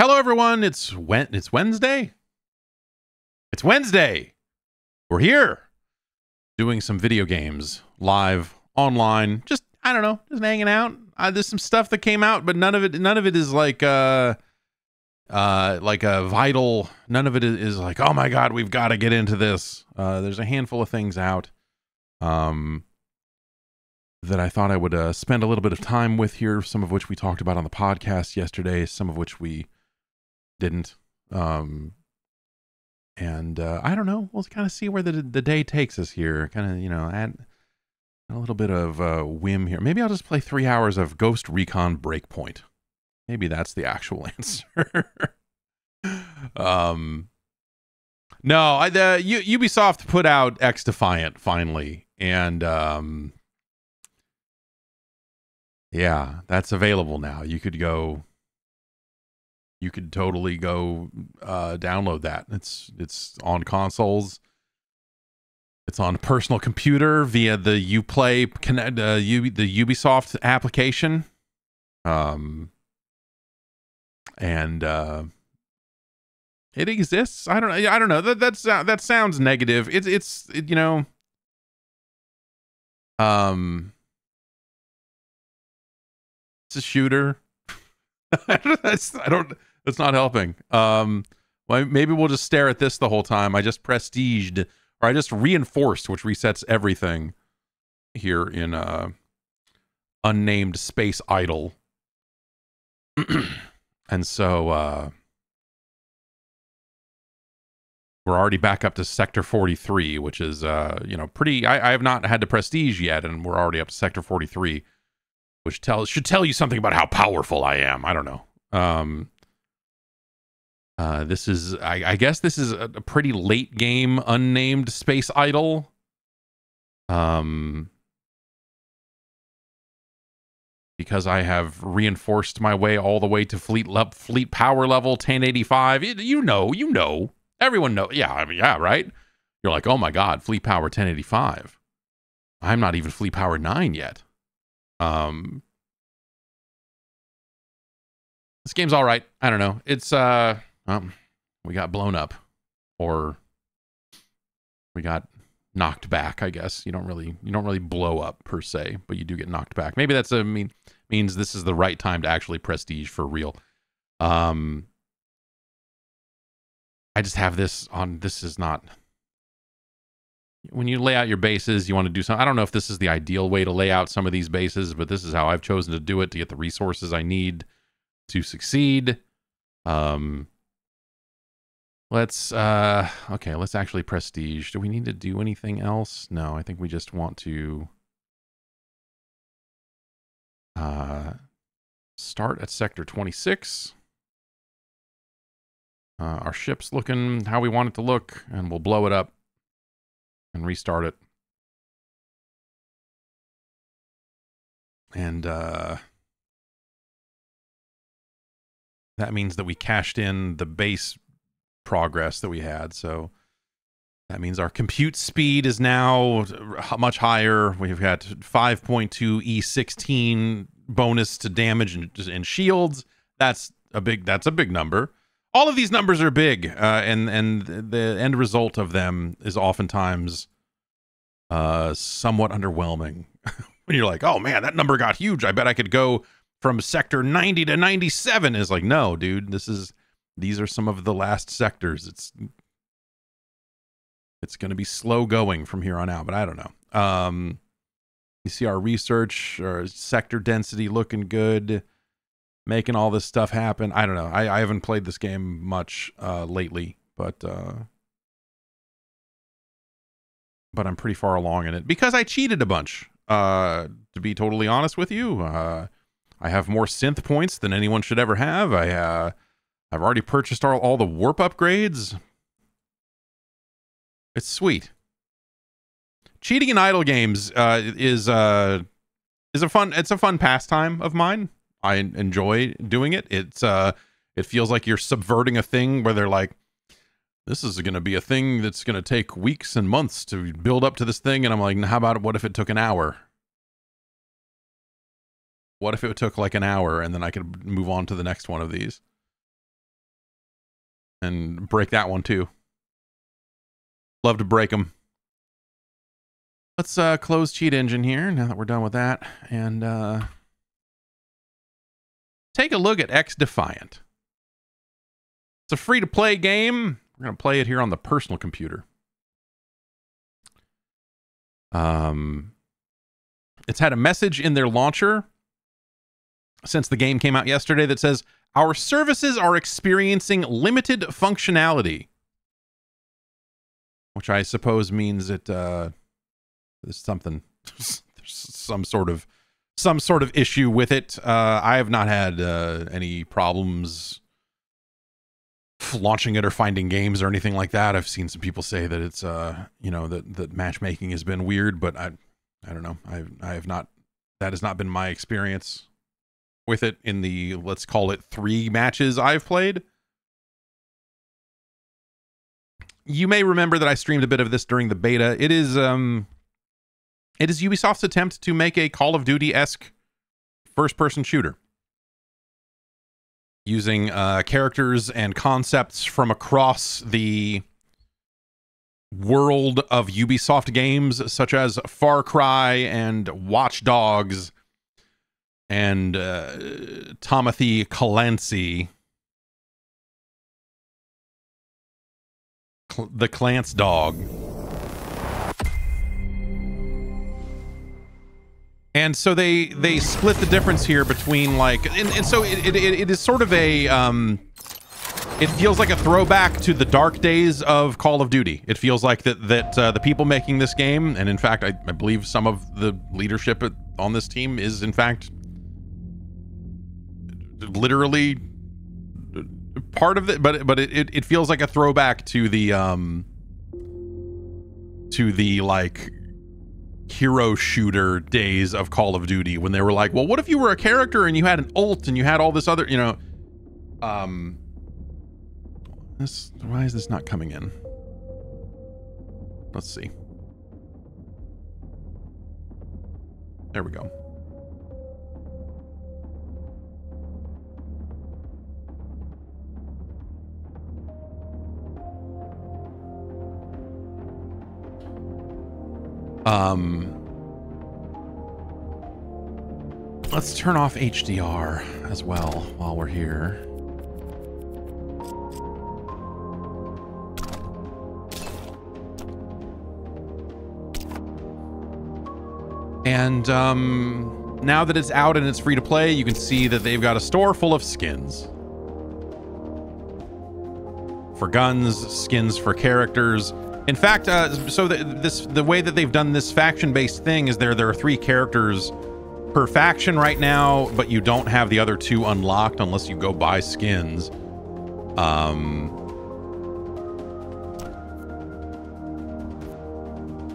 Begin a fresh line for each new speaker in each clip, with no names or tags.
Hello, everyone. It's when it's Wednesday. It's Wednesday. We're here doing some video games live online. Just I don't know, just hanging out. Uh, there's some stuff that came out, but none of it, none of it is like uh, uh, like a vital. None of it is, like, oh my god, we've got to get into this. Uh, there's a handful of things out. Um, that I thought I would uh, spend a little bit of time with here, some of which we talked about on the podcast yesterday, some of which we didn't. Um, and uh, I don't know. We'll kind of see where the the day takes us here. Kind of, you know, add a little bit of uh, whim here. Maybe I'll just play three hours of Ghost Recon Breakpoint. Maybe that's the actual answer. um, no, I, the U- Ubisoft put out XDefiant finally, and um, yeah, that's available now. You could go you could totally go uh, download that. It's it's on consoles. It's on personal computer via the UPlay connect uh, U, the Ubisoft application. Um and uh it exists. I don't know. I don't know. That that's that sounds negative. It's it's it, you know um it's a shooter. I don't it's not helping. Um, well, maybe we'll just stare at this the whole time. I just prestiged or I just reinforced, which resets everything here in uh Unnamed Space Idle. and so uh we're already back up to sector 43 which is uh you know pretty I, I have not had to prestige yet and we're already up to sector 43 which tell should tell you something about how powerful i am i don't know um uh, this is, I, I, guess, this is a, a, pretty late game Unnamed Space Idle. Um, because I have reinforced my way all the way to fleet le- fleet power level 1085. You know, you know, everyone know. Yeah, I mean, yeah, right. You're like, oh my god, fleet power 1085. I'm not even fleet power nine yet. Um, this game's all right. I don't know. It's uh well, we got blown up, or we got knocked back. I guess you don't really you don't really blow up per se, but you do get knocked back. Maybe that's a mean means this is the right time to actually prestige for real. Um, I just have this on. This is not when you lay out your bases, you want to do something. I don't know if this is the ideal way to lay out some of these bases, but this is how I've chosen to do it to get the resources I need to succeed. Um, Let's uh okay, let's actually prestige. Do we need to do anything else? No, I think we just want to uh start at sector 26. Uh, our ship's looking how we want it to look, and we'll blow it up and restart it. And uh, that means that we cashed in the base progress that we had. So that means our compute speed is now much higher. We've got 5.2 E16 bonus to damage and, and, shields. That's a big. That's a big number. All of these numbers are big, uh, and and the end result of them is oftentimes uh, somewhat underwhelming. when you're like, oh man, that number got huge. I bet I could go from sector 90 to 97. Is like, no, dude, this is these are some of the last sectors. It's it's going to be slow going from here on out, but I don't know. Um, you see our research, our sector density looking good, making all this stuff happen. I don't know. I, I haven't played this game much uh, lately, but uh, but I'm pretty far along in it because I cheated a bunch. Uh, to be totally honest with you, uh, I have more synth points than anyone should ever have. I uh, I've already purchased all, all the warp upgrades. It's sweet. Cheating in idle games uh, is uh, is a fun. It's a fun pastime of mine. I enjoy doing it. It's uh, it feels like you're subverting a thing where they're like, this is going to be a thing that's going to take weeks and months to build up to this thing, and I'm like, how about what if it took an hour? What if it took like an hour and then I could move on to the next one of these? And break that one too. Love to break them. Let's uh, close cheat engine here now that we're done with that and uh, take a look at XDefiant. It's a free to play game. We're going to play it here on the personal computer. Um, it's had a message in their launcher since the game came out yesterday that says our services are experiencing limited functionality, which I suppose means that uh, there's something, there's some sort of some sort of issue with it. Uh, I have not had uh, any problems launching it or finding games or anything like that. I've seen some people say that it's uh, you know, that that matchmaking has been weird, but I I don't know. I I have not that has not been my experience with it in the let's call it 3 matches I've played. You may remember that I streamed a bit of this during the beta. It is um it is Ubisoft's attempt to make a Call of Duty-esque first-person shooter using uh, characters and concepts from across the world of Ubisoft games, such as Far Cry and Watch Dogs and uh, Timothy Clancy. Cl- the Clance dog. and so they they split the difference here between like and, and so it, it, it is sort of a um it feels like a throwback to the dark days of Call of Duty. It feels like that that uh, the people making this game, and in fact, I, I believe some of the leadership on this team is in fact literally part of it. But but it, it feels like a throwback to the um to the like hero shooter days of Call of Duty when they were like, well, what if you were a character and you had an ult and you had all this other, you know, um, this, why is this not coming in? Let's see. There we go. Um, let's turn off HDR as well while we're here. And um, now that it's out and it's free to play, you can see that they've got a store full of skins. For guns, skins for characters, in fact, uh, so the, this the way that they've done this faction-based thing is there there are three characters per faction right now, but you don't have the other two unlocked unless you go buy skins. Um,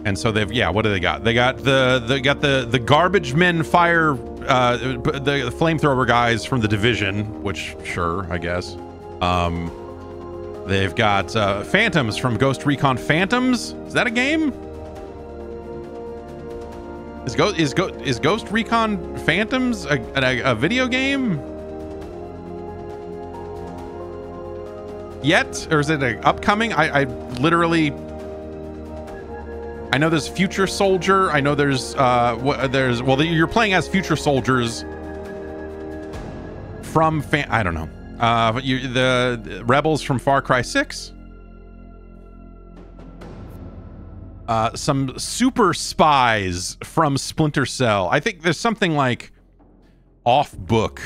and so they've yeah, what do they got? They got the they got the the garbage men fire uh, the flamethrower guys from the division, which sure I guess. Um, They've got uh, Phantoms from Ghost Recon Phantoms. Is that a game? Is, Go is, Go is Ghost Recon Phantoms a, a, a video game? Yet? Or is it a upcoming? I, I literally... I know there's Future Soldier. I know there's... Uh, there's well, you're playing as Future Soldiers from... Fan I don't know. Uh, you, the, the rebels from Far Cry 6. Uh, some super spies from Splinter Cell. I think there's something like off book.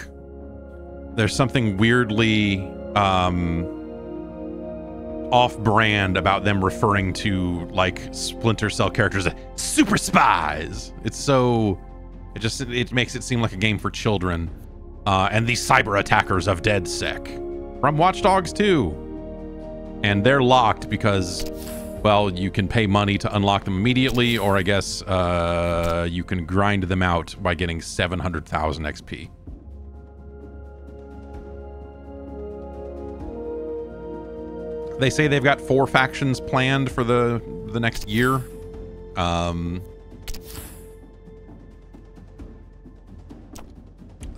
There's something weirdly um, off brand about them referring to like Splinter Cell characters as super spies. It's so it just it makes it seem like a game for children uh, and the cyber attackers of DedSec from Watch Dogs 2. And they're locked because, well, you can pay money to unlock them immediately, or I guess uh, you can grind them out by getting 700,000 XP. They say they've got four factions planned for the the next year. Um,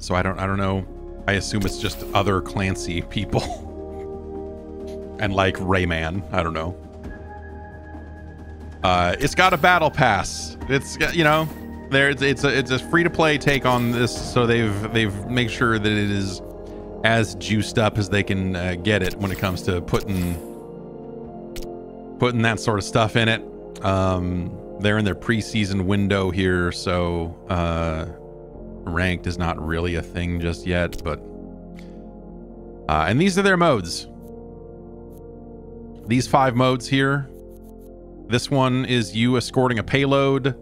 So I don't I don't know. I assume it's just other Clancy people. and like Rayman. I don't know. Uh, it's got a battle pass. It's you know, there it's it's a it's a free to play take on this, so they've they've made sure that it is as juiced up as they can uh, get it when it comes to putting putting that sort of stuff in it. Um, they're in their preseason window here, so uh, ranked is not really a thing just yet, but uh, and these are their modes. These five modes here. This one is you escorting a payload.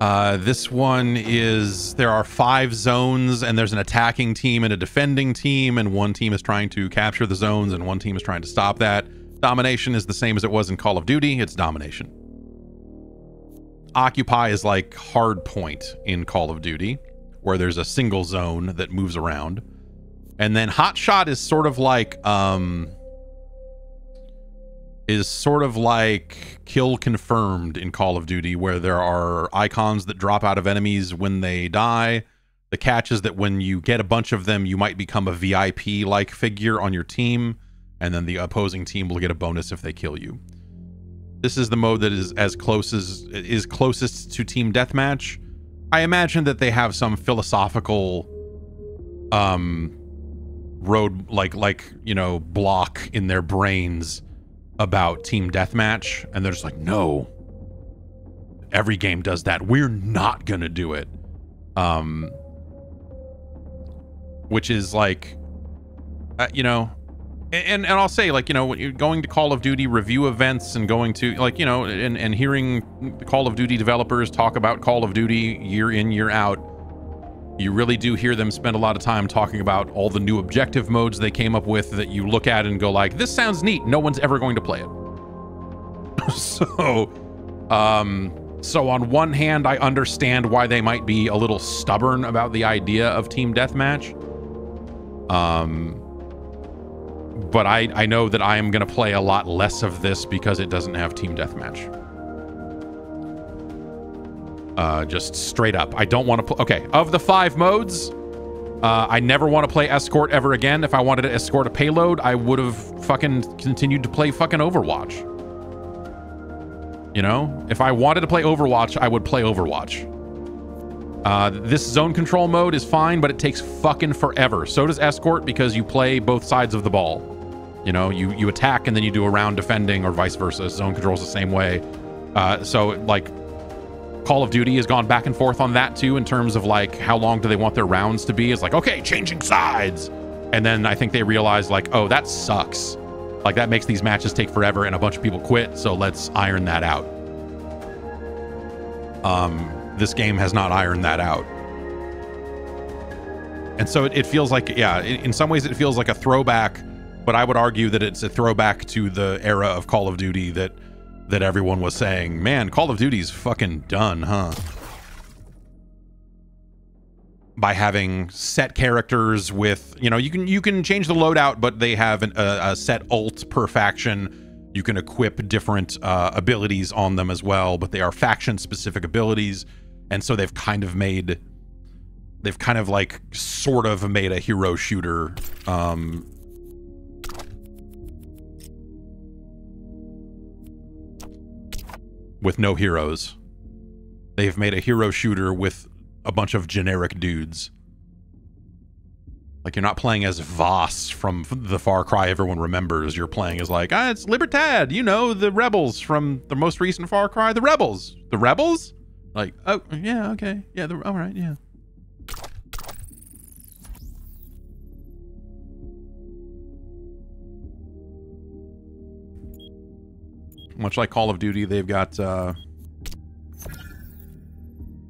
Uh, this one is there are five zones, and there's an attacking team and a defending team, and one team is trying to capture the zones, and one team is trying to stop that. Domination is the same as it was in Call of Duty. It's domination. Occupy is like hard point in Call of Duty, where there's a single zone that moves around. And then Hotshot is sort of like um is sort of like kill confirmed in Call of Duty, where there are icons that drop out of enemies when they die. The catch is that when you get a bunch of them, you might become a VIP like figure on your team, and then the opposing team will get a bonus if they kill you. This is the mode that is as close as is closest to team deathmatch. I imagine that they have some philosophical um road like like, you know, block in their brains about team deathmatch and they're just like, "No. Every game does that. We're not going to do it." Um which is like uh, you know, and and I'll say like you know when you're going to Call of Duty review events and going to like you know and and hearing Call of Duty developers talk about Call of Duty year in year out, you really do hear them spend a lot of time talking about all the new objective modes they came up with that you look at and go like this sounds neat. No one's ever going to play it. so, um. So on one hand, I understand why they might be a little stubborn about the idea of team deathmatch. Um, but I, I know that I am going to play a lot less of this because it doesn't have team deathmatch. Uh, just straight up. I don't want to play. Okay, of the five modes, uh, I never want to play escort ever again. If I wanted to escort a payload, I would have fucking continued to play fucking Overwatch. You know, if I wanted to play Overwatch, I would play Overwatch. Uh, this zone control mode is fine, but it takes fucking forever. So does escort because you play both sides of the ball. You know, you you attack and then you do a round defending, or vice versa. Zone control's the same way. Uh, so like, Call of Duty has gone back and forth on that too in terms of like how long do they want their rounds to be? It's like okay, changing sides, and then I think they realize like, oh, that sucks. Like that makes these matches take forever and a bunch of people quit. So let's iron that out. Um, this game has not ironed that out. And so it, it feels like, yeah, in, in, some ways it feels like a throwback, but I would argue that it's a throwback to the era of Call of Duty that that everyone was saying, man, Call of Duty's fucking done, huh? By having set characters with, you know, you can you can change the loadout, but they have an, a, a set ult per faction you can equip different uh, abilities on them as well, but they are faction specific abilities and so they've kind of made they've kind of like sort of made a hero shooter um with no heroes they've made a hero shooter with a bunch of generic dudes like you're not playing as Vaas from the Far Cry everyone remembers. You're playing as like, ah, it's Libertad, you know, the rebels from the most recent Far Cry, the rebels. The rebels? Like, oh, yeah, okay. Yeah, all right, yeah. Much like Call of Duty, they've got uh,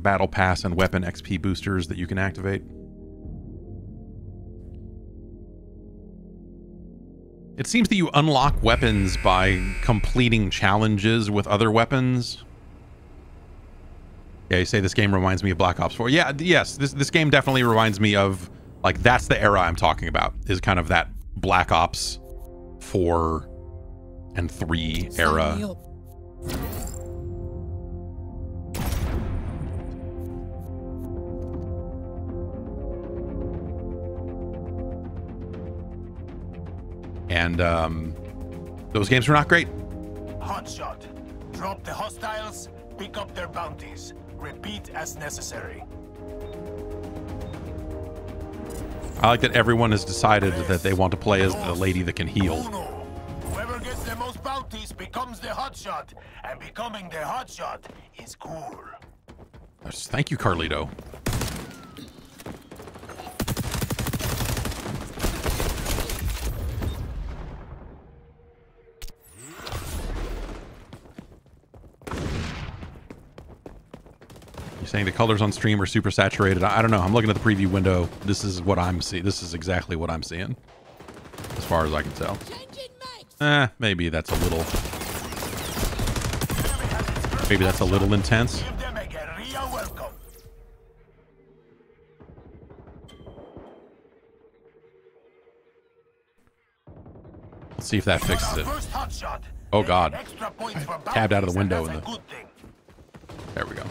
Battle Pass and Weapon XP boosters that you can activate. It seems that you unlock weapons by completing challenges with other weapons. Yeah, you say this game reminds me of Black Ops 4. Yeah, yes, this this game definitely reminds me of like that's the era I'm talking about. Is kind of that Black Ops 4 and 3 era. and um, those games were not great.
Hotshot. Drop the hostiles, pick up their bounties. Repeat as necessary.
I like that everyone has decided that they want to play as the lady that can heal.
Whoever gets the most bounties becomes the hotshot, and becoming the hotshot is cool.
Thank you, Carlito. Saying the colors on stream are super saturated. I don't know. I'm looking at the preview window. This is what I'm seeing. This is exactly what I'm seeing, as far as I can tell. Eh, maybe that's a little. Maybe that's a little intense. Let's see if that fixes it. Oh, God. Tabbed out of the window in the- There we go.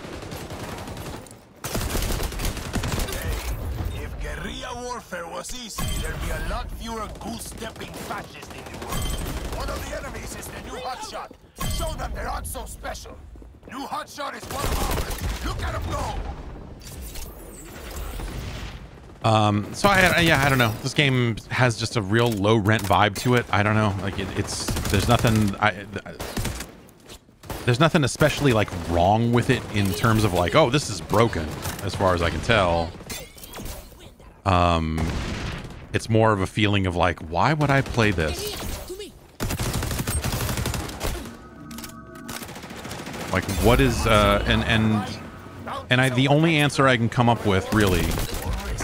If guerrilla warfare was easy, there'd be a lot fewer goose-stepping fascists in the world. One of the enemies is the new hotshot. Show them they're not so special. New hotshot is one of ours. Look at him go.
Um, so I, I- yeah, I don't know. This game has just a real low rent vibe to it. I don't know. Like it, it's there's nothing. I, I- there's nothing especially like wrong with it in terms of like, oh, this is broken. As far as I can tell, um, it's more of a feeling of like, why would I play this? Like, what is uh, and and and I the only answer I can come up with really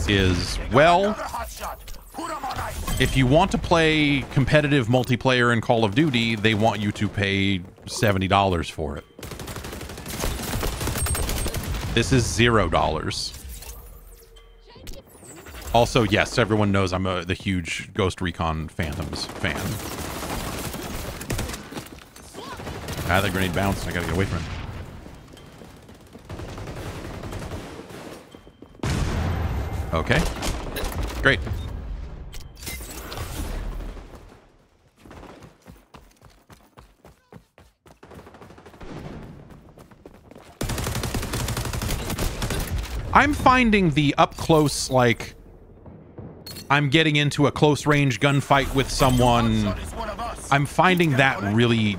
is well. If you want to play competitive multiplayer in Call of Duty, they want you to pay $70 for it. This is $0. Also, yes, everyone knows I'm a, the huge Ghost Recon Phantoms fan. Ah, that grenade bounced. I gotta get away from it. Okay. Great. I'm finding the up close, like, I'm getting into a close range gunfight with someone. I'm finding that really.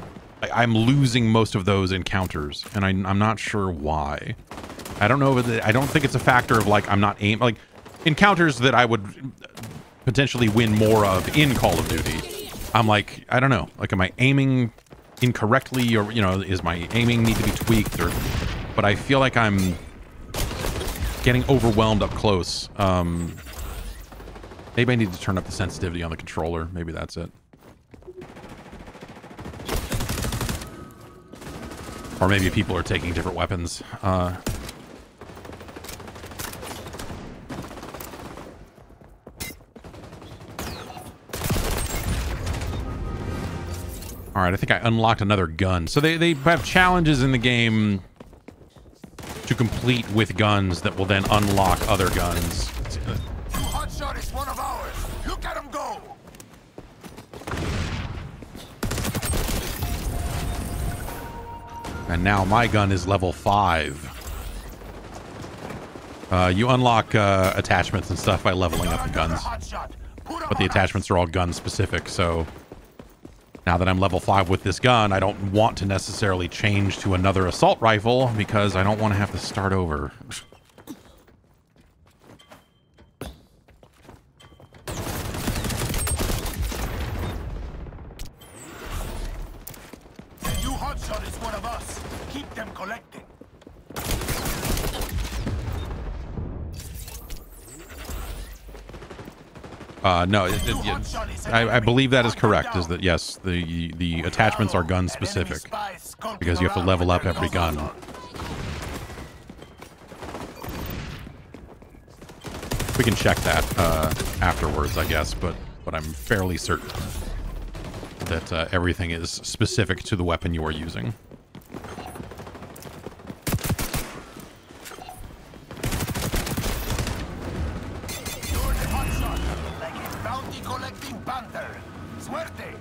I'm losing most of those encounters, and I, I'm not sure why. I don't know. I don't think it's a factor of like I'm not aim like encounters that I would potentially win more of in Call of Duty. I'm like I don't know. Like, am I aiming incorrectly, or you know, is my aiming need to be tweaked, or? But I feel like I'm getting overwhelmed up close. Um, maybe I need to turn up the sensitivity on the controller. Maybe that's it. Or maybe people are taking different weapons. Uh, all right, I think I unlocked another gun. So they, they have challenges in the game to complete with guns that will then unlock other guns. And now my gun is level 5. Uh, you unlock uh, attachments and stuff by leveling up the guns. But the attachments are all gun specific, so now that I'm level 5 with this gun, I don't want to necessarily change to another assault rifle because I don't want to have to start over.
ice. The new hotshot is one of us. Keep them collecting.
Uh, no, it, it- it- I, I believe that is correct. Is that yes? The the attachments are gun specific because you have to level up every gun. We can check that uh, afterwards, I guess, but but I'm fairly certain that uh, everything is specific to the weapon you are using.
You're the hotshot, like a bounty collecting panther. suerte.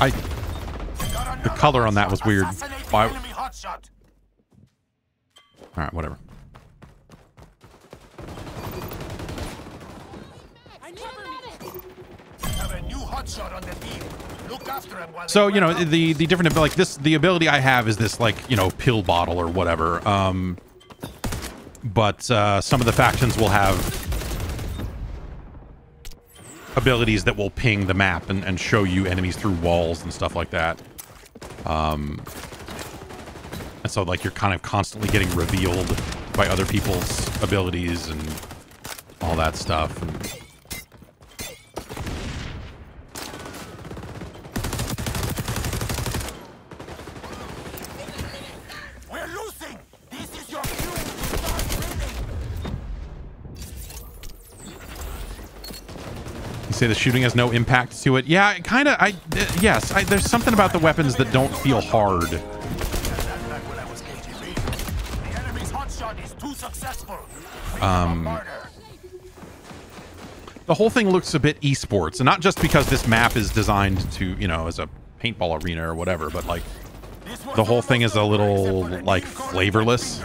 I
Got
The color on that was weird. Why- all right, whatever.
Have a new hotshot on the team. Look after him while
So you know the the different like this the ability I have is this like you know pill bottle or whatever. Um, but uh, some of the factions will have abilities that will ping the map and, and show you enemies through walls and stuff like that. Um, and so like you're kind of constantly getting revealed by other people's abilities and all that stuff. And,
We're losing. This is your cue to start winning.
You say the shooting has no impact to it. Yeah, kind of. I uh, yes. I, there's something about the weapons that don't feel hard.
Um.
The whole thing looks a bit esports, and not just because this map is designed to, you know, as a paintball arena or whatever, but like the whole thing is a little like flavorless.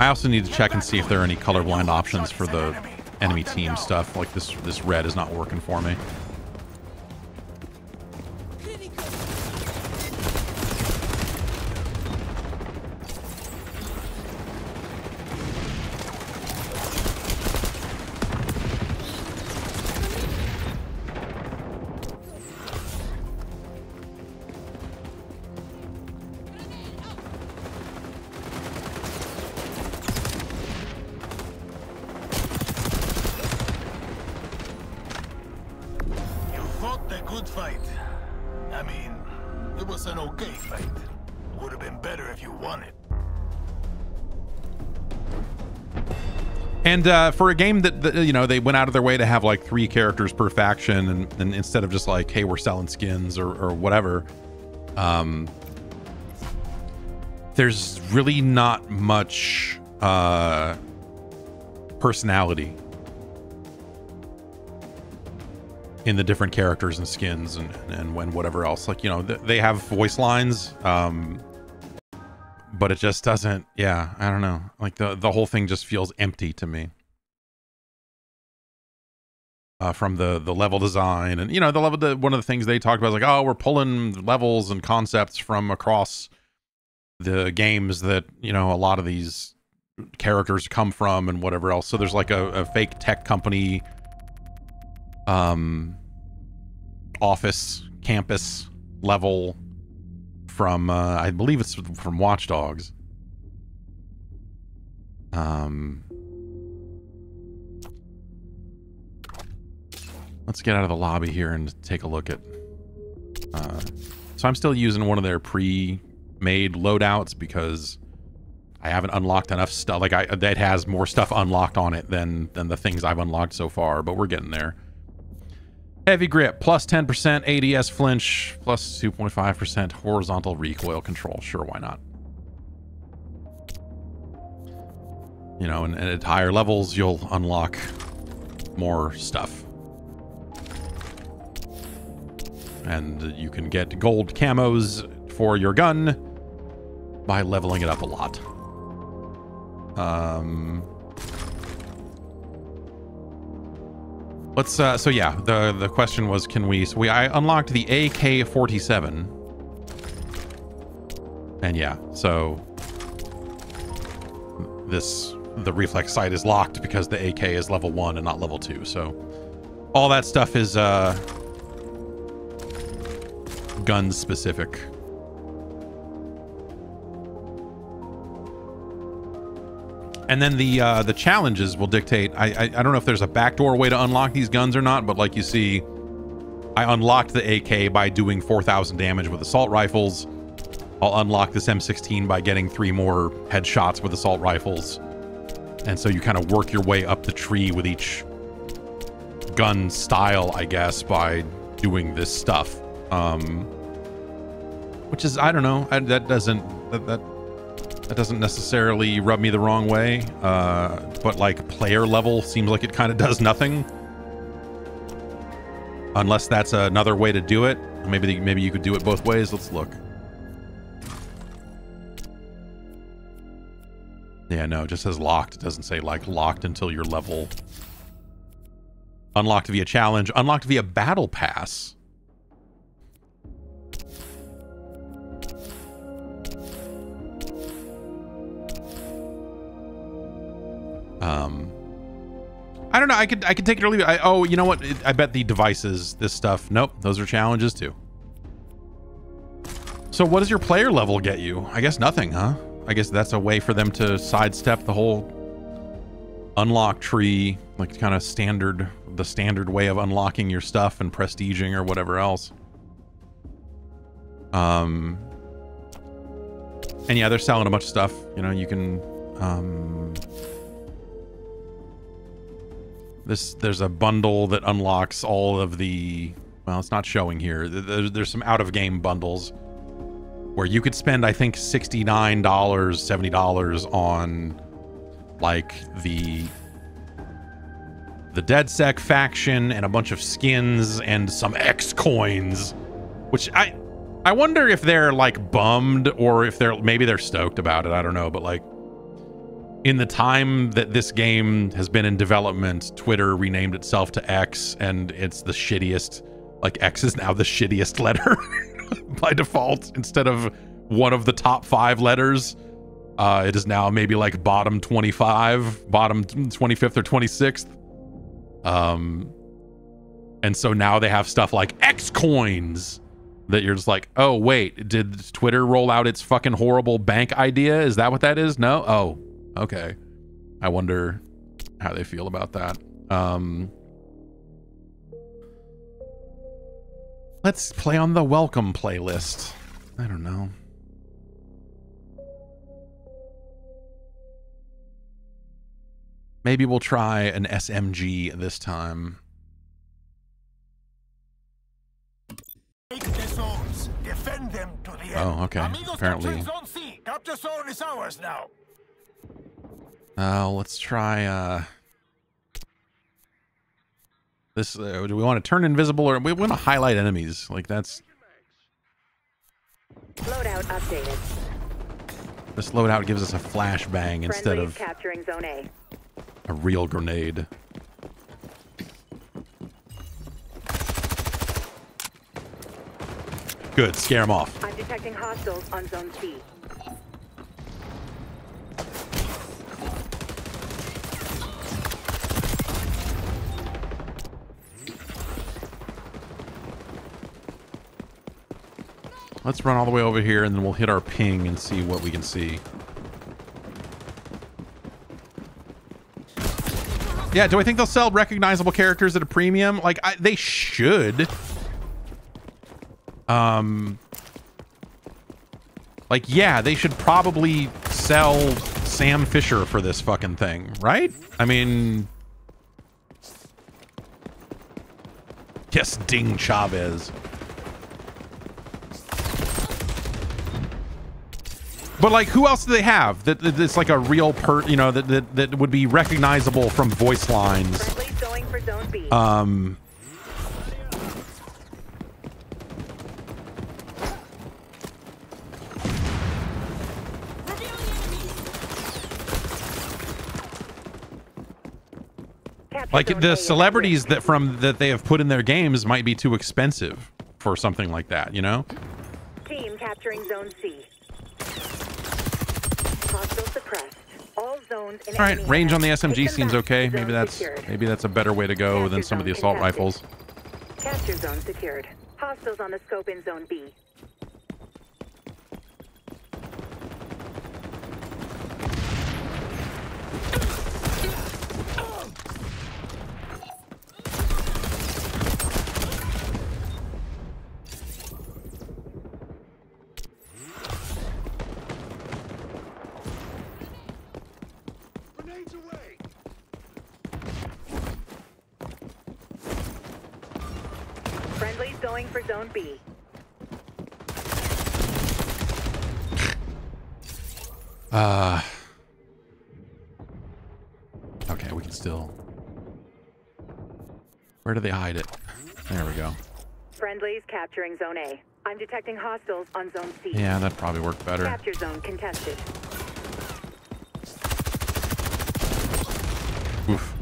I also need to check and see if there are any colorblind options for the enemy team stuff. Like this, this red is not working for me. And uh, for a game that, that you know they went out of their way to have like three characters per faction, and, and instead of just like, hey, we're selling skins or, or whatever, um, there's really not much uh, personality in the different characters and skins and and when whatever else. Like you know th- they have voice lines, um, but it just doesn't. Yeah, I don't know. Like the the whole thing just feels empty to me. Uh, from the the level design and you know the level the, one of the things they talked about is like oh we're pulling levels and concepts from across the games that you know a lot of these characters come from and whatever else so there's like a, a fake tech company um office campus level from uh, I believe it's from Watch Dogs. Um Let's get out of the lobby here and take a look at uh so I'm still using one of their pre-made loadouts because I haven't unlocked enough stuff like I that has more stuff unlocked on it than than the things I've unlocked so far, but we're getting there. Heavy grip, plus 10% ADS flinch, plus 2.5% horizontal recoil control. Sure, why not? You know, and, and at higher levels, you'll unlock more stuff. And you can get gold camos for your gun by leveling it up a lot. Um, Let's uh so yeah, the the question was can we so we I unlocked the AK-47. And yeah, so this the reflex sight is locked because the AK is level 1 and not level 2. So all that stuff is uh gun specific. And then the uh, the challenges will dictate. I, I I don't know if there's a backdoor way to unlock these guns or not, but like you see, I unlocked the AK by doing 4,000 damage with assault rifles. I'll unlock this M16 by getting three more headshots with assault rifles. And so you kind of work your way up the tree with each gun style, I guess, by doing this stuff. Um, which is, I don't know, I, that doesn't, that, that, that doesn't necessarily rub me the wrong way. Uh, but like player level seems like it kind of does nothing. Unless that's another way to do it. Maybe, maybe you could do it both ways. Let's look. Yeah, no, it just says locked. It doesn't say like locked until your level. Unlocked via challenge. Unlocked via battle pass. Um, I don't know. I could I could take it or leave it. I, oh, you know what? It, I bet the devices, this stuff. Nope, those are challenges too. So what does your player level get you? I guess nothing, huh? I guess that's a way for them to sidestep the whole unlock tree, like kind of standard, the standard way of unlocking your stuff and prestiging or whatever else. Um, and yeah, they're selling a bunch of stuff. You know, you can, um, this, there's a bundle that unlocks all of the, well, it's not showing here. There's, there's some out of game bundles where you could spend, I think, $69, $70 on like the the DedSec faction and a bunch of skins and some X coins, which I I wonder if they're like bummed or if they're maybe they're stoked about it. I don't know, but like in the time that this game has been in development, Twitter renamed itself to X and it's the shittiest like X is now the shittiest letter by default instead of one of the top 5 letters. Uh, it is now maybe like bottom 25, bottom 25th or 26th. Um, and so now they have stuff like X coins that you're just like, oh, wait, did Twitter roll out its fucking horrible bank idea? Is that what that is? No? Oh, okay. I wonder how they feel about that. Um, let's play on the welcome playlist. I don't know. Maybe we'll try an SMG this time.
Defend them to the end.
Oh, okay. Apparently.
Zone C. Capture zone is ours now.
Uh, let's try, uh... This, uh, do we want to turn invisible or we want to highlight enemies? Like, that's...
Loadout updated.
This loadout gives us a flashbang instead of
capturing Zone A.
a real grenade. Good, scare him off.
I'm detecting hostiles on Zone C.
Let's run all the way over here and then we'll hit our ping and see what we can see. Yeah, do I think they'll sell recognizable characters at a premium? Like, I, they should. Um, like, yeah, they should probably sell Sam Fisher for this fucking thing, right? I mean, yes, Ding Chavez. But like, who else do they have that that- that's like a real per, you know, that that, that would be recognizable from voice lines? Um, like the celebrities that from that they have put in their games might be too expensive for something like that, you know?
Team capturing Zone C. Hostile suppressed. All zones in
All right, range on the. SMG seems okay. Maybe that's maybe that's a better way to go than some of the assault rifles.
Capture zone secured. Hostiles on the scope in Zone B.
Grenades away!
Friendly's going for Zone B.
Uh. Okay, we can still. Where do they hide it? There we go.
Friendly's capturing Zone A. I'm detecting hostiles on Zone C.
Yeah, that probably worked better.
Capture zone contested.
Oof.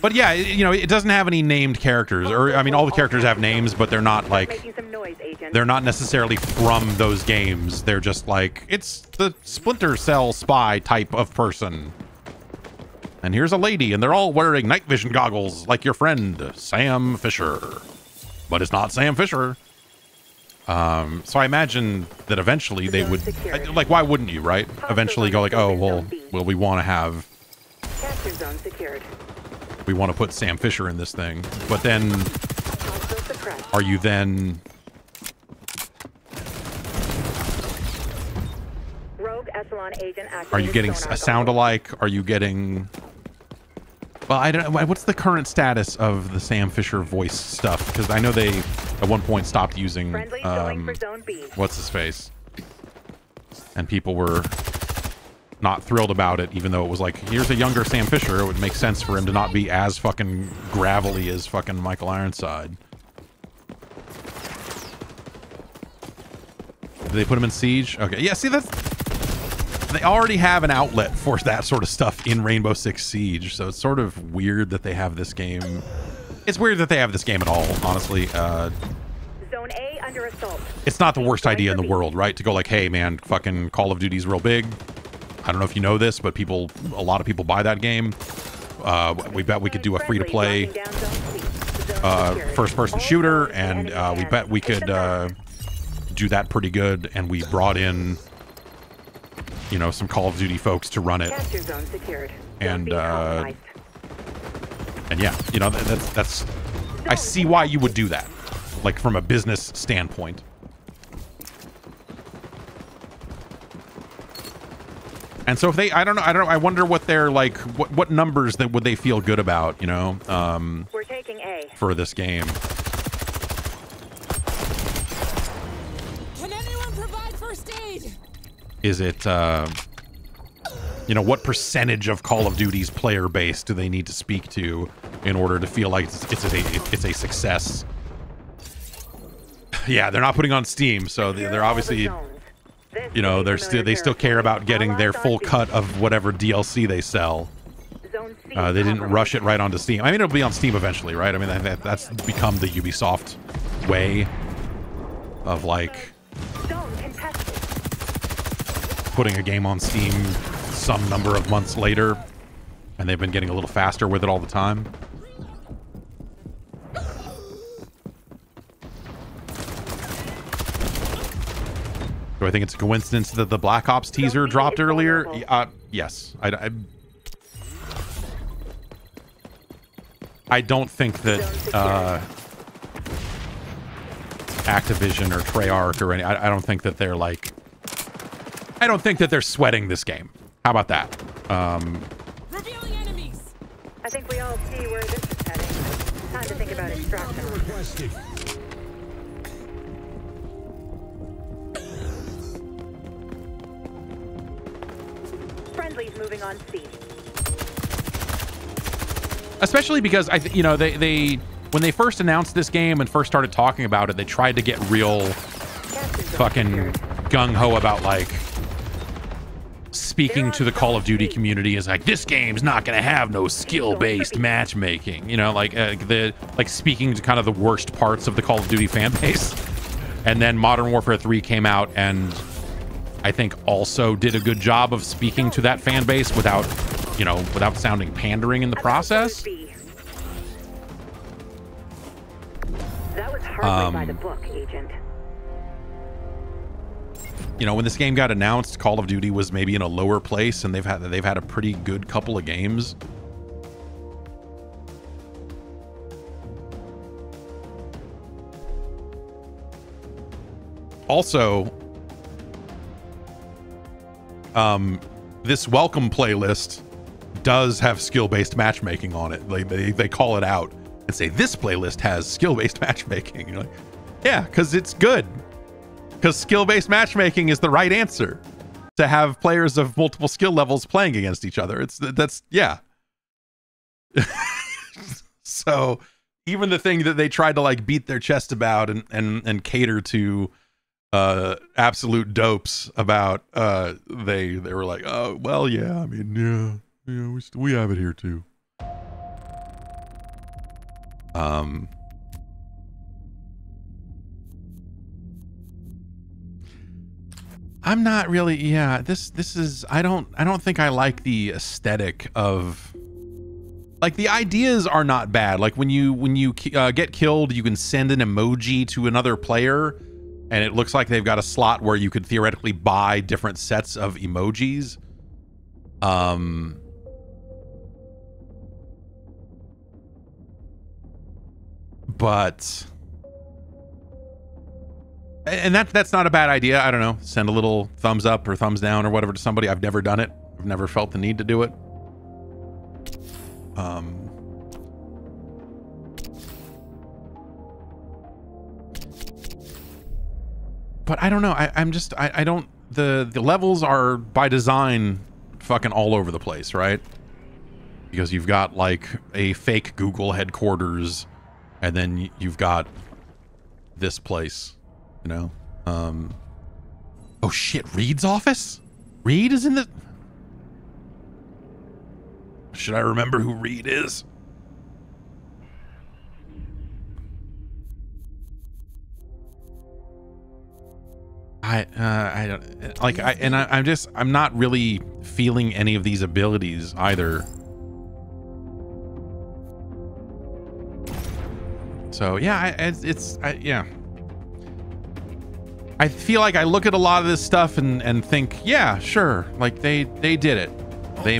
But yeah, you know, it doesn't have any named characters, or I mean, all the characters have names, but they're not like they're not necessarily from those games. They're just like it's the Splinter Cell spy type of person. And here's a lady, and they're all wearing night vision goggles, like your friend Sam Fisher. But it's not Sam Fisher. Um, so I imagine that eventually they would, like, why wouldn't you, right? Eventually go like, oh well, well, we want to have. We want to put Sam Fisher in this thing. But then are you then
Rogue Echelon agent
are you getting a sound alike? Are you getting Well, I don't know. what's the current status of the Sam Fisher voice stuff because I know they at one point stopped using um,
for Zone B.
what's his face? And people were not thrilled about it, even though it was like, here's a younger Sam Fisher. It would make sense for him to not be as fucking gravelly as fucking Michael Ironside. Did they put him in Siege? Okay. Yeah, see, that's. They already have an outlet for that sort of stuff in Rainbow Six Siege, so it's sort of weird that they have this game. It's weird that they have this game at all, honestly. Uh,
Zone A under assault.
it's not the worst idea in the world, right? To go like, hey man, fucking Call of Duty's real big. I don't know if you know this, but people, a lot of people buy that game. Uh, we bet we could do a free to play
Friendly dropping down Zone C. Zone
uh, first person shooter, and uh, we bet we could uh, do that pretty good. And we brought in, you know, some Call of Duty folks to run it.
Capture zone secured. Zone
and, uh. And yeah, you know, that's that's. I see why you would do that, like from a business standpoint. And so if they, I don't know, I don't know, I wonder what they're like, what what numbers that would they feel good about, you know, um,
We're taking A.
for this game.
Can anyone provide first aid?
Is it, uh, you know, what percentage of Call of Duty's player base do they need to speak to in order to feel like it's, it's a it's a success? Yeah, they're not putting on Steam, so they-
Secure
they're
all the
obviously,
zones. This
you know, they're still they still care about getting their full cut of whatever DLC they sell. Uh, they didn't rush it right onto Steam. I mean, it'll be on Steam eventually, right? I mean, that, that, that's become the Ubisoft way of like putting a game on Steam some number of months later, and they've been getting a little faster with it all the time. Do I think it's a coincidence that the Black Ops teaser dropped earlier? Uh, yes. I, I, I don't think that uh, Activision or Treyarch or any. I, I don't think that they're like. I don't think that they're sweating this game. How about that? Um,
Revealing enemies.
I think we all see where this is heading. Time to think about extraction. Friendly's moving on C.
especially because I, you know, they they when they first announced this game and first started talking about it, they tried to get real fucking gung ho about like speaking to the Call of Duty community is like this game's not going to have no skill based matchmaking. You know, like uh, the like speaking to kind of the worst parts of the Call of Duty fan base. And then Modern Warfare 3 came out and I think also did a good job of speaking to that fan base without, you know, without sounding pandering in the process.
That was hardly by
Um,
the book, Agent.
you know when this game got announced call of duty was maybe in a lower place and they've had they've had a pretty good couple of games also um this welcome playlist does have skill-based matchmaking on it. They they, call it out and say this playlist has skill-based matchmaking. You're like, yeah, because it's good. Because skill-based matchmaking is the right answer to have players of multiple skill levels playing against each other. It's that's yeah. so even the thing that they tried to like beat their chest about and and and cater to uh absolute dopes about uh they they were like oh well yeah i mean yeah yeah we, we have it here too. Um i'm not really yeah this this is i don't i don't think i like the aesthetic of like the ideas are not bad. Like when you when you uh, get killed you can send an emoji to another player and it looks like they've got a slot where you could theoretically buy different sets of emojis. Um but and that that's not a bad idea. I don't know. Send a little thumbs up or thumbs down or whatever to somebody. I've never done it. I've never felt the need to do it. Um but I don't know. I, I'm just I, I don't the the levels are by design fucking all over the place, right? Because you've got like a fake Google headquarters, and then you've got this place, you know. Um. Oh shit! Reed's office. Reed is in the. Should I remember who Reed is? I uh, I don't like I and I, I'm just I'm not really feeling any of these abilities either. So yeah, I, it's, it's I, yeah. I feel like I look at a lot of this stuff and and think, yeah, sure, like they they did it. They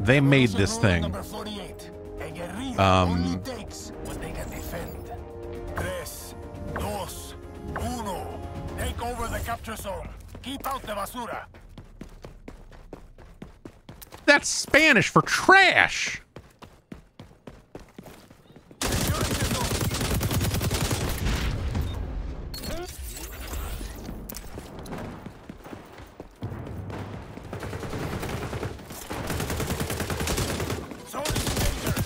they made this thing.
Number 48. A
Um,
Take over the capture zone. Keep out the basura.
That's Spanish for trash.
Securing the zone. Zone is in danger.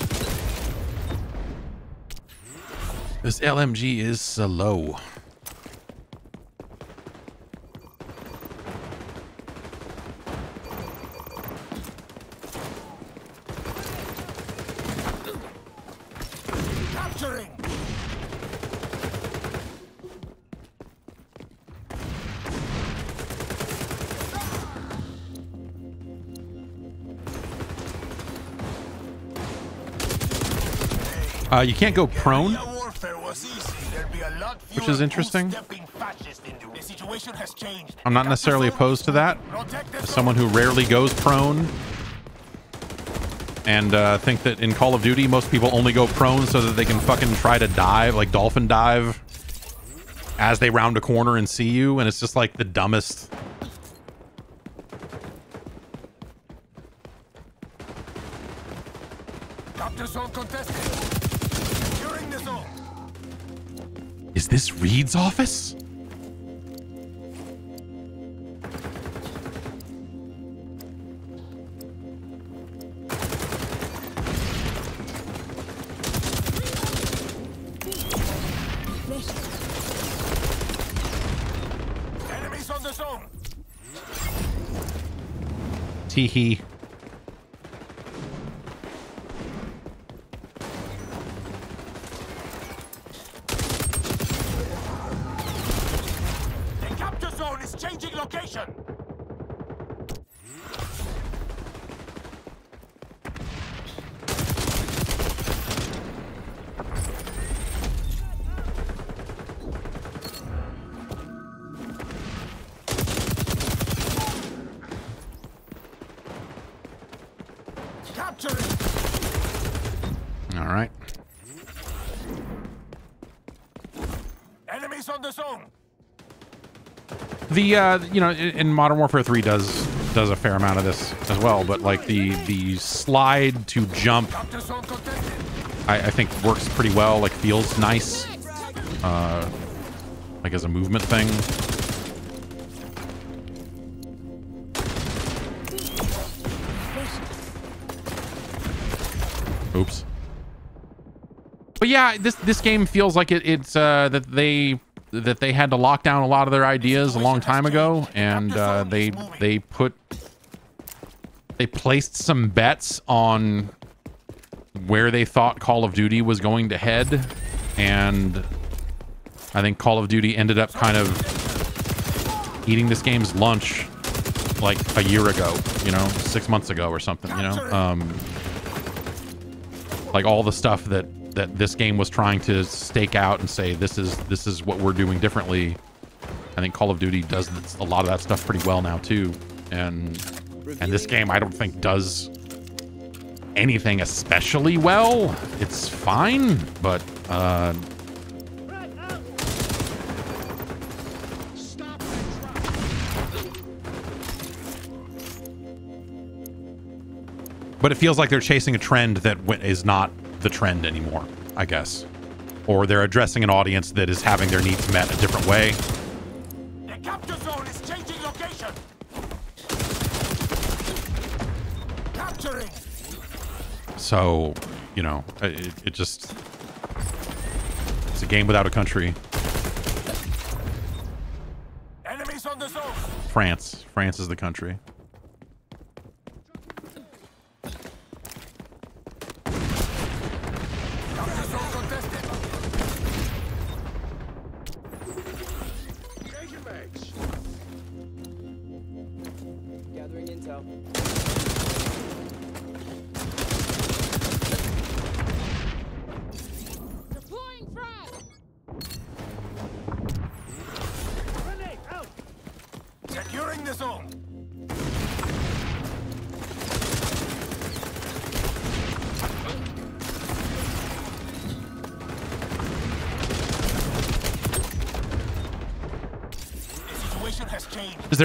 This LMG is slow. Uh, you can't go prone.
Guerrilla warfare was easy. There'd be a lot
Which is interesting.
goose-stepping fascists in the- The situation has changed.
I'm not necessarily opposed to that. As someone who rarely goes prone, and uh, think that in Call of Duty most people only go prone so that they can fucking try to dive, like dolphin dive, as they round a corner and see you, and it's just like the dumbest.
Capture zone contested. Securing the zone.
Is this Reed's office?
Enemies on the zone.
Teehee. Uh, you know, in Modern Warfare 3 does does a fair amount of this as well, but like the the slide to jump. I, I think works pretty well. Like feels nice, uh, like as a movement thing. Oops. But yeah, this this game feels like it, it's uh, that they that they had to lock down a lot of their ideas a long time ago, and uh, they they put they placed some bets on where they thought Call of Duty was going to head, and I think Call of Duty ended up kind of eating this game's lunch like a year ago, you know, six months ago or something, you know. Um, like all the stuff that that this game was trying to stake out and say this is this is what we're doing differently. I think Call of Duty does a lot of that stuff pretty well now too, and and this game I don't think does anything especially well. It's fine, but uh, but it feels like they're chasing a trend that is not the trend anymore. I guess, or they're addressing an audience that is having their needs met a different way.
The capture zone is changing location. Capturing.
So, you know, it, it just it's a game without a country.
Enemies on the zone.
France, France is the country.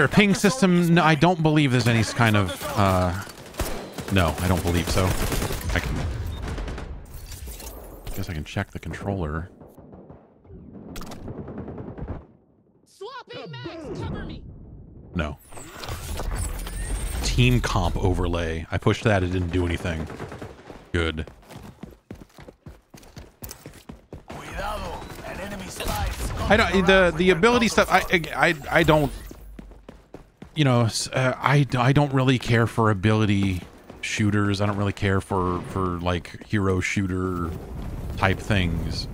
There a ping
Capture zone is
system? No, I don't believe there's any kind of. Uh, no, I don't believe so. I can. Guess I can check the controller.
Swapping mags. Cover me.
No. Team comp overlay. I pushed that. It didn't do anything. Good.
Cuidado, an enemy spy is
I don't the the ability stuff. I I I don't. You know, uh, I I don't really care for ability shooters. I don't really care for for like hero shooter type things.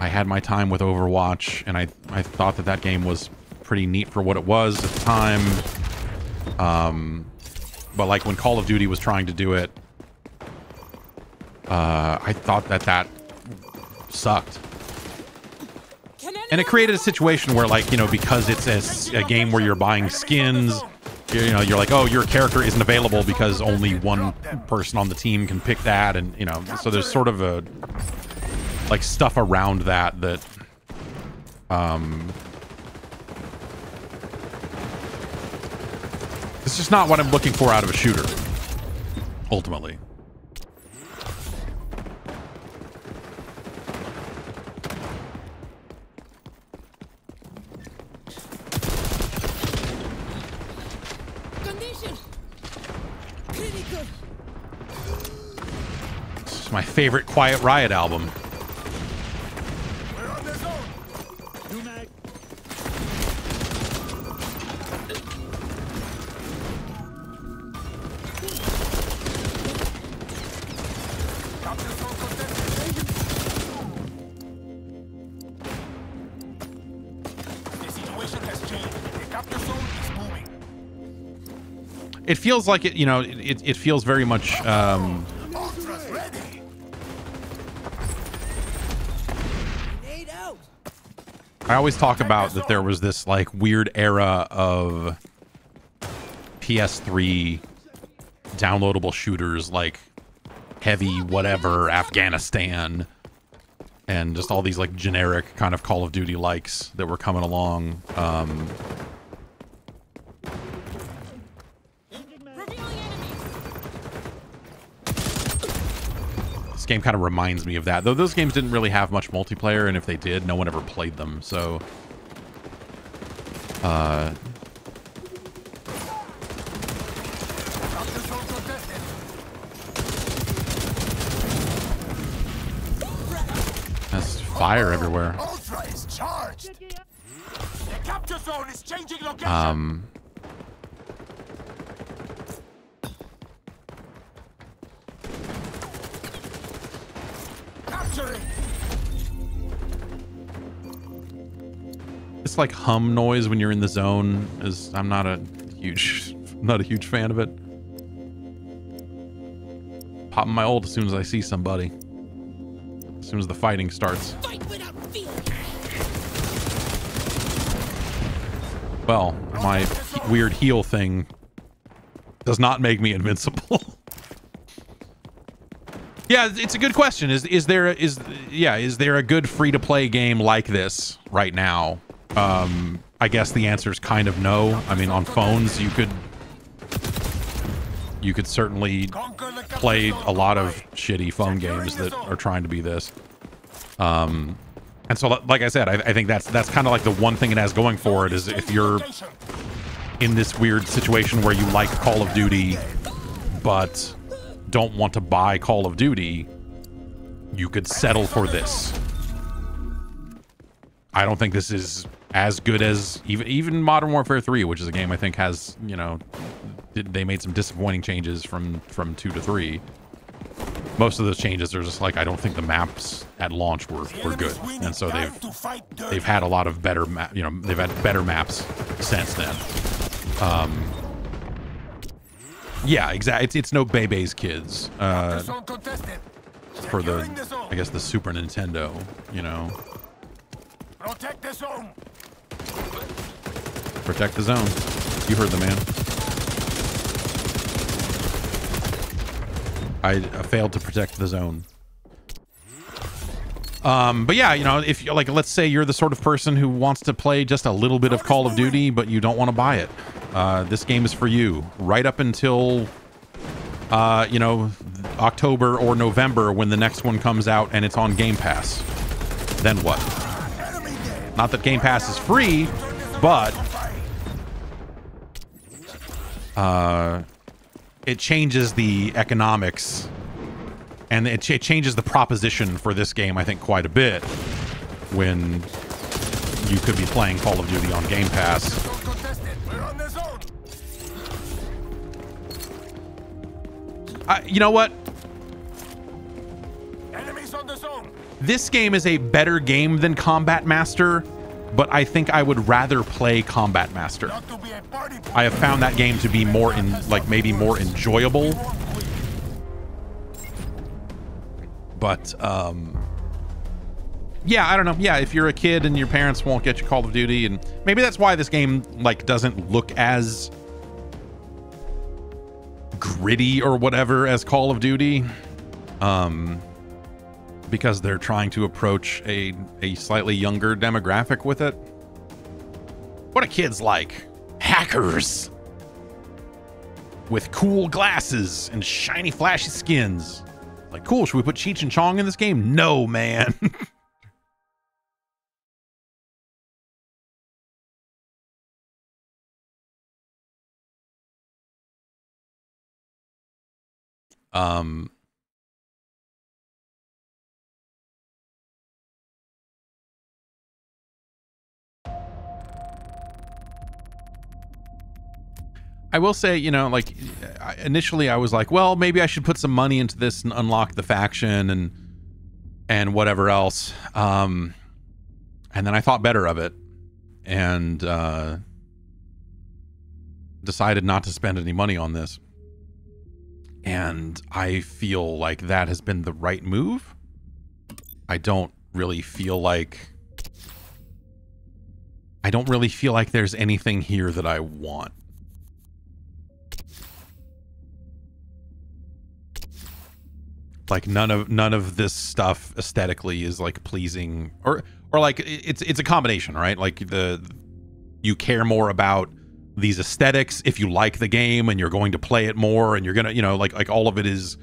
I had my time with Overwatch, and I I thought that that game was pretty neat for what it was at the time. Um, but like when Call of Duty was trying to do it, uh, I thought that that sucked and it created a situation where like you know because it's a game where you're buying skins you you know you're like oh your character isn't available because only one person on the team can pick that. And you know so there's sort of a like stuff around that that um it's just not what i'm looking for out of a shooter ultimately it's my favorite quiet riot album. It feels like it you know it, it feels very much um I always talk about that there was this like weird era of PS3 downloadable shooters like heavy whatever Afghanistan and just all these like generic kind of Call of Duty likes that were coming along. Um game kind of reminds me of that. Though those games didn't really have much multiplayer, and if they did, no one ever played them. So, uh,
Capture zone contested.
that's fire everywhere.
Ultra is charged. The capture zone is changing location.
Um, It's like hum noise when you're in the zone. Is I'm not a huge, not a huge fan of it. Popping my ult as soon as I see somebody. As soon as the fighting starts.
Fight.
Well, my weird heal thing does not make me invincible. yeah, it's a good question. Is is there is yeah, is there a good free to play game like this right now? Um I guess the answer is kind of no. I mean, on phones you could you could certainly play a lot of shitty phone games that are trying to be this. Um, and so, like I said, I, I think that's that's kind of like the one thing it has going for it is if you're in this weird situation where you like Call of Duty, but don't want to buy Call of Duty, you could settle for this. I don't think this is as good as even even Modern Warfare 3, which is a game I think has, you know, they made some disappointing changes from from 2 to 3. Most of those changes are just like I don't think the maps at launch were, were good. And so they've they've had a lot of better ma- you know, they've had better maps since then. Um yeah, exactly. It's, it's no Bebe's Kids uh,
Capture zone contested.
for the,
Securing the zone.
I guess, the Super Nintendo. You know,
Protect the zone.
protect the zone. You heard the man. I uh, failed to protect the zone. Um, but yeah, you know, if you like, let's say you're the sort of person who wants to play just a little bit of Call of Duty, but you don't want to buy it. Uh, this game is for you. Right up until, uh, you know, October or November when the next one comes out and it's on Game Pass. Then what? Not that Game Pass is free, but uh, it changes the economics and it, it changes the proposition for this game, I think, quite a bit when you could be playing Call of Duty on Game Pass. I, you know what?
Enemies on the zone.
This game is a better game than Combat Master, but I think I would rather play Combat Master.
Not to be a party.
I have found that game to be more in like maybe more enjoyable but um yeah i don't know yeah if you're a kid and your parents won't get you call of duty and maybe that's why this game like doesn't look as gritty or whatever as call of duty um because they're trying to approach a a slightly younger demographic with it what are kids like hackers with cool glasses and shiny flashy skins like, cool. Should we put Cheech and Chong in this game? No, man. um. I will say, you know, like initially I was like, well, maybe I should put some money into this and unlock the faction and and whatever else. Um and then I thought better of it and uh decided not to spend any money on this. And I feel like that has been the right move. I don't really feel like I don't really feel like there's anything here that I want. like none of none of this stuff aesthetically is like pleasing or or like it's it's a combination right like the you care more about these aesthetics if you like the game and you're going to play it more and you're gonna you know like like all of it is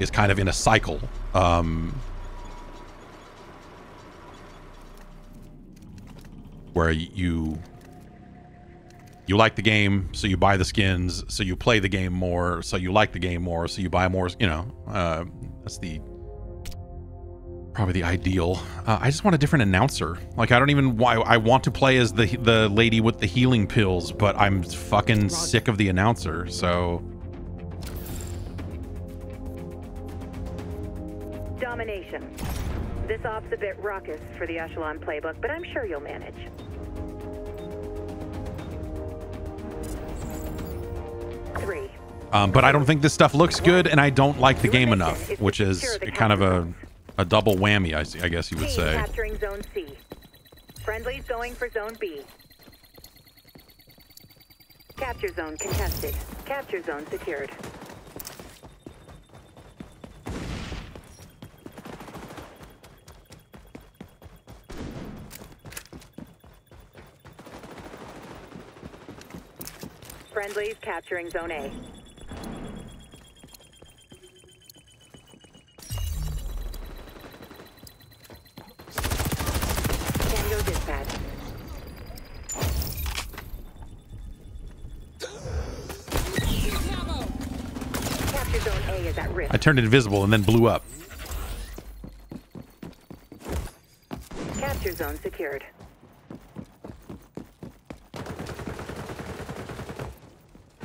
is kind of in a cycle. Um, where you you like the game, so you buy the skins, so you play the game more, so you like the game more, so you buy more. You know, uh, that's the probably the ideal. Uh, I just want a different announcer. Like I don't even why I want to play as the the lady with the healing pills, but I'm fucking sick of the announcer. So
Domination. This op's a bit raucous for the Echelon playbook, but I'm sure you'll manage. Three.
Um, but I don't think this stuff looks good, and I don't like the game enough, which is kind of a,
capture zones.
A double whammy, I guess you would say.
capturing Zone C. Friendlies going for Zone B. Capture zone contested. Capture zone secured. Friendlies capturing Zone A. dispatch. Capture Zone A is at risk.
I turned invisible and then blew up.
Capture zone secured.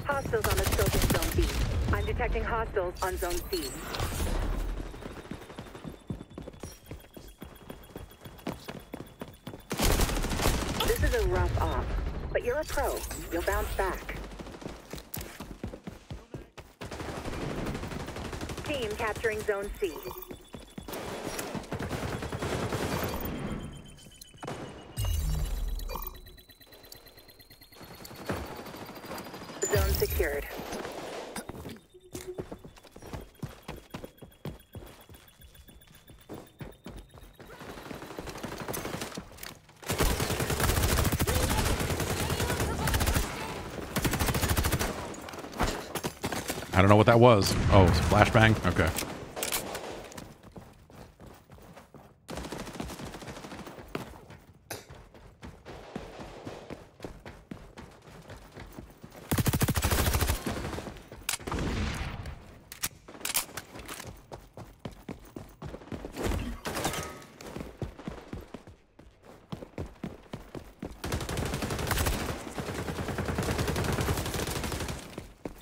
Hostiles on the scope in Zone B. I'm detecting hostiles on Zone C. This is a rough op, but you're a pro. You'll bounce back. Team capturing Zone C. Zone secured.
I don't know what that was. Oh, flashbang? Okay.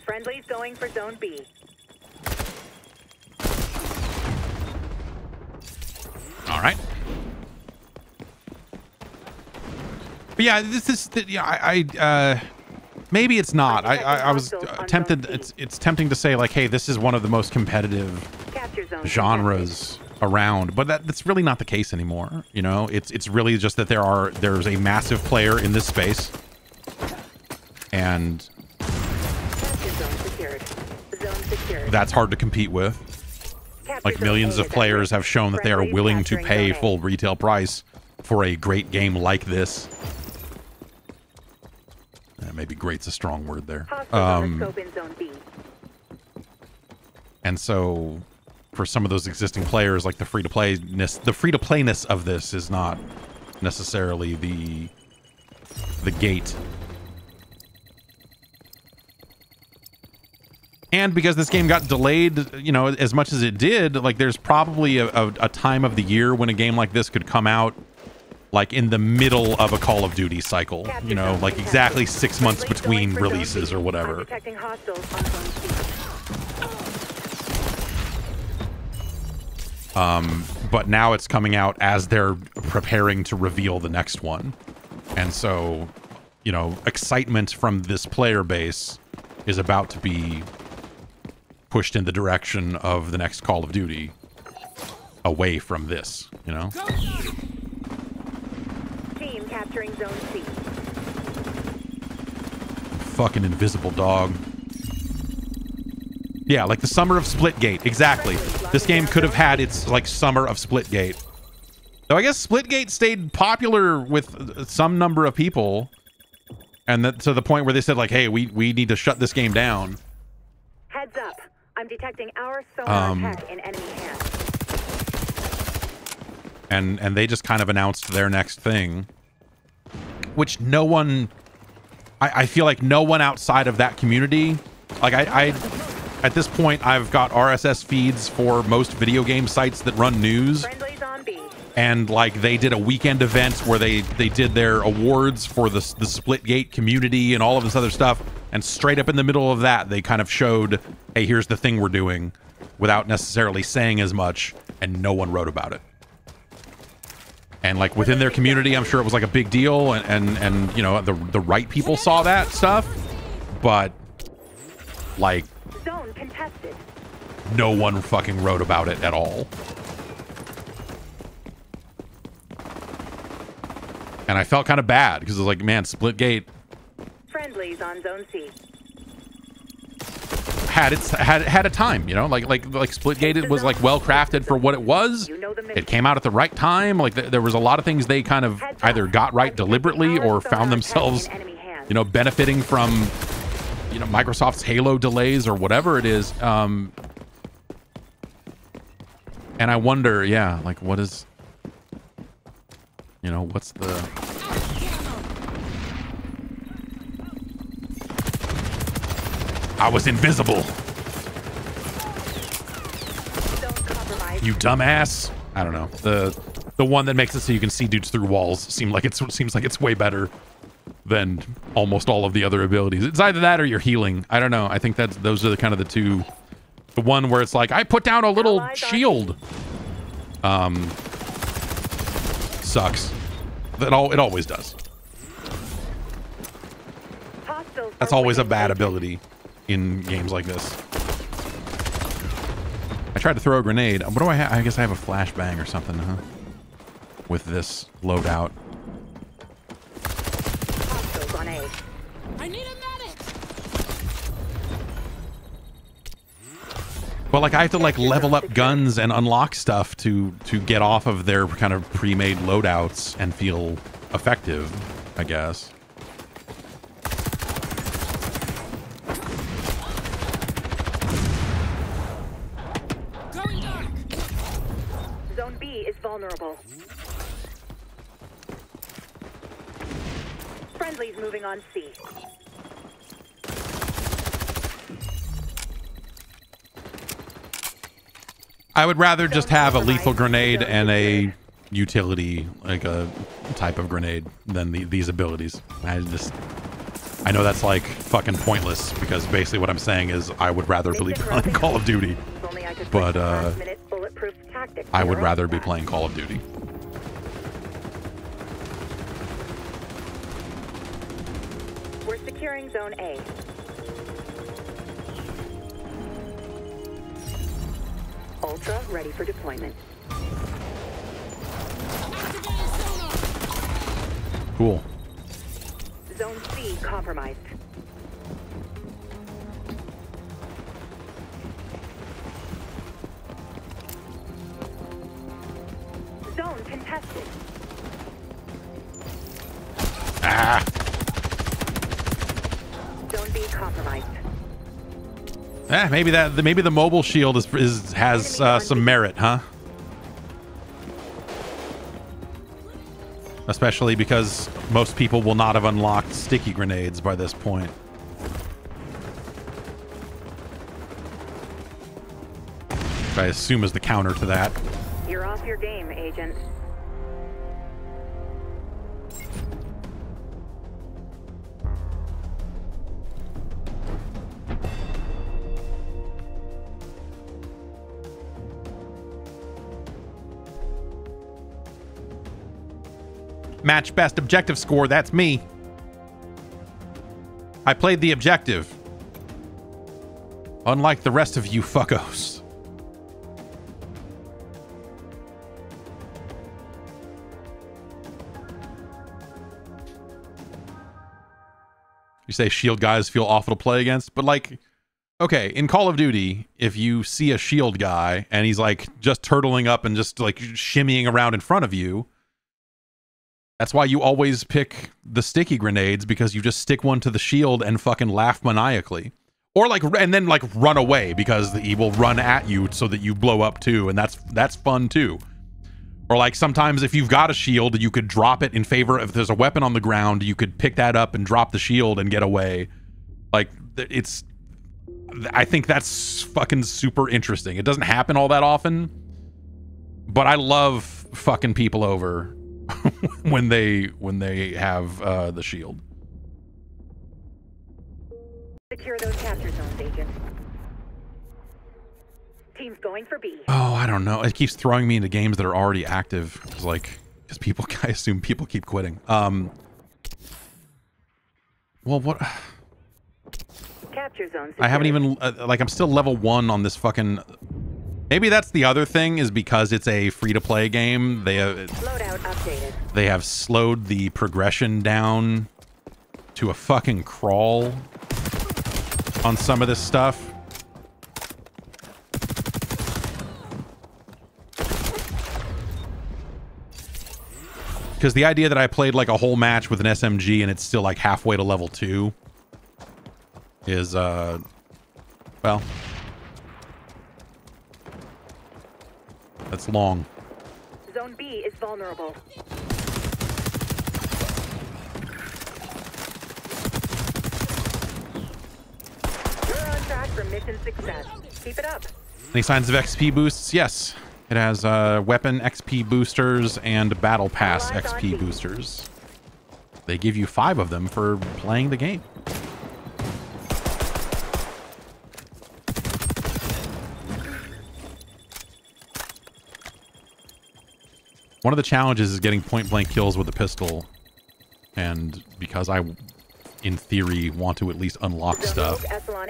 Friendlies going for Zone B.
All right. But yeah, this is the- yeah. I, I uh, maybe it's not. I, I, I was uh, tempted. It's it's tempting to say like, hey, this is one of the most competitive genres around, but that, that's really not the case anymore. You know, it's it's really just that there are there's a massive player in this space, and
Capture zone secured. Zone secured.
that's hard to compete with. Like millions of players have shown that they are willing to pay full retail price for a great game like this. Uh, maybe great's a strong word there. Um,
the scope in Zone B.
and so for some of those existing players like the free to playness the free to playness of this is not necessarily the the gate and because this game got delayed you know as much as it did like there's probably a, a, a time of the year when a game like this could come out like in the middle of a call of duty cycle you know like exactly six months between
going for Zone
releases or whatever
detecting hostiles on Zone C.
Um, but now it's coming out as they're preparing to reveal the next one. And so, you know, excitement from this player base is about to be pushed in the direction of the next Call of Duty away from this, you know?
Capturing Zone C.
Fucking invisible dog. Yeah, like the summer of Splitgate. Exactly. This game could have had its like summer of Splitgate. Though I guess Splitgate stayed popular with some number of people, and that to the point where they said like, "Hey, we we need to shut this game down."
Heads up. I'm detecting our sonar
Um,
tech in enemy hands.
and and they just kind of announced their next thing which no one I, I feel like no one outside of that community like I, I at this point i've got rss feeds for most video game sites that run news.
Friendlies on B.
and like they did a weekend event where they they did their awards for the the Splitgate community and all of this other stuff. And straight up in the middle of that they kind of showed hey here's the thing we're doing without necessarily saying as much and no one wrote about it and like within their community i'm sure it was like a big deal and and, and you know the the right people saw that stuff but like
Zone contested.
no one fucking wrote about it at all. And I felt kind of bad because it was like, man, Splitgate
Friendlies on Zone C.
had its had had a time, you know, like like like Splitgate it was like well crafted for what it was.
You know the
It came out at the right time. Like th- there was a lot of things they kind of either got right deliberately or found themselves,
in enemy hands.
you know, benefiting from you know Microsoft's Halo delays or whatever it is. Um, and I wonder, yeah, like what is, you know, what's the I was invisible, you dumbass. I don't know. The the one that makes it so you can see dudes through walls seem like it's seems like it's way better than almost all of the other abilities. It's either that or you're healing. I don't know. I think that's those are the kind of the two. The one where it's like I put down a little shield. Um sucks. That all it always does. That's always a bad ability in games like this. I tried to throw a grenade. What do I have? I guess I have a flashbang or something, huh? With this loadout.
Hostiles on A.
I need a medic.
Well, like I have to like level up guns and unlock stuff to to get off of their kind of pre-made loadouts and feel effective, I guess.
Going dark.
Zone B is vulnerable. Friendlies moving on C.
I would rather just have a lethal grenade and a utility, like a type of grenade, than the, these abilities. I just, I know that's like fucking pointless because basically what I'm saying is I would rather believe Call of Duty.
If only I could switch
But, uh, I would rather be playing Call of Duty.
We're securing Zone A. Ultra ready for deployment.
Cool.
Zone C compromised. Zone contested.
Ah,
Zone B compromised.
eh, maybe that maybe the mobile shield is, is has uh, some merit, huh? Especially because most people will not have unlocked sticky grenades by this point. Which I assume is the counter to that.
You're off your game, Agent.
Match best objective score, that's me. I played the objective. Unlike the rest of you fuckos. You say shield guys feel awful to play against, but like, okay, in Call of Duty, if you see a shield guy and he's like just turtling up and just like shimmying around in front of you, that's why you always pick the sticky grenades because you just stick one to the shield and fucking laugh maniacally. or like and then like run away because he will run at you so that you blow up too and that's that's fun too or like sometimes if you've got a shield you could drop it in favor if there's a weapon on the ground you could pick that up and drop the shield and get away. Like it's i think that's fucking super interesting. It doesn't happen all that often but i love fucking people over when they when they have uh the shield.
Secure those capture zones, Agent. Team's going for B.
Oh, I don't know. It keeps throwing me into games that are already active. It's like because people, I assume people keep quitting. Um. Well, what?
Capture zones.
I haven't even uh, like I'm still level one on this fucking. Maybe that's the other thing is because it's a free to play game. They uh, they have slowed the progression down to a fucking crawl on some of this stuff. Because the idea that I played like a whole match with an SMG and it's still like halfway to level two is, uh, well, that's long.
Zone B is vulnerable. You're on track for mission success. Keep it up.
Any signs of XP boosts? Yes. It has uh, weapon XP boosters and battle pass XP boosters. They give you five of them for playing the game. One of the challenges is getting point blank kills with a pistol. And because I, in theory, want to at least unlock stuff.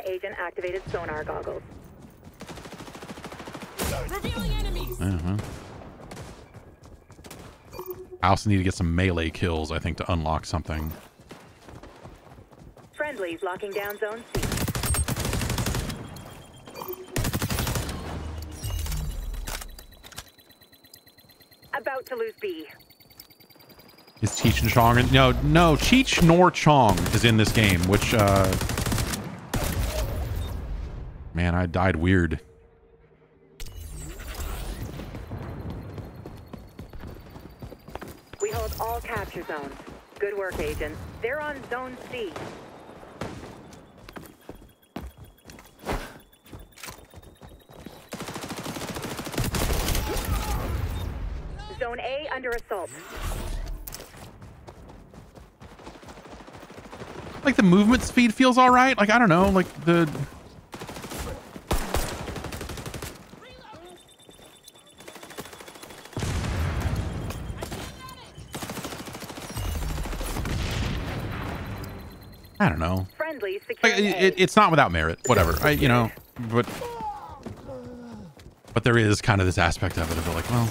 Agent activated sonar goggles.
Revealing enemies.
Uh-huh. I also need to get some melee kills, I think, to unlock something.
Friendlies locking down zone C. About to lose B.
Is Cheech and Chong? in- No, no, Cheech nor Chong is in this game, which, uh... Man, I died weird.
We hold all capture zones. Good work, agent. They're on zone C. Zone A under assault.
Like, the movement speed feels alright. Like, I don't know, like, the... I don't know.
Friendly
Like, it, it's not without merit. Whatever. I, you know, but but there is kind of this aspect of it of like, well,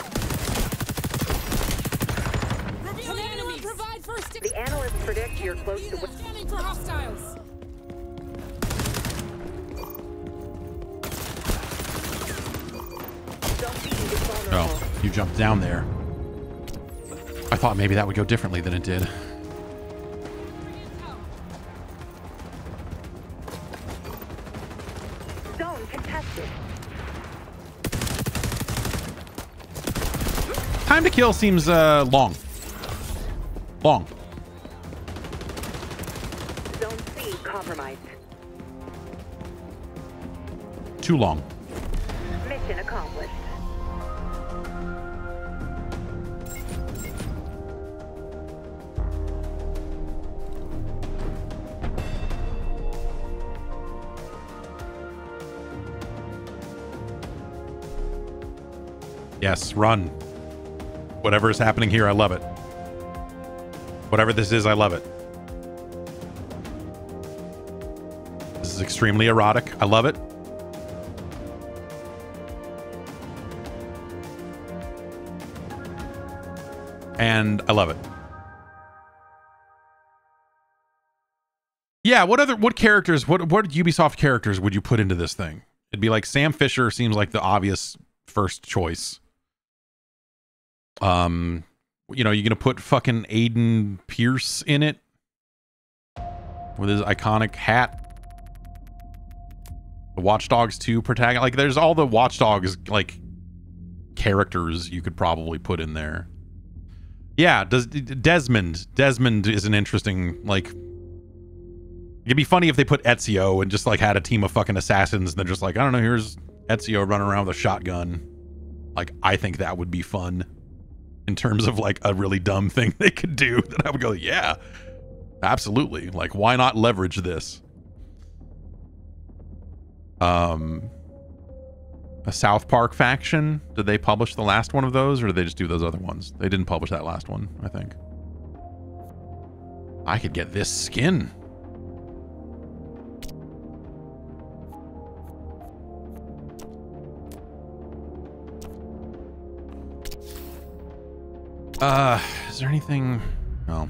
Revealing enemies. Provide first.
The analysts predict you're close to... wi-
Scanning for hostiles.
Zone B is vulnerable.
oh, you jumped down there. I thought maybe that would go differently than it did. Time to kill seems uh long. Long.
Zone C compromised.
Too long.
Mission accomplished.
Yes, run. Whatever is happening here, I love it. Whatever this is, I love it. This is extremely erotic. I love it. And I love it. Yeah, what other what characters what what Ubisoft characters would you put into this thing? It'd be like Sam Fisher seems like the obvious first choice. Um, you know, you're gonna put fucking Aiden Pearce in it with his iconic hat. The Watch Dogs 2 protagonist. Like, there's all the Watch Dogs like, characters you could probably put in there. Yeah, does Desmond. Desmond is an interesting, like, it'd be funny if they put Ezio and just, like, had a team of fucking assassins and they're just like, I don't know, here's Ezio running around with a shotgun. Like, I think that would be fun in terms of, like, a really dumb thing they could do that I would go, yeah, absolutely. Like, why not leverage this? um a South Park faction. Did they publish the last one of those or did they just do those other ones? They didn't publish that last one, I think. I could get this skin. Uh, is there anything? No.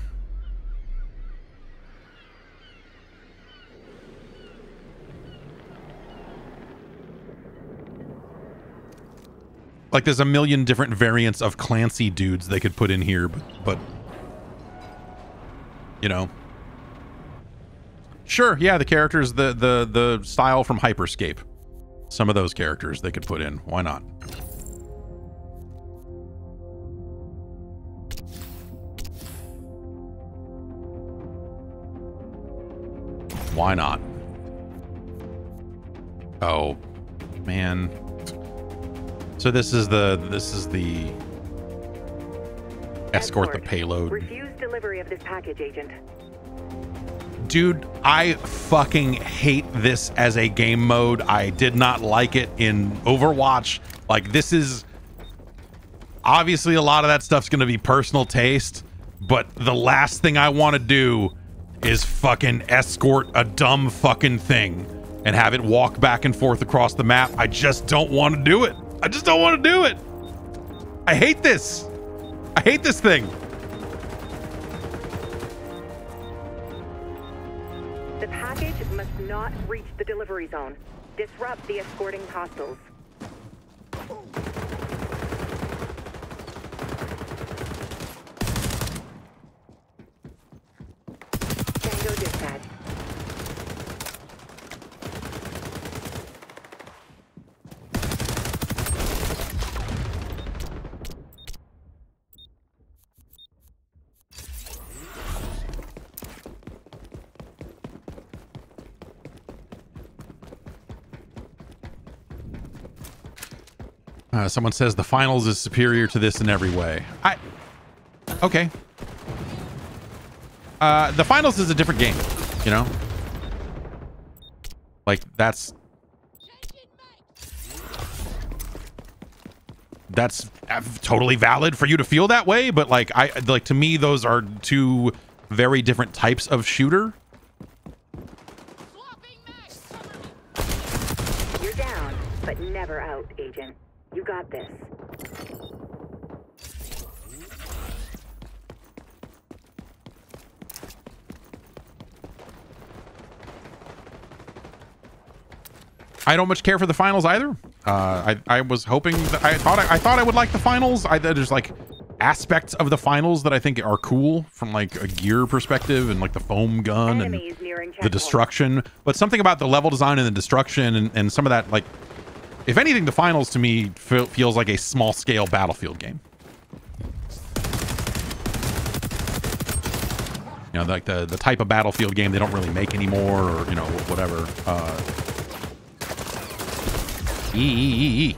Like there's a million different variants of Clancy dudes they could put in here, but, but you know. Sure, yeah, the characters, the the the style from Hyper Scape. Some of those characters they could put in. Why not? Why not? Oh, man. So this is the this is the escort the payload.
Refuse delivery of this package, Agent.
Dude, I fucking hate this as a game mode. I did not like it in Overwatch. Like this is obviously a lot of that stuff's going to be personal taste, but the last thing I want to do is fucking escort a dumb fucking thing and have it walk back and forth across the map. I just don't want to do it. I just don't want to do it. I hate this. I hate this thing.
The package must not reach the delivery zone. Disrupt the escorting hostiles. Tango dispatch.
Uh, someone says the finals is superior to this in every way. I okay. Uh, the finals is a different game, you know. Like that's that's uh, totally valid for you to feel that way, but like I like to me those are two very different types of shooter.
You're down, but never out, Agent. You got this.
I don't much care for the finals either. Uh, I I was hoping that I thought I, I thought I would like the finals. I there's like aspects of the finals that I think are cool from like a gear perspective and like the foam gun and the destruction. But something about the level design and the destruction and, and some of that like, if anything, the finals to me feels like a small scale battlefield game. You know, like the the type of battlefield game they don't really make anymore, or you know whatever. Uh, E E E E.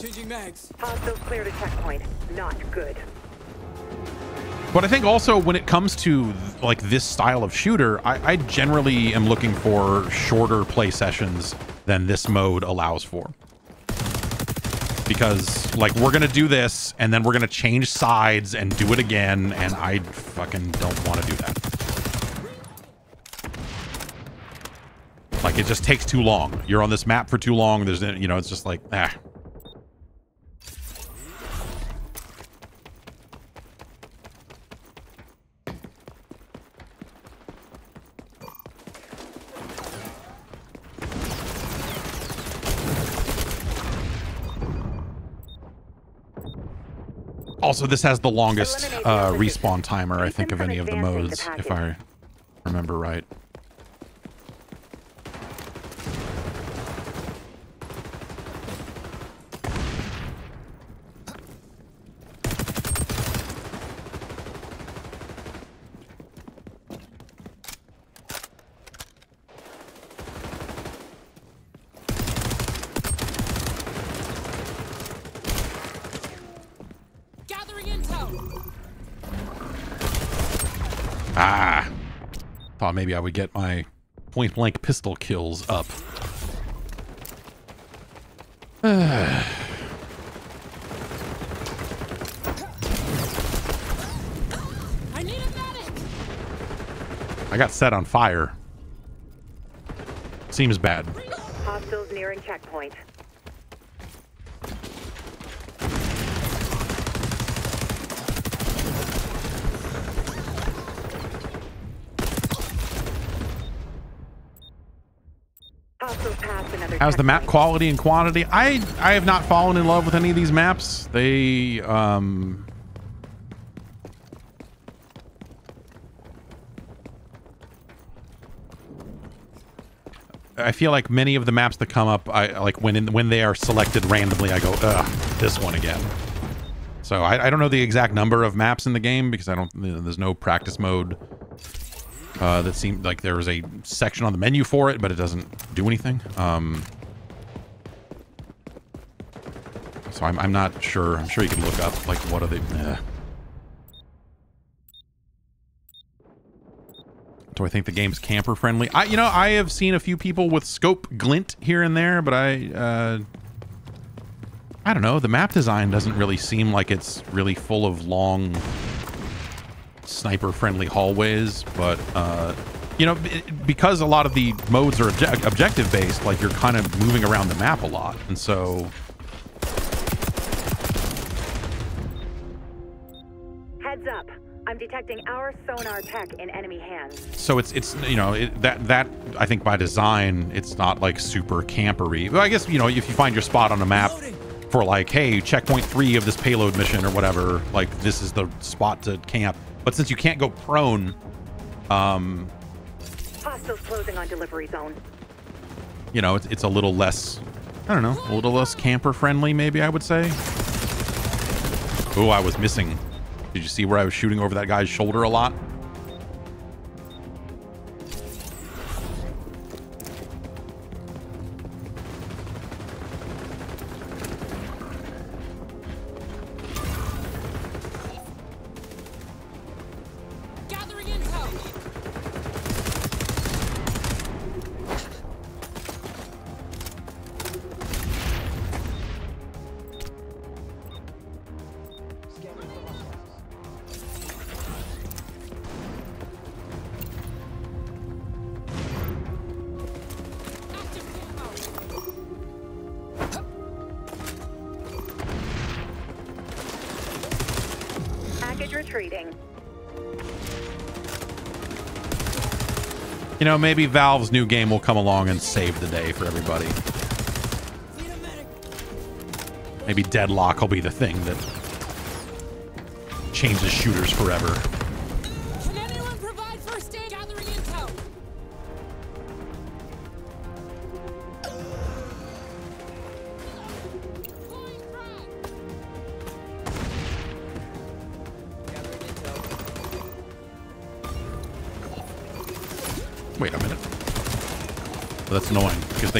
Changing mags.
Hostiles cleared a checkpoint. Not good.
But I think also when it comes to like this style of shooter, I, I generally am looking for shorter play sessions than this mode allows for. Because like we're gonna do this and then we're gonna change sides and do it again, and I fucking don't want to do that. Like it just takes too long. You're on this map for too long. There's you know it's just like ah. Also, this has the longest uh, respawn timer, I think, of any of the modes, if I remember right.
Gathering intel.
Ah. Thought maybe I would get my point blank pistol kills up.
I need a medic.
I got set on fire. Seems bad.
Hostiles nearing checkpoint. Hostiles passed another
How's the map quality and quantity? I I have not fallen in love with any of these maps. They um I feel like many of the maps that come up, I like when in, when they are selected randomly, I go, ugh, this one again. So I, I don't know the exact number of maps in the game because I don't. you know, There's no practice mode. Uh, that seemed like there was a section on the menu for it, but it doesn't do anything. Um, so I'm, I'm not sure. I'm sure you can look up like what are they. eh. Do I think the game's camper friendly? I, you know, I have seen a few people with scope glint here and there, but I, uh, I don't know. The map design doesn't really seem like it's really full of long sniper friendly hallways, but uh, you know, b- because a lot of the modes are obje- objective based, like you're kind of moving around the map a lot, and so
Heads up. I'm detecting our sonar tech in enemy hands.
so it's it's you know it, that that I think by design it's not like super campery. Well, I guess you know if you find your spot on a map for like, hey, checkpoint three of this payload mission or whatever, like this is the spot to camp. But since you can't go prone, um,
Hostiles closing on delivery zone.
you know, it's, it's a little less, I don't know, a little less camper friendly, maybe I would say. Oh, I was missing. Did you see where I was shooting over that guy's shoulder a lot? You know, maybe Valve's new game will come along and save the day for everybody. Maybe Deadlock will be the thing that changes shooters forever.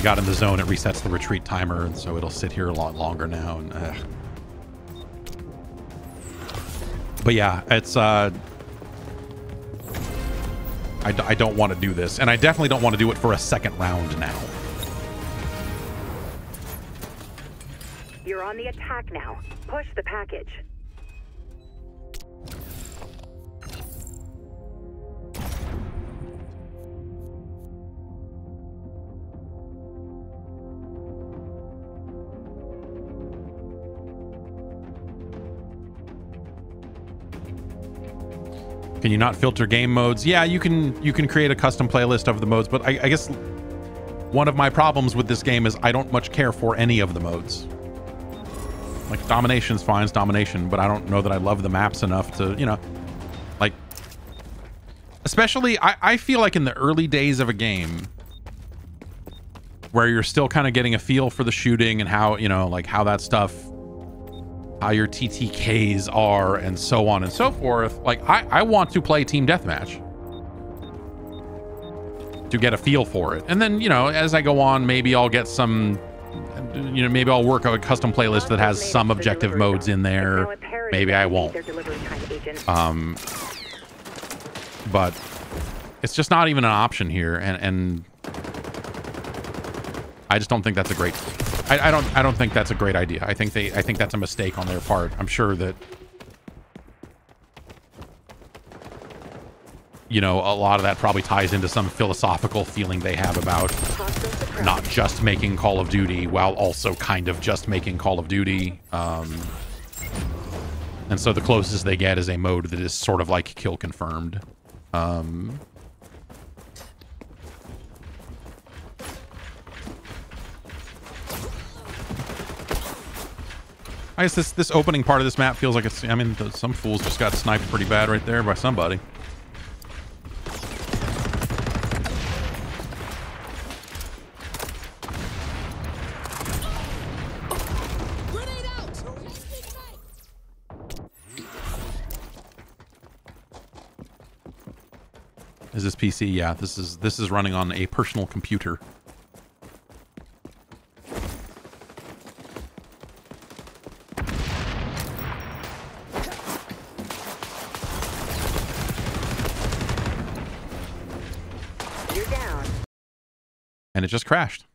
Got in the zone. It resets the retreat timer, and so it'll sit here a lot longer now. And uh. but yeah, it's uh, I, d- I don't want to do this, and I definitely don't want to do it for a second round now.
You're on the attack now. Push the package.
Can you not filter game modes? Yeah, you can. You can create a custom playlist of the modes, but I, I guess one of my problems with this game is I don't much care for any of the modes. Like domination's fine, it's domination, but I don't know that I love the maps enough to, you know, like especially I, I feel like in the early days of a game where you're still kind of getting a feel for the shooting and how you know like how that stuff how your ttks are and so on and so forth like i i want to play team deathmatch to get a feel for it. And then you know as i go on maybe i'll get some you know maybe i'll work a custom playlist that has some objective modes in there. Maybe i won't. Um but it's just not even an option here and and i just don't think that's a great I, I don't i don't think that's a great idea. I think they i think that's a mistake on their part. I'm sure that you know a lot of that probably ties into some philosophical feeling they have about not just making call of duty while also kind of just making call of duty. Um and so the closest they get is a mode that is sort of like kill confirmed. Um I guess this this opening part of this map feels like it's. I mean, some fools just got sniped pretty bad right there by somebody. Is this PC? Yeah, this is this is running on a personal computer. And it just crashed.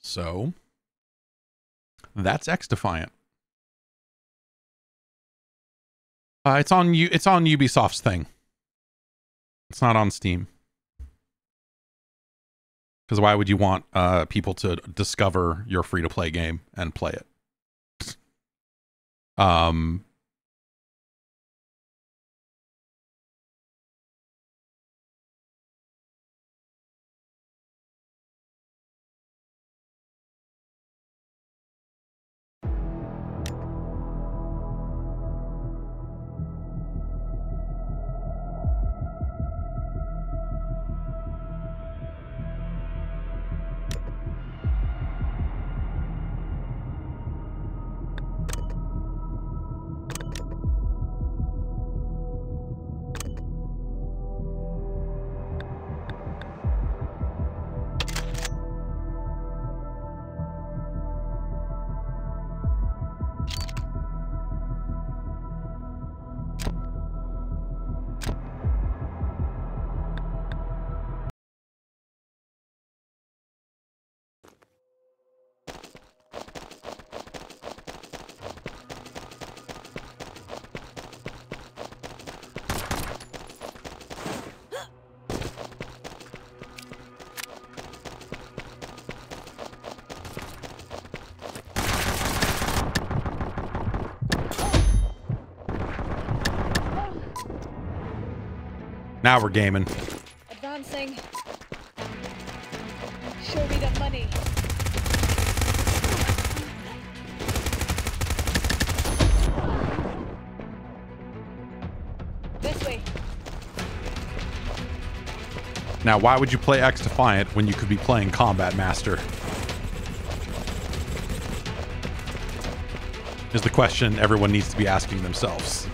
So that's XDefiant. Uh, it's on you. It's on Ubisoft's thing. It's not on Steam. Because why would you want uh, people to discover your free to play game and play it? Um, now we're gaming.
Advancing. Show me the money. This way.
Now, why would you play XDefiant when you could be playing Combat Master? Is the question everyone needs to be asking themselves.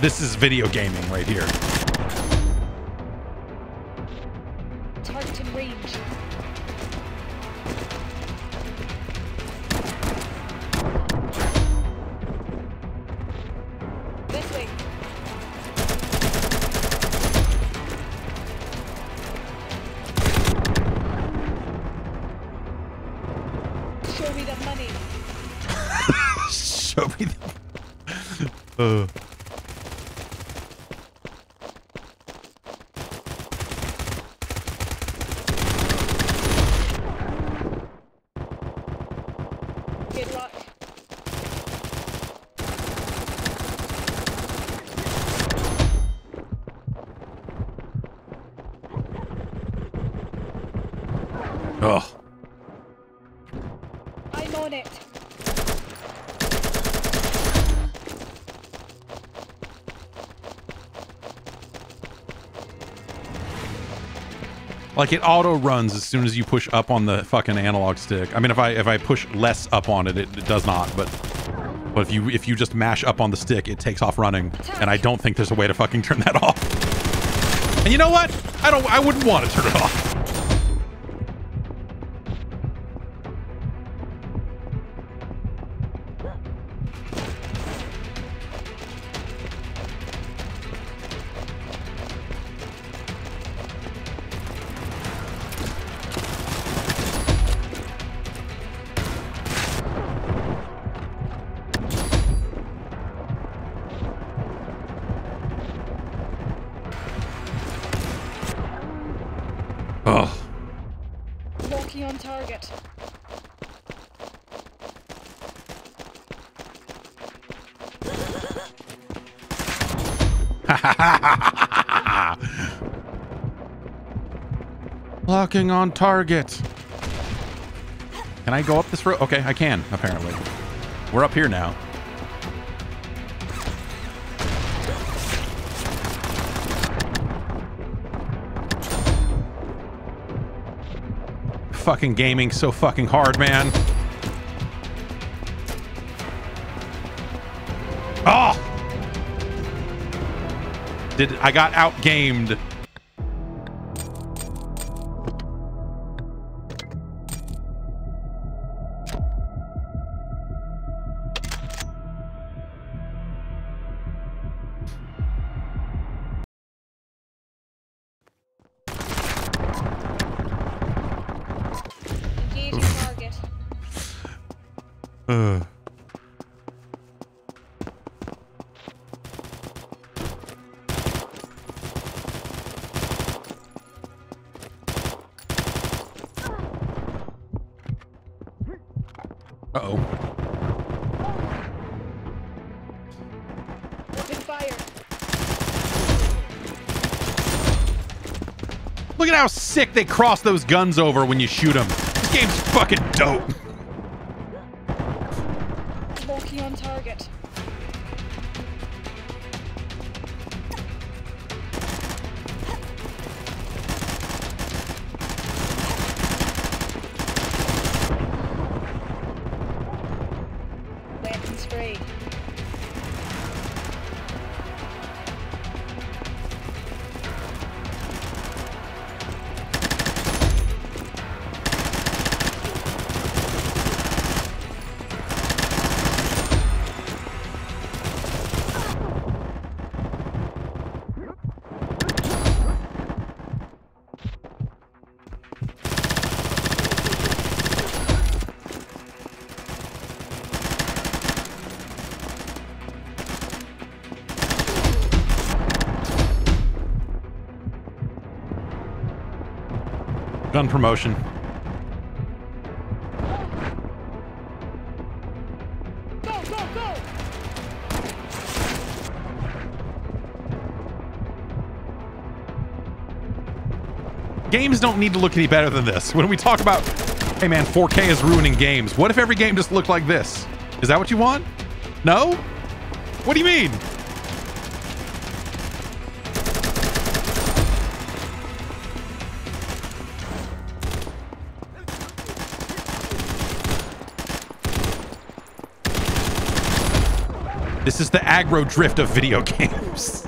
This is video gaming right here. Ugh.
I'm on it.
Like it auto runs as soon as you push up on the fucking analog stick. I mean, if I if I push less up on it, it, it does not. But but if you if you just mash up on the stick, it takes off running. And I don't think there's a way to fucking turn that off. And you know what? I don't. I wouldn't want to turn it off.
On target.
Can I go up this road? Okay, I can, apparently. We're up here now. Fucking gaming so fucking hard, man. Oh! Did I got outgamed. Sick they cross those guns over when you shoot them. This game's fucking dope. Promotion.
Go, go, go!
Games don't need to look any better than this. When we talk about, hey man, 4K is ruining games. What if every game just looked like this? Is that what you want? No? What do you mean? This is the aggro drift of video games.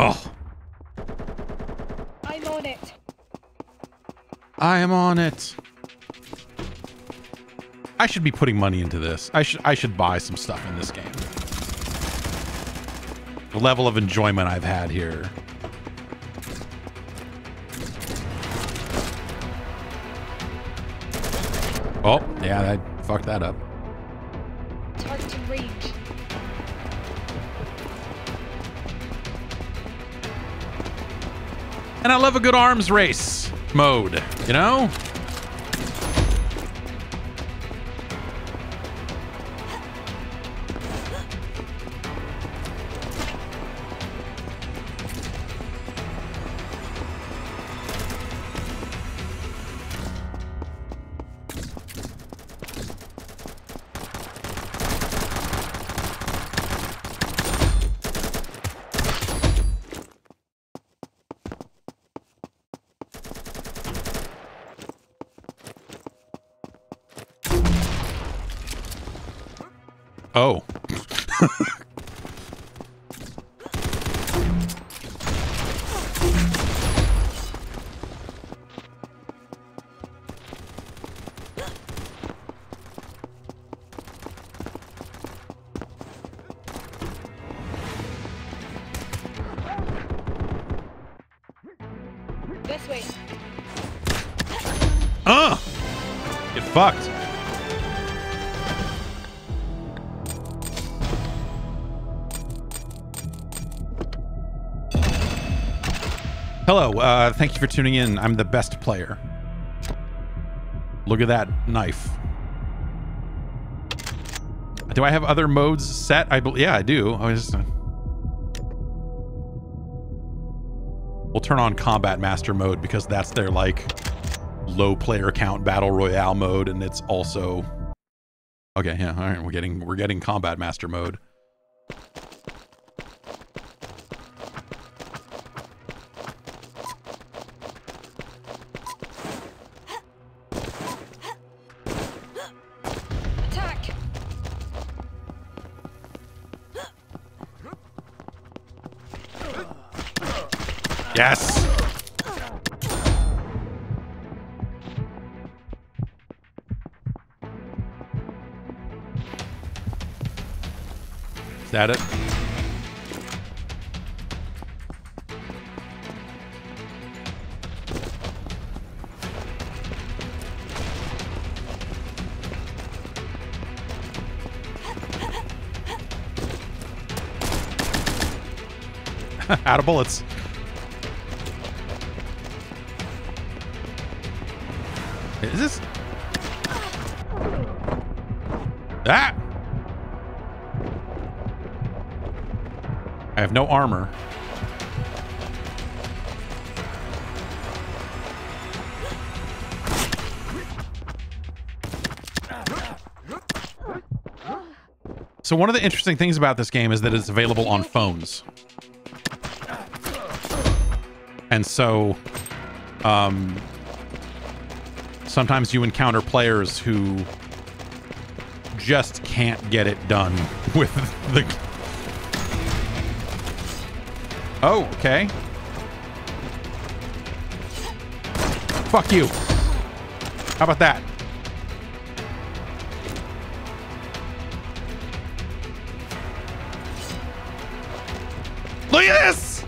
Oh,
I'm on it.
I am on it. I should be putting money into this. I should I should buy some stuff in this game. The level of enjoyment I've had here. Oh, yeah, I fucked that up. And I love a good arms race mode, you know? Uh, thank you for tuning in. I'm the best player. Look at that knife. Do I have other modes set? I yeah, I do. I just, We'll turn on Combat Master mode because that's their like low player count battle royale mode, and it's also okay. Yeah, all right. We're getting we're getting Combat Master mode. That it? Out of bullets. Is this? No armor. So one of the interesting things about this game is that it's available on phones. And so um sometimes you encounter players who just can't get it done with the Oh, okay. Fuck you. How about that? Look at this!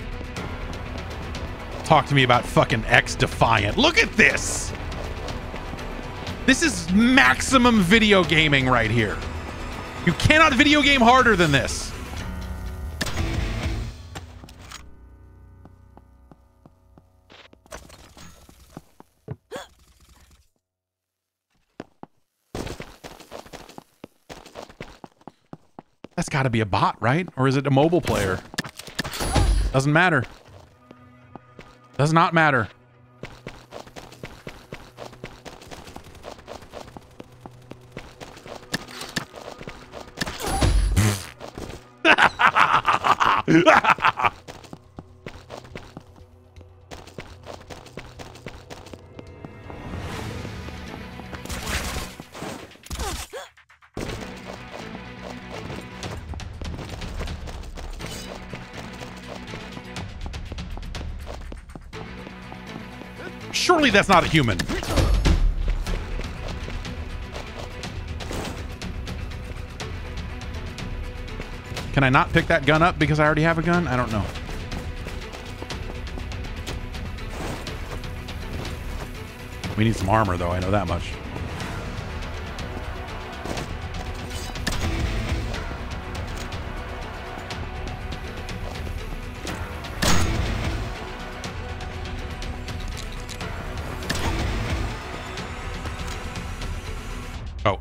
Talk to me about fucking XDefiant. Look at this! This is maximum video gaming right here. You cannot video game harder than this. Got to be a bot, right? Or is it a mobile player? Doesn't matter. Does not matter. Surely that's not a human. Can I not pick that gun up because I already have a gun? I don't know. We need some armor, though. I know that much.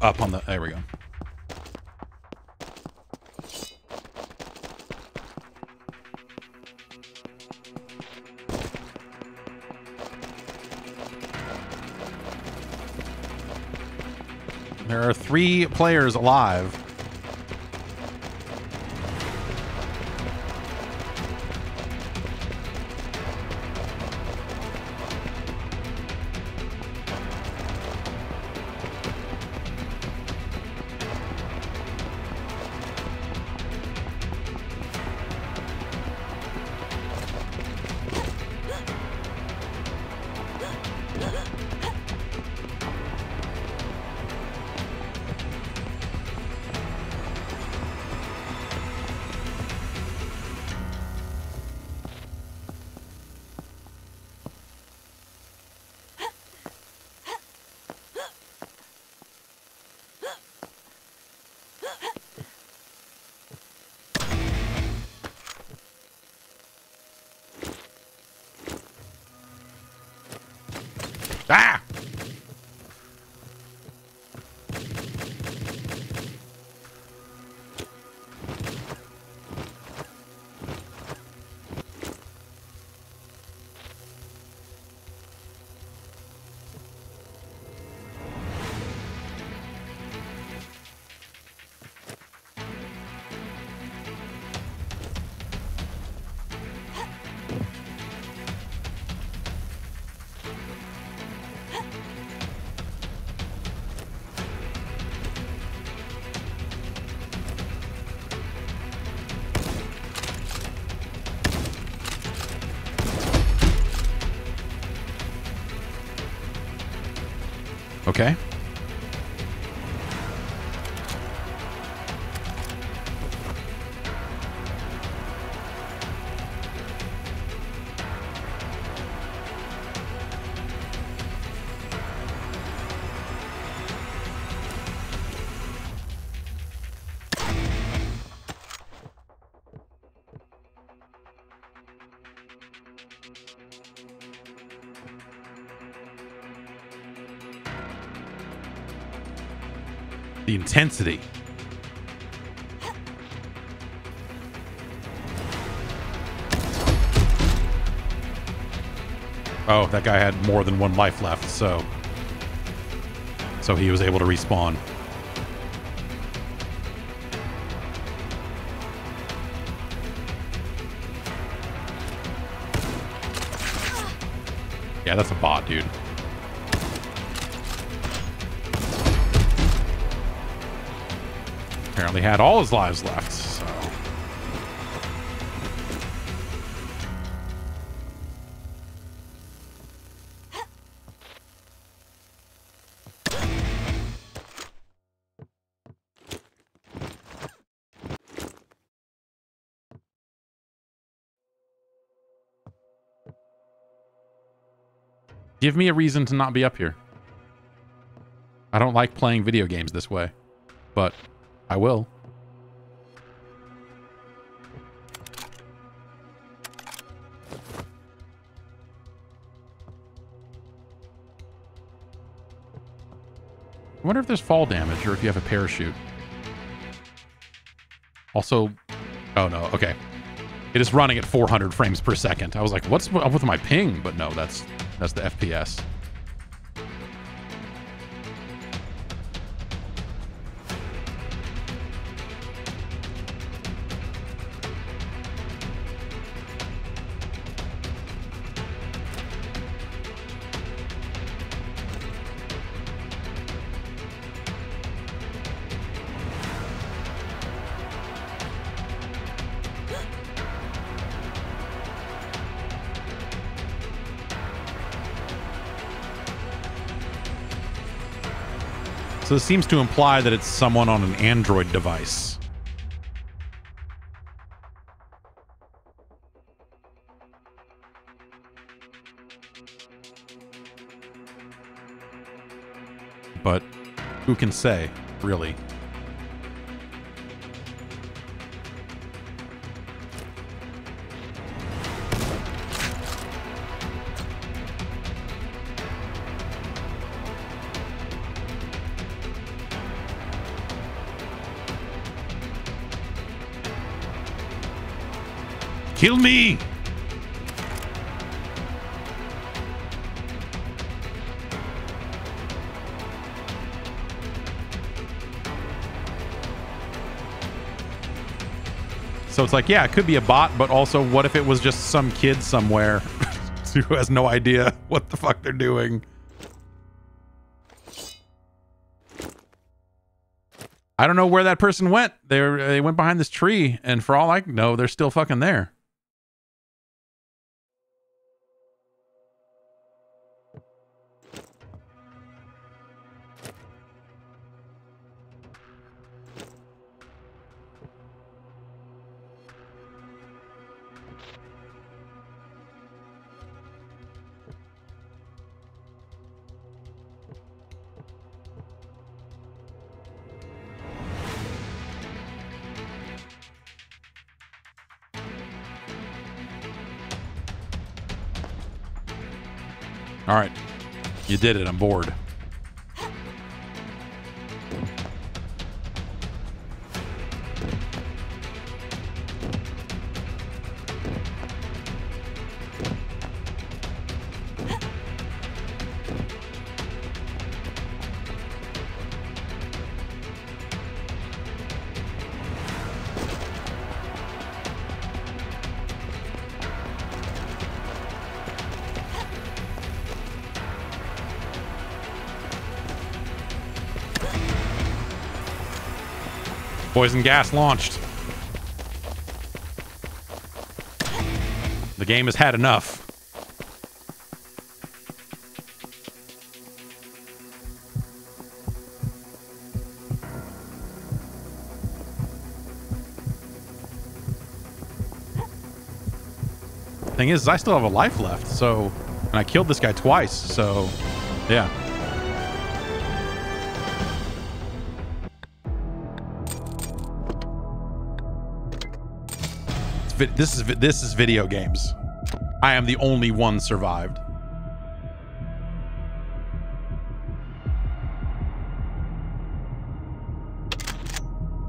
Up on the. There we go. There are three players alive. Intensity. Oh, that guy had more than one life left, so so he was able to respawn. Yeah, that's a bot, dude. Apparently had all his lives left, so. Give me a reason to not be up here. I don't like playing video games this way, but I will. I wonder if there's fall damage or if you have a parachute. Also, oh no, okay. It is running at 400 frames per second. I was like, what's up with my ping? But no, that's that's the FPS. So this seems to imply that it's someone on an Android device. But who can say, really? Kill me! So it's like, yeah, it could be a bot, but also what if it was just some kid somewhere who has no idea what the fuck they're doing? I don't know where that person went. They they went behind this tree, and for all I know, they're still fucking there. All right. You did it. I'm bored. Poison gas launched. The game has had enough. Thing is, I still have a life left, so and I killed this guy twice, so yeah. This is this is video games. I am the only one survived.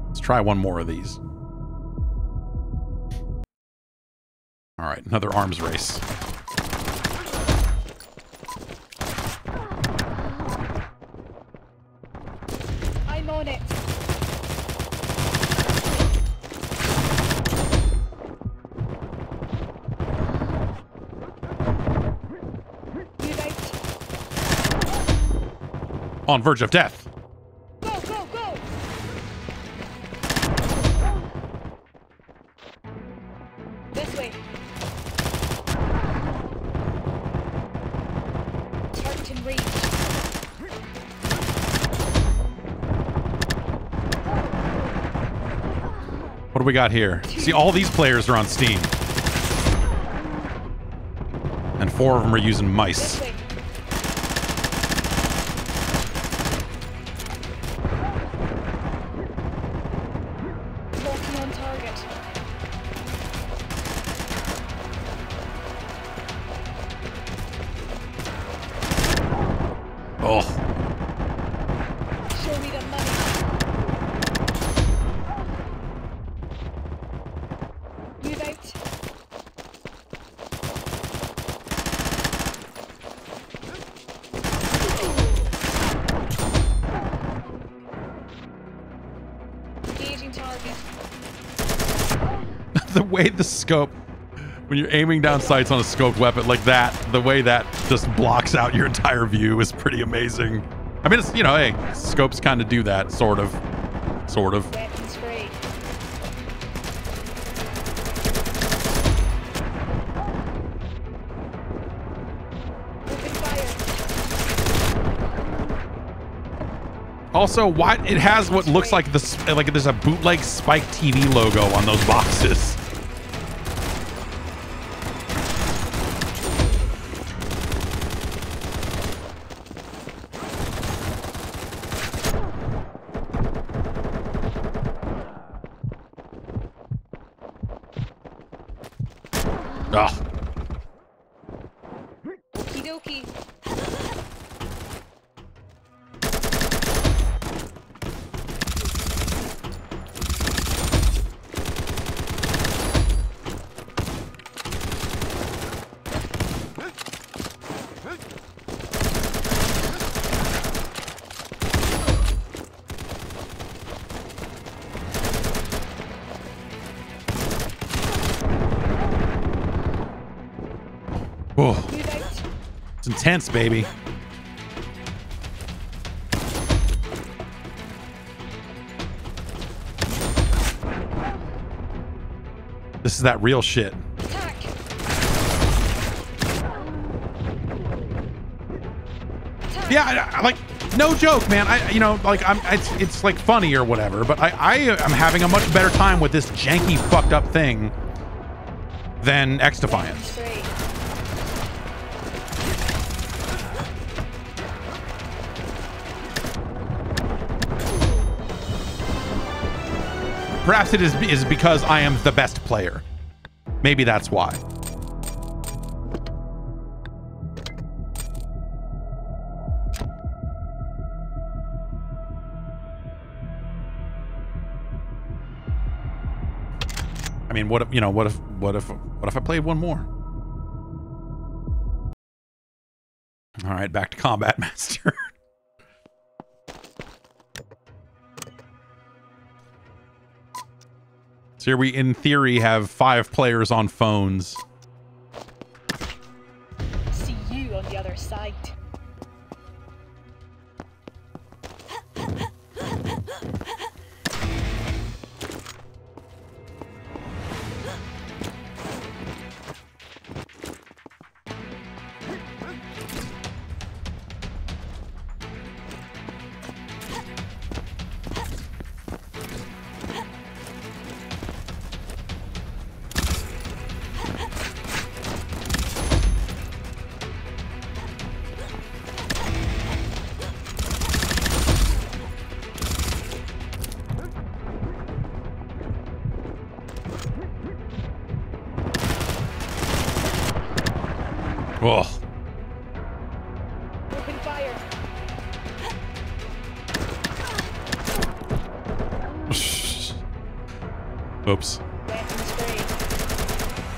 Let's try one more of these. All right, another arms race.
On
verge of death.
Go, go, go! This way. Target range.
What do we got here? See, all these players are on Steam. And four of them are using mice. When you're aiming down sights on a scoped weapon like that, the way that just blocks out your entire view is pretty amazing. I mean, it's you know, hey, scopes kind of do that, sort of, sort of. Also, why it has what looks like this, like there's a bootleg Spike TV logo on those boxes. Ugh.
Okie dokie.
Oh,
Move out.
it's intense, baby. This is that real shit. Yeah, I, I, like no joke, man. I you know like I'm it's it's like funny or whatever, but I I am having a much better time with this janky fucked up thing than X Defiance. Perhaps it is is because I am the best player. Maybe that's why. I mean, what if you know? What if what if what if I played one more? All right, back to Combat Master. So here we, in theory, have five players on phones.
See you on the other side.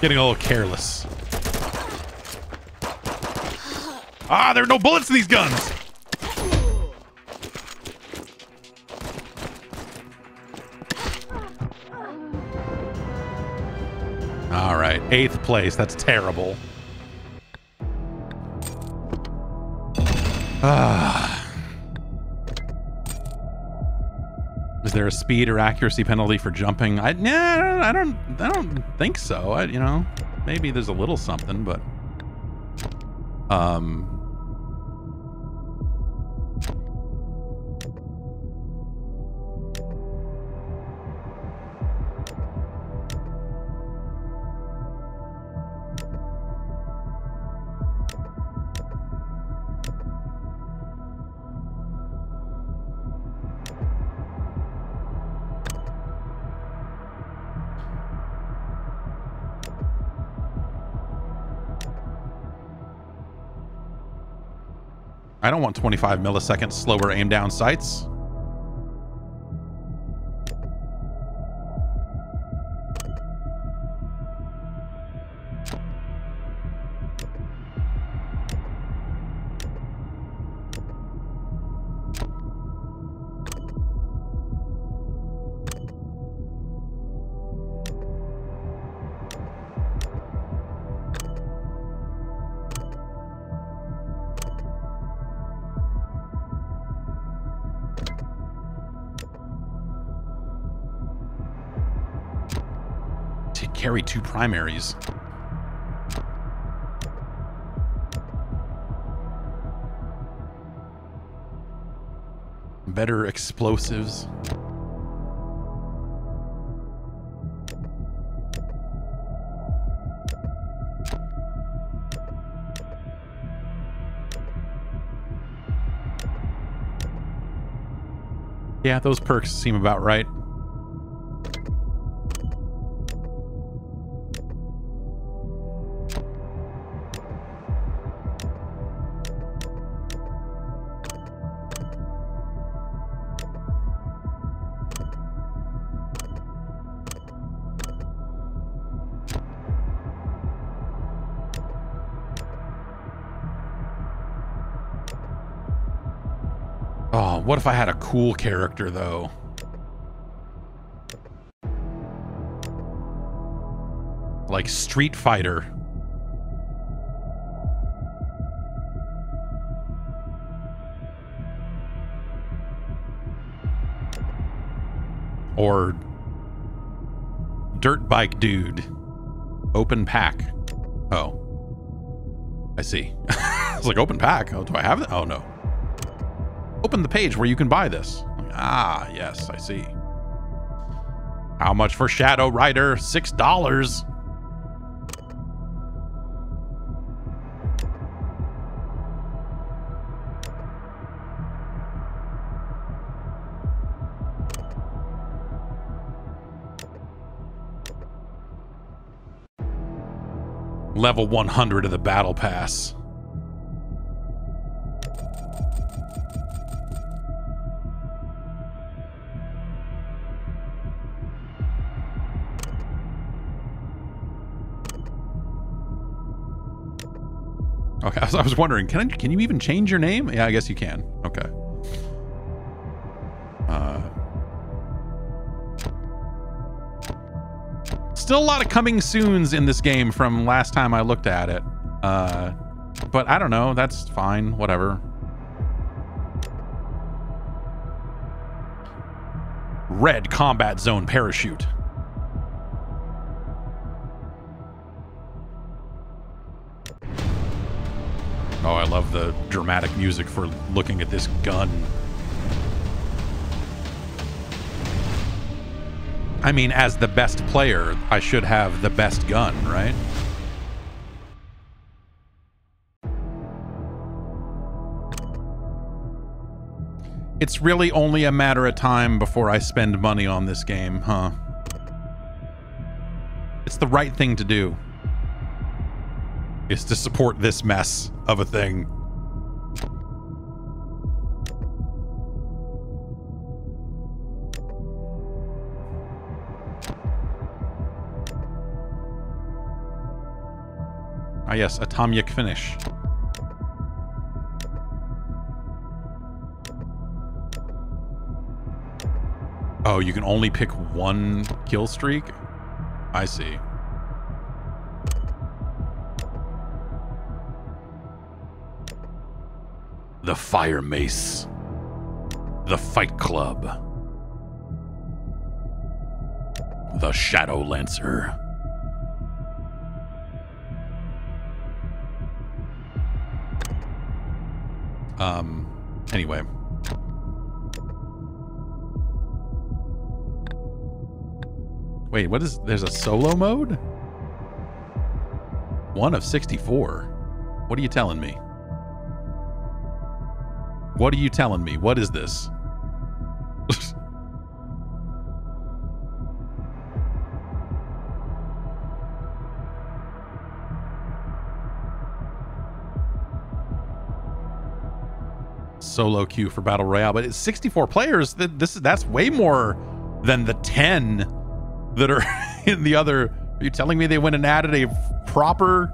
Getting a little careless. Ah, there are no bullets in these guns. All right, eighth place. That's terrible. Ah. Is there a speed or accuracy penalty for jumping? I nah, don't I don't think so. I you know, maybe there's a little something, but um I don't want 25 milliseconds slower aim down sights. Two primaries. Better explosives. Yeah, those perks seem about right. If I had a cool character though? Like Street Fighter. Or Dirt Bike Dude. Open pack. Oh. I see. it's like open pack. Oh, do I have it? Oh no. Open the page where you can buy this. Ah, yes, I see. How much for Shadow Rider? Six dollars. Level 100 of the Battle Pass. I was, wondering, can I, can you even change your name? Yeah, I guess you can. Okay. Uh, still a lot of coming soons in this game from last time I looked at it. Uh, but I don't know. That's fine. Whatever. Red combat zone parachute. Dramatic music for looking at this gun. I mean, as the best player, I should have the best gun, right? It's really only a matter of time before I spend money on this game, huh? It's the right thing to do is to support this mess of a thing. Ah yes, atomic finish. Oh, you can only pick one kill streak? I see. The Fire Mace. The Fight Club. The Shadow Lancer. Um, anyway. Wait, what is, there's a solo mode? One of 64. What are you telling me? What are you telling me? What is this? Solo queue for battle royale, but it's 64 players. Th- This is that's way more than the 10 that are in the other. Are you telling me they went and added a proper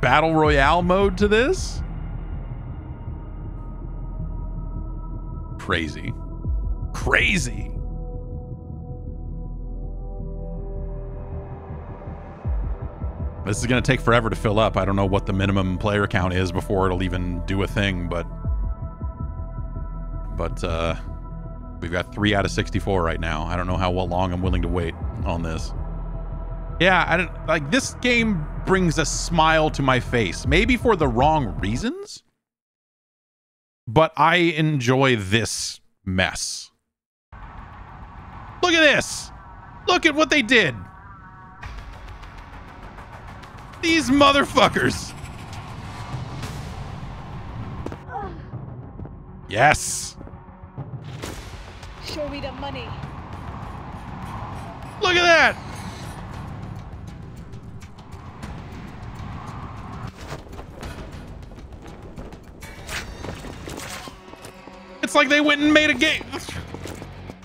battle royale mode to this? Crazy. Crazy. This is going to take forever to fill up. I don't know what the minimum player count is before it'll even do a thing, but but uh We've got three out of 64 right now. I don't know how long I'm willing to wait on this. Yeah, I don't like this game brings a smile to my face. Maybe for the wrong reasons, but I enjoy this mess. Look at this. Look at what they did. These motherfuckers. Yes.
Show me the money.
Look at that. It's like they went and made a game.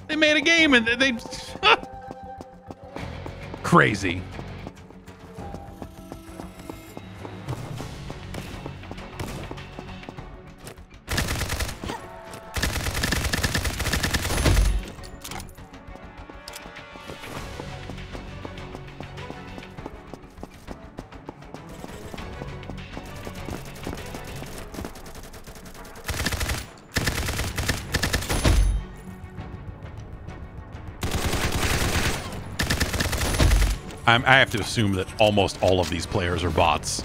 They made a game and they. Crazy. I'm, I have to assume that almost all of these players are bots.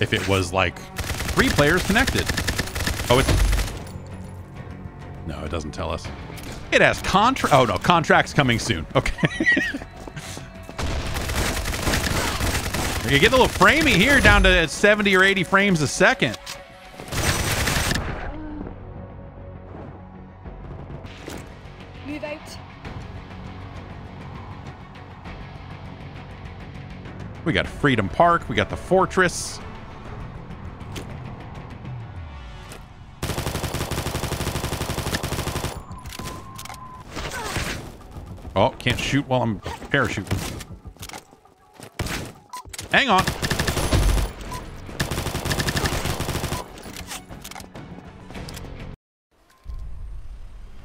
If it was like three players connected. Oh, it's. No, it doesn't tell us. It has contract. Oh, no, contracts coming soon. Okay. you get a little framey here down to 70 or 80 frames a second. We got Freedom Park. We got the Fortress. Oh, can't shoot while I'm parachuting. Hang on.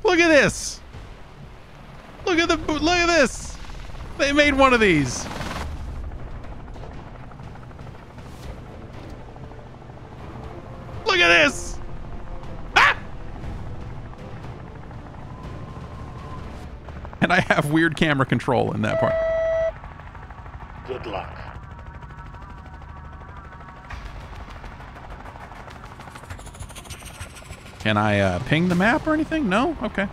Look at this. Look at the look at this. They made one of these. I have weird camera control in that part.
Good luck.
Can I uh, ping the map or anything? No? Okay.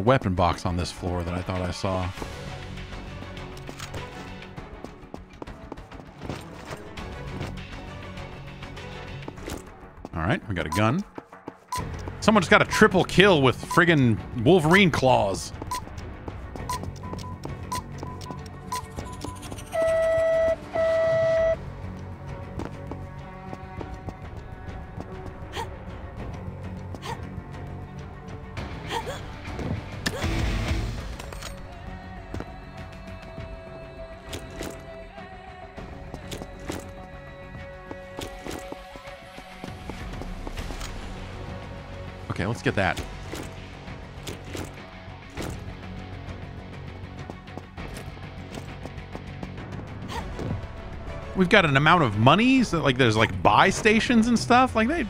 A weapon box on this floor that I thought I saw. All right, we got a gun. Someone just got a triple kill with friggin' Wolverine claws. Let's that. We've got an amount of money, so like there's like buy stations and stuff. Like they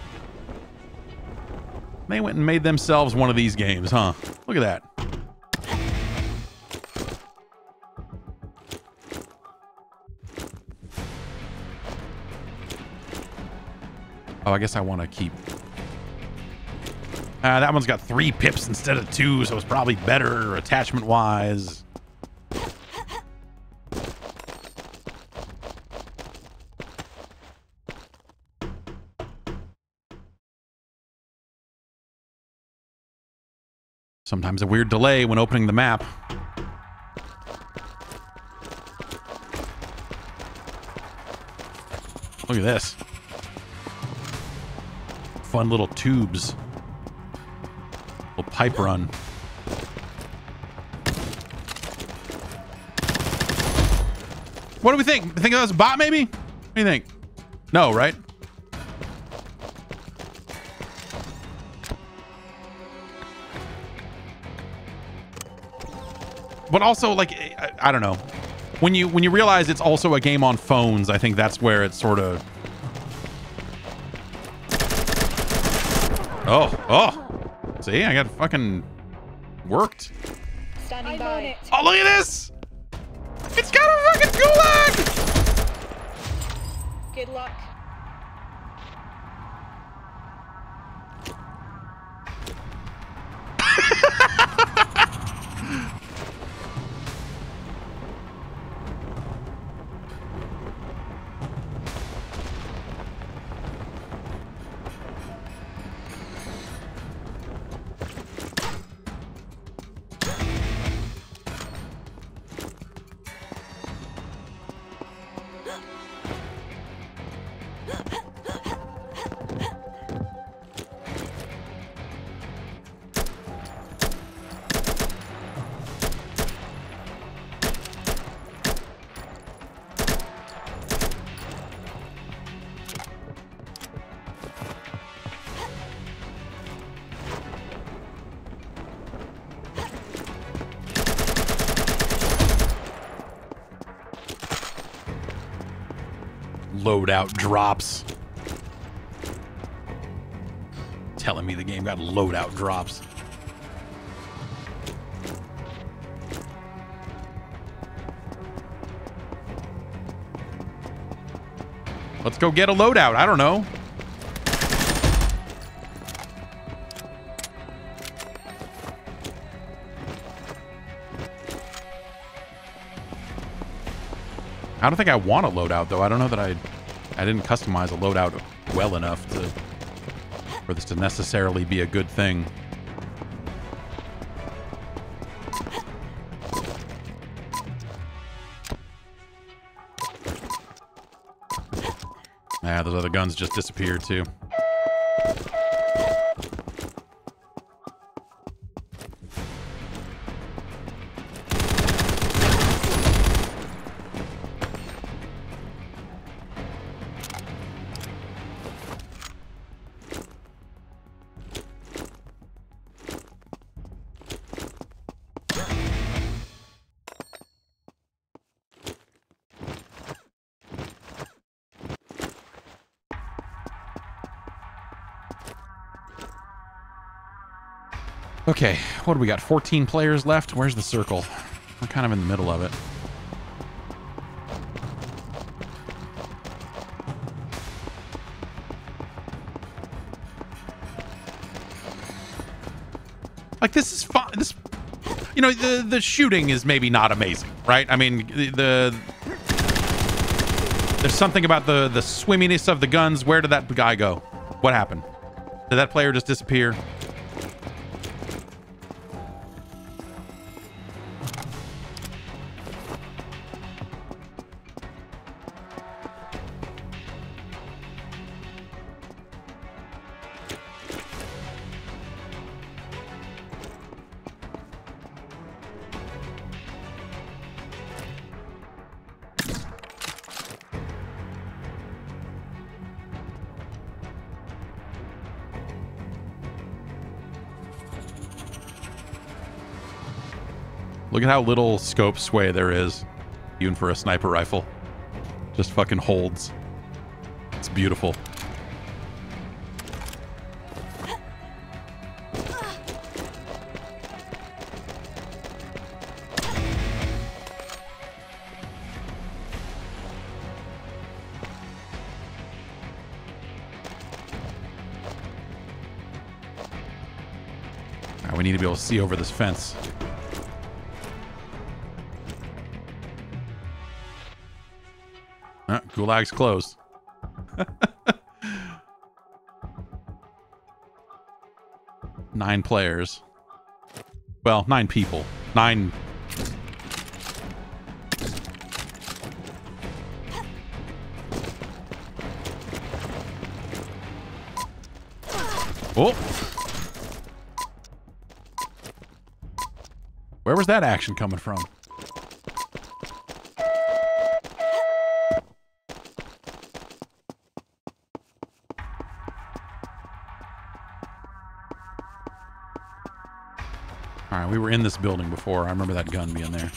they went and made themselves one of these games, huh? Look at that. Oh, I guess I want to keep uh, that one's got three pips instead of two, so it's probably better attachment wise. Sometimes a weird delay when opening the map. Look at this. Fun little tubes. Pipe run. What do we think? Think that was a bot, maybe? What do you think? No, right? But also, like, I, I don't know. When you when you realize it's also a game on phones, I think that's where it's sort of. Oh, oh! See, I got fucking worked.
Standing by.
Oh, look at this! Loadout drops. Telling me the game got loadout drops. Let's go get a loadout. I don't know. I don't think I want a loadout though. I don't know that I I didn't customize a loadout well enough to for this to necessarily be a good thing. Yeah, those other guns just disappeared too. Okay, what do we got? 14 players left? Where's the circle? We're kind of in the middle of it. Like this is fun. This, you know, the the shooting is maybe not amazing, right? I mean, the, the there's something about the the swimminess of the guns. Where did that guy go? What happened? Did that player just disappear? Look at how little scope sway there is, even for a sniper rifle. Just fucking holds. It's beautiful. Now we need to be able to see over this fence. Gulag's closed. nine players. Well, nine people. Nine. Oh. Where was that action coming from? Were in this building before. I remember that gun being there.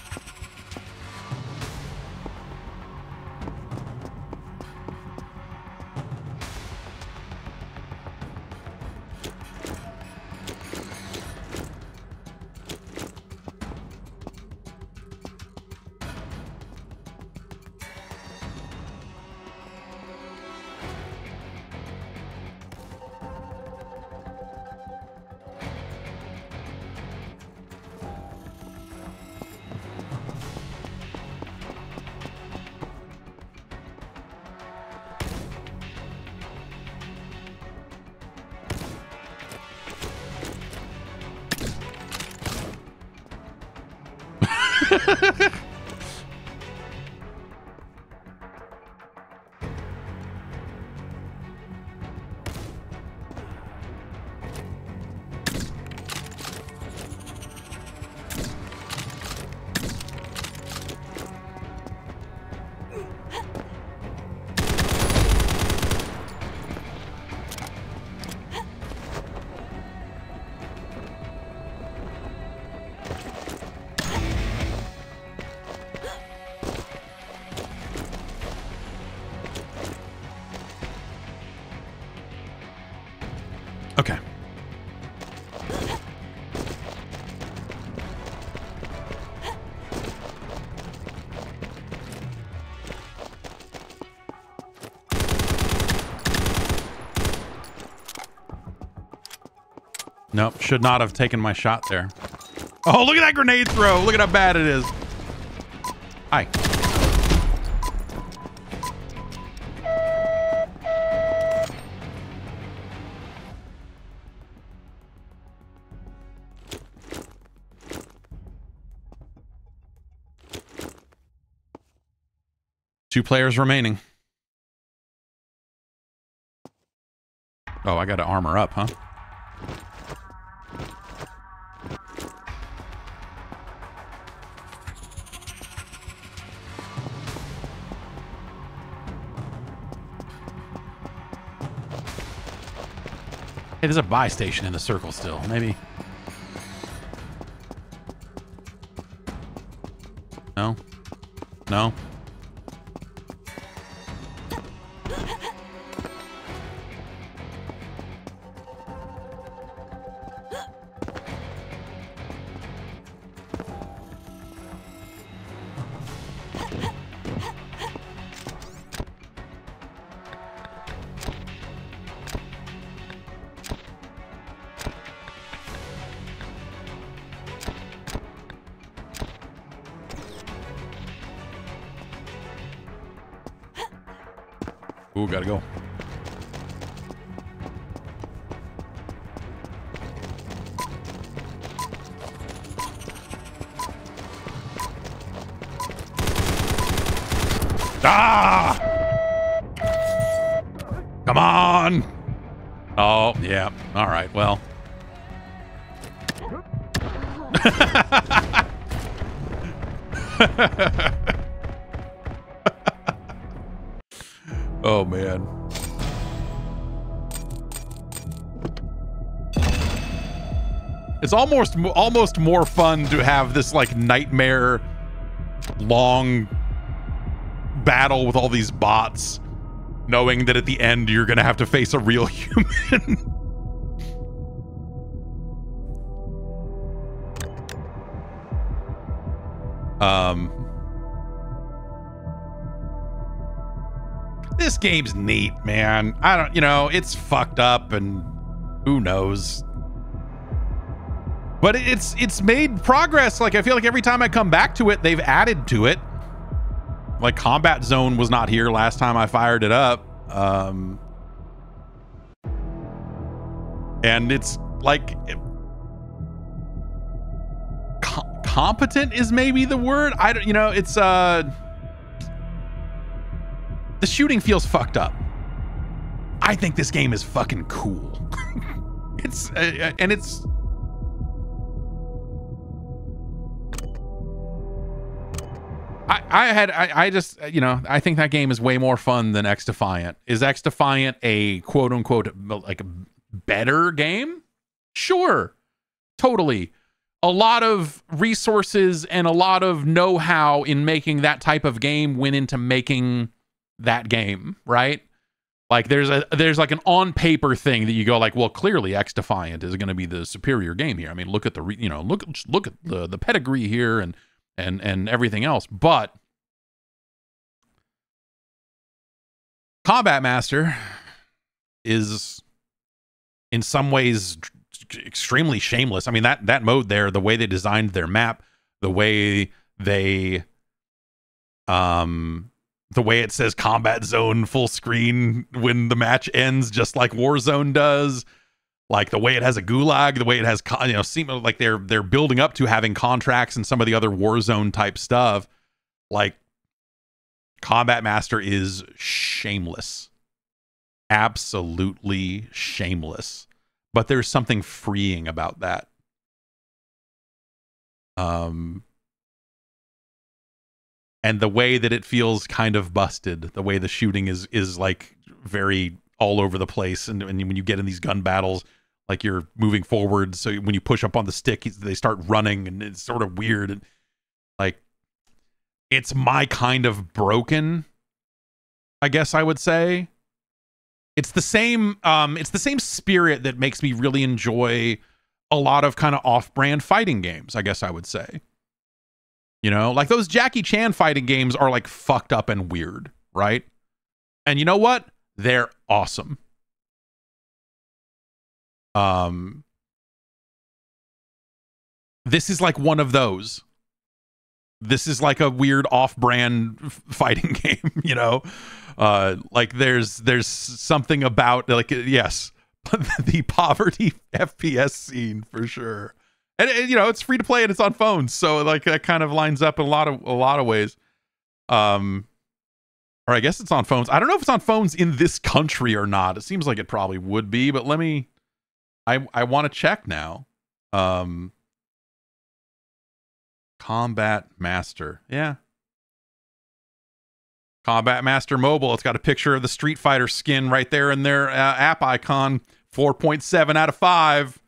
Nope, should not have taken my shot there. Oh, look at that grenade throw. Look at how bad it is. Hi. Two players remaining. Oh, I got to armor up, huh? Hey, there's a buy station in the circle still. Maybe. No. No. It's almost almost more fun to have this like nightmare long battle with all these bots knowing that at the end you're going to have to face a real human. um This game's neat, man. I don't, you know, it's fucked up and who knows. But it's it's made progress. Like I feel like every time I come back to it, they've added to it. Like combat zone was not here last time I fired it up. Um and it's like co- competent is maybe the word. I don't you know, it's uh the shooting feels fucked up. I think this game is fucking cool. it's uh, and it's I, had I, I just you know I think that game is way more fun than XDefiant. Is XDefiant a quote unquote like better game? Sure, totally. A lot of resources and a lot of know-how in making that type of game went into making that game, right? Like there's a there's like an on paper thing that you go like, well, clearly XDefiant is going to be the superior game here. I mean, look at the re, you know look look at the the pedigree here and and and everything else. But Combat Master is in some ways extremely shameless. I mean that that mode there, the way they designed their map, the way they um the way it says combat zone full screen when the match ends just like Warzone does like the way it has a gulag, the way it has you know seem like they're they're building up to having contracts and some of the other Warzone type stuff. Like Combat Master is shameless. Absolutely shameless. But there's something freeing about that. Um and the way that it feels kind of busted, the way the shooting is is like very all over the place and, and when you get in these gun battles like you're moving forward so when you push up on the stick they start running and it's sort of weird and like it's my kind of broken i guess i would say. It's the same um it's the same spirit that makes me really enjoy a lot of kind of off-brand fighting games i guess i would say. You know like those jackie chan fighting games are like fucked up and weird right? And you know what? They're awesome. Um this is like one of those this is like a weird off-brand fighting game you know? Uh like there's there's something about like yes the poverty fps scene for sure. And, and, you know it's free to play and it's on phones so like that kind of lines up in a lot of a lot of ways. Um or i guess it's on phones. I don't know if it's on phones in this country or not. It seems like it probably would be but let me I I want to check now. Um Combat Master. Yeah. Combat Master Mobile. It's got a picture of the Street Fighter skin right there in their uh, app icon. 4.7 out of 5.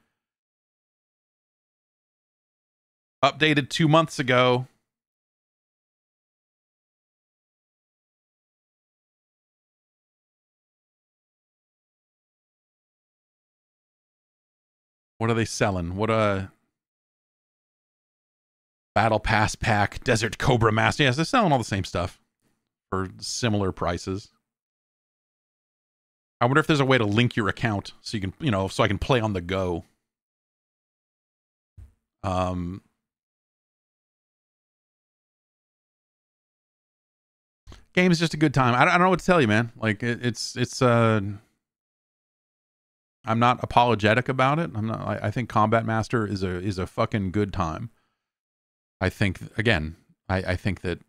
Updated 2 months ago. What are they selling? What a Battle Pass pack, Desert Cobra Master. Yes, they're selling all the same stuff for similar prices. I wonder if there's a way to link your account so you can, you know, so I can play on the go. Um, game is just a good time. I don't, I don't know what to tell you, man. Like it, it's it's uh I'm not apologetic about it. I'm not. I, I, think Combat Master is a is a fucking good time. I think again. I, I think that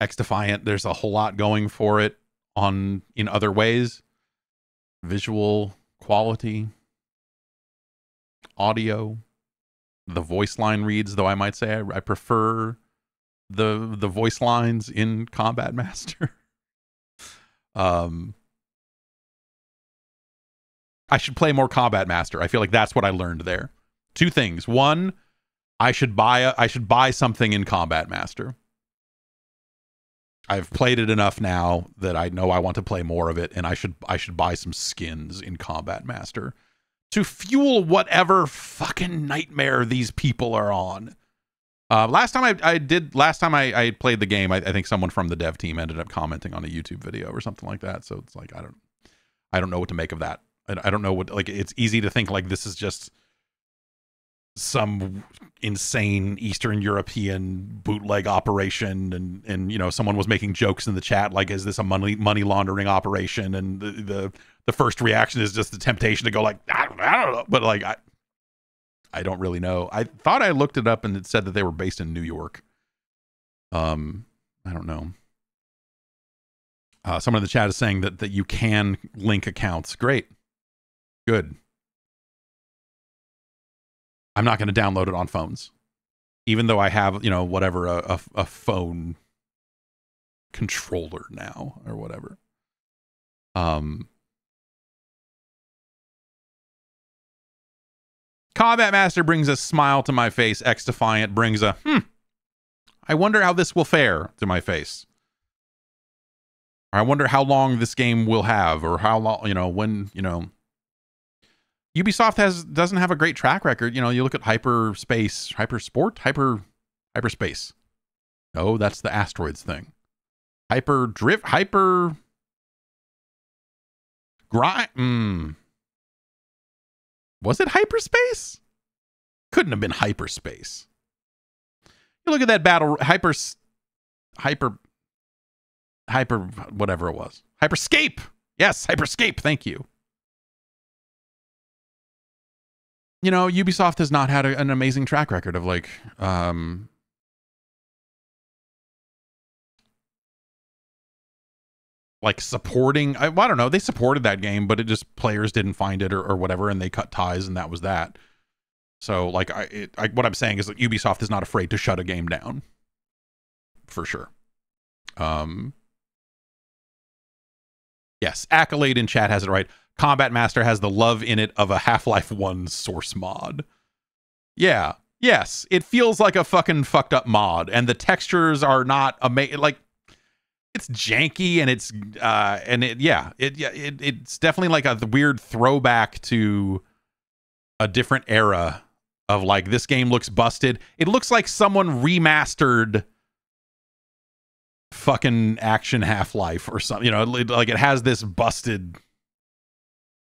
XDefiant. There's a whole lot going for it on in other ways. Visual quality, audio, the voice line reads. Though I might say I, I prefer the the voice lines in Combat Master. um I should play more Combat Master. I feel like that's what I learned there. Two things. One, I should buy a, I should buy something in Combat Master. I've played it enough now that I know I want to play more of it, and I should I should buy some skins in Combat Master to fuel whatever fucking nightmare these people are on. Uh, last time I, I did last time I, I played the game, I, I think someone from the dev team ended up commenting on a YouTube video or something like that. So it's like I don't I don't know what to make of that. I, I don't know what like it's easy to think like this is just some insane Eastern European bootleg operation, and and you know someone was making jokes in the chat like, is this a money money laundering operation? And the the, the first reaction is just the temptation to go like, I don't, I don't know, but like I I don't really know. I thought I looked it up and it said that they were based in New York. Um, I don't know. Uh, someone in the chat is saying that that you can link accounts. Great. Good. I'm not going to download it on phones, even though I have, you know, whatever a, a, a phone controller now or whatever. Um, Combat Master brings a smile to my face. XDefiant brings a hmm. I wonder how this will fare to my face. I wonder how long this game will have, or how long, you know, when, you know. Ubisoft has doesn't have a great track record. You know, you look at hyperspace, hypersport, hyper, hyperspace. No, that's the asteroids thing. Hyper drift, hyper grind. Mm. Was it hyperspace? Couldn't have been hyperspace. You look at that battle, hyper, hyper, hyper, whatever it was. Hyper Scape. Yes, Hyper Scape. Thank you. You know, Ubisoft has not had a, an amazing track record of like, um, like supporting. I, I don't know. They supported that game, but it just players didn't find it or, or whatever, and they cut ties, and that was that. So, like, I, it, I what I'm saying is that Ubisoft is not afraid to shut a game down, for sure. Um, yes, accolade in chat has it right. Combat Master has the love in it of a Half Life One source mod. Yeah, yes, it feels like a fucking fucked up mod, and the textures are not amazing. Like it's janky and it's uh and it yeah it yeah it, it's definitely like a weird throwback to a different era of like this game looks busted it looks like someone remastered fucking action half-life or something you know like it has this busted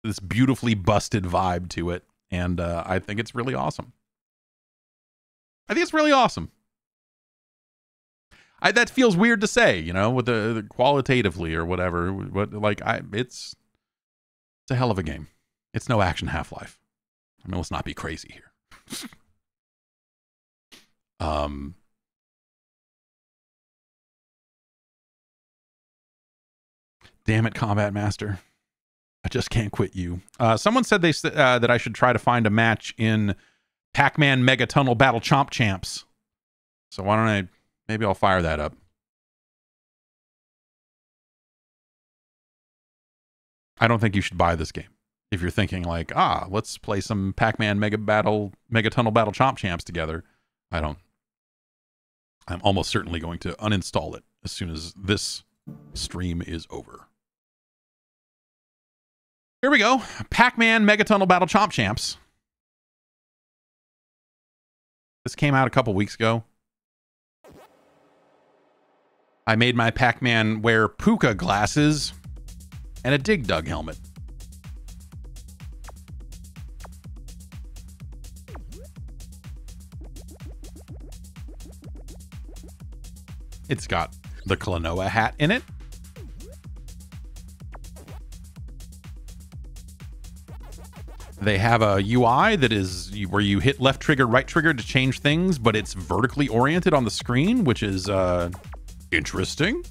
this beautifully busted vibe to it and uh i think it's really awesome i think it's really awesome I, that feels weird to say, you know, with the, the qualitatively or whatever. But like, I it's it's a hell of a game. It's no action Half Life. I mean, let's not be crazy here. um. Damn it, Combat Master! I just can't quit you. Uh, someone said they uh, that I should try to find a match in Pac-Man Mega Tunnel Battle Chomp Champs. So why don't I Maybe I'll fire that up. I don't think you should buy this game. If you're thinking like, ah, let's play some Pac-Man Mega Battle, Mega Tunnel Battle Chomp Champs together. I don't. I'm almost certainly going to uninstall it as soon as this stream is over. Here we go. Pac-Man Mega Tunnel Battle Chomp Champs. This came out a couple weeks ago. I made my Pac Man wear Pooka glasses and a Dig Dug helmet. It's got the Klonoa hat in it. They have a UI that is where you hit left trigger, right trigger to change things, but it's vertically oriented on the screen, which is uh, Interesting.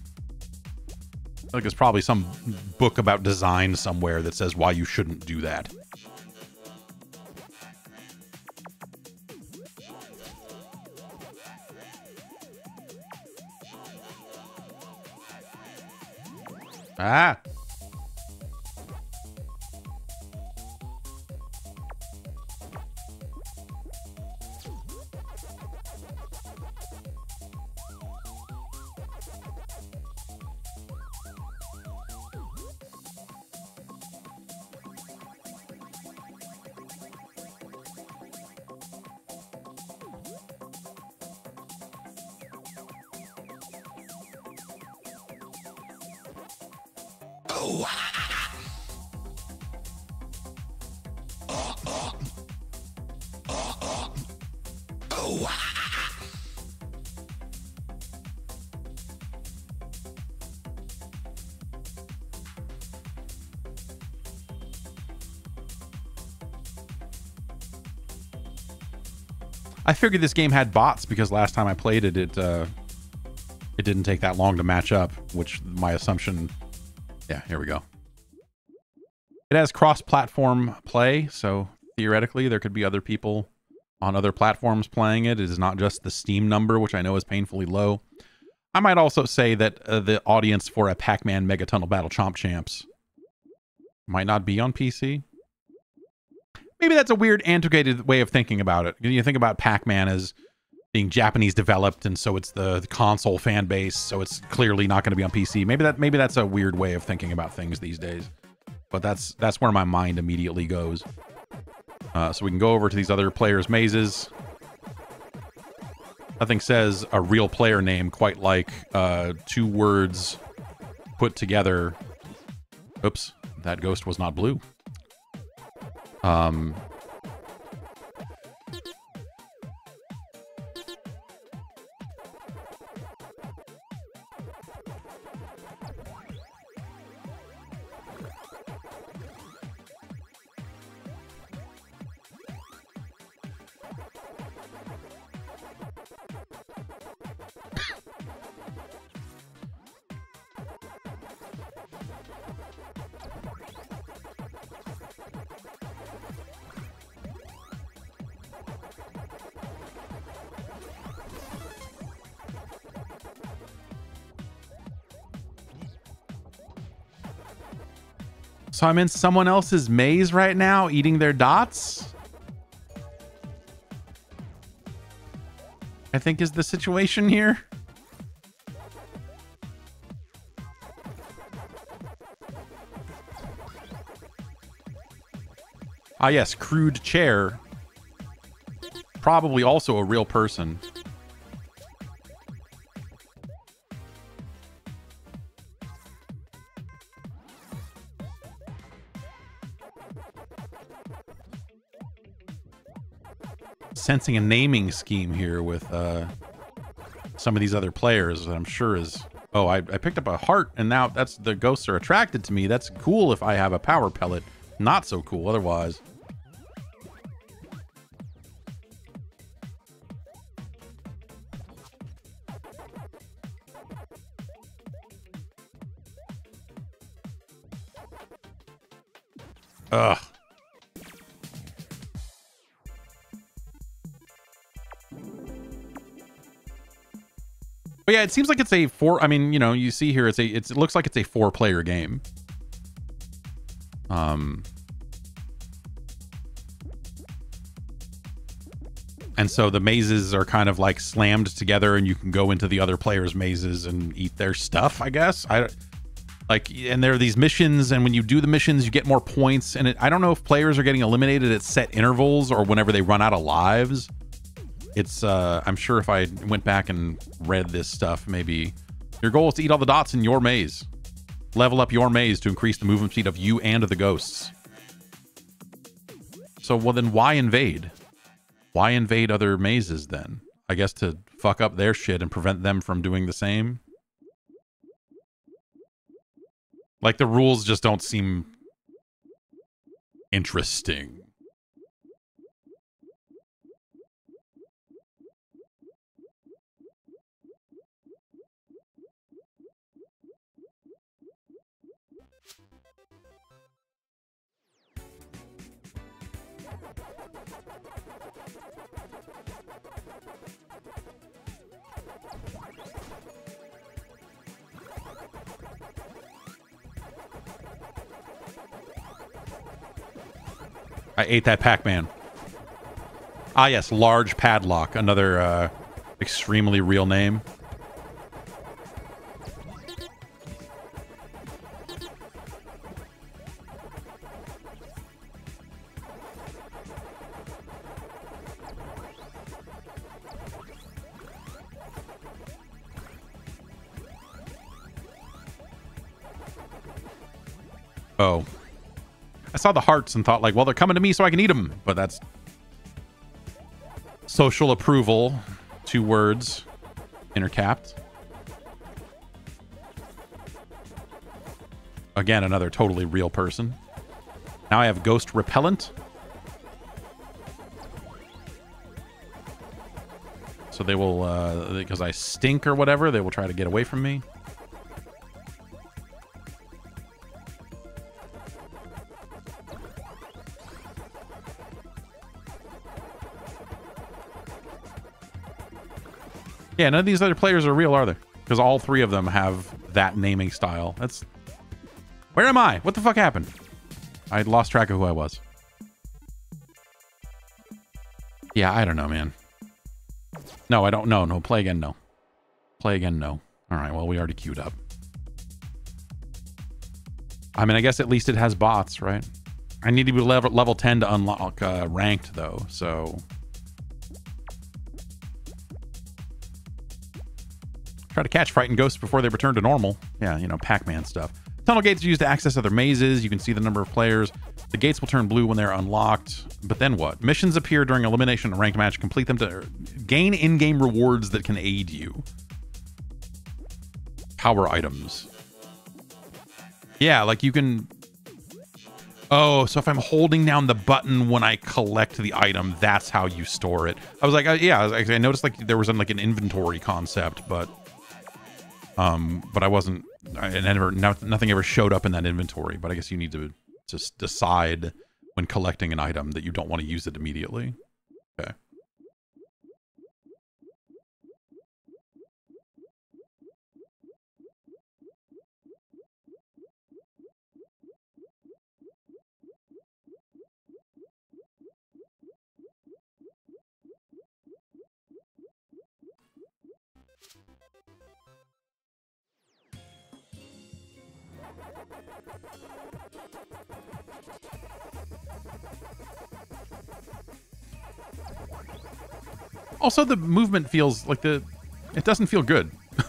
Like there's probably some book about design somewhere that says why you shouldn't do that. Ah. Figured this game had bots because last time I played it, it uh, it didn't take that long to match up. Which my assumption. Yeah, here we go. It has cross-platform play, so theoretically there could be other people on other platforms playing it. It is not just the Steam number, which I know is painfully low. I might also say that uh, the audience for a Pac-Man Mega Tunnel Battle Chomp Champs might not be on PC. Maybe that's a weird, antiquated way of thinking about it. You think about Pac-Man as being Japanese developed, and so it's the, console fan base, so it's clearly not going to be on PC. Maybe that maybe that's a weird way of thinking about things these days. But that's that's where my mind immediately goes. Uh, so we can go over to these other players' mazes. Nothing says a real player name quite like uh, two words put together. Oops, that ghost was not blue. Um, So I'm in someone else's maze right now, eating their dots? I think is the situation here. Ah, yes, crude chair. Probably also a real person. Sensing a naming scheme here with uh, some of these other players that I'm sure is. Oh, I, I picked up a heart, and now that's the ghosts are attracted to me. That's cool if I have a power pellet. Not so cool otherwise. Yeah, it seems like it's a four. I mean, you know, you see here, it's a. It's, it looks like it's a four-player game. Um. And so the mazes are kind of like slammed together, and you can go into the other players' mazes and eat their stuff. I guess I like, and there are these missions, and when you do the missions, you get more points. And it, I don't know if players are getting eliminated at set intervals or whenever they run out of lives it's uh i'm sure if i went back and read this stuff maybe your goal is to eat all the dots in your maze. Level up your maze to increase the movement speed of you and the ghosts. So well then why invade? Why invade other mazes then? I guess to fuck up their shit and prevent them from doing the same? Like the rules just don't seem interesting I ate that Pac-Man. Ah, yes, large padlock, another uh, extremely real name. Saw the hearts and thought like, well, they're coming to me so I can eat them. But that's social approval. Two words intercapped. Again, another totally real person. Now I have ghost repellent. So they will, uh, because I stink or whatever, they will try to get away from me. Yeah, none of these other players are real, are they? Because all three of them have that naming style. That's. Where am I? What the fuck happened? I lost track of who I was. Yeah, I don't know, man. No, I don't know. No, play again. No. Play again. No. All right. Well, we already queued up. I mean, I guess at least it has bots, right? I need to be level level 10 to unlock uh, ranked though, so try to catch frightened ghosts before they return to normal. Yeah, you know, Pac-Man stuff. Tunnel gates are used to access other mazes. You can see the number of players. The gates will turn blue when they're unlocked. But then what? Missions appear during elimination of a ranked match. Complete them to gain in-game rewards that can aid you. Power items. Yeah, like you can. Oh, so if I'm holding down the button when I collect the item, that's how you store it. I was like, uh, yeah, I, noticed like there was an, like an inventory concept, but um, but I wasn't. I never, nothing ever showed up in that inventory. But I guess you need to just decide when collecting an item that you don't want to use it immediately. Okay. Also, the movement feels like the. It doesn't feel good.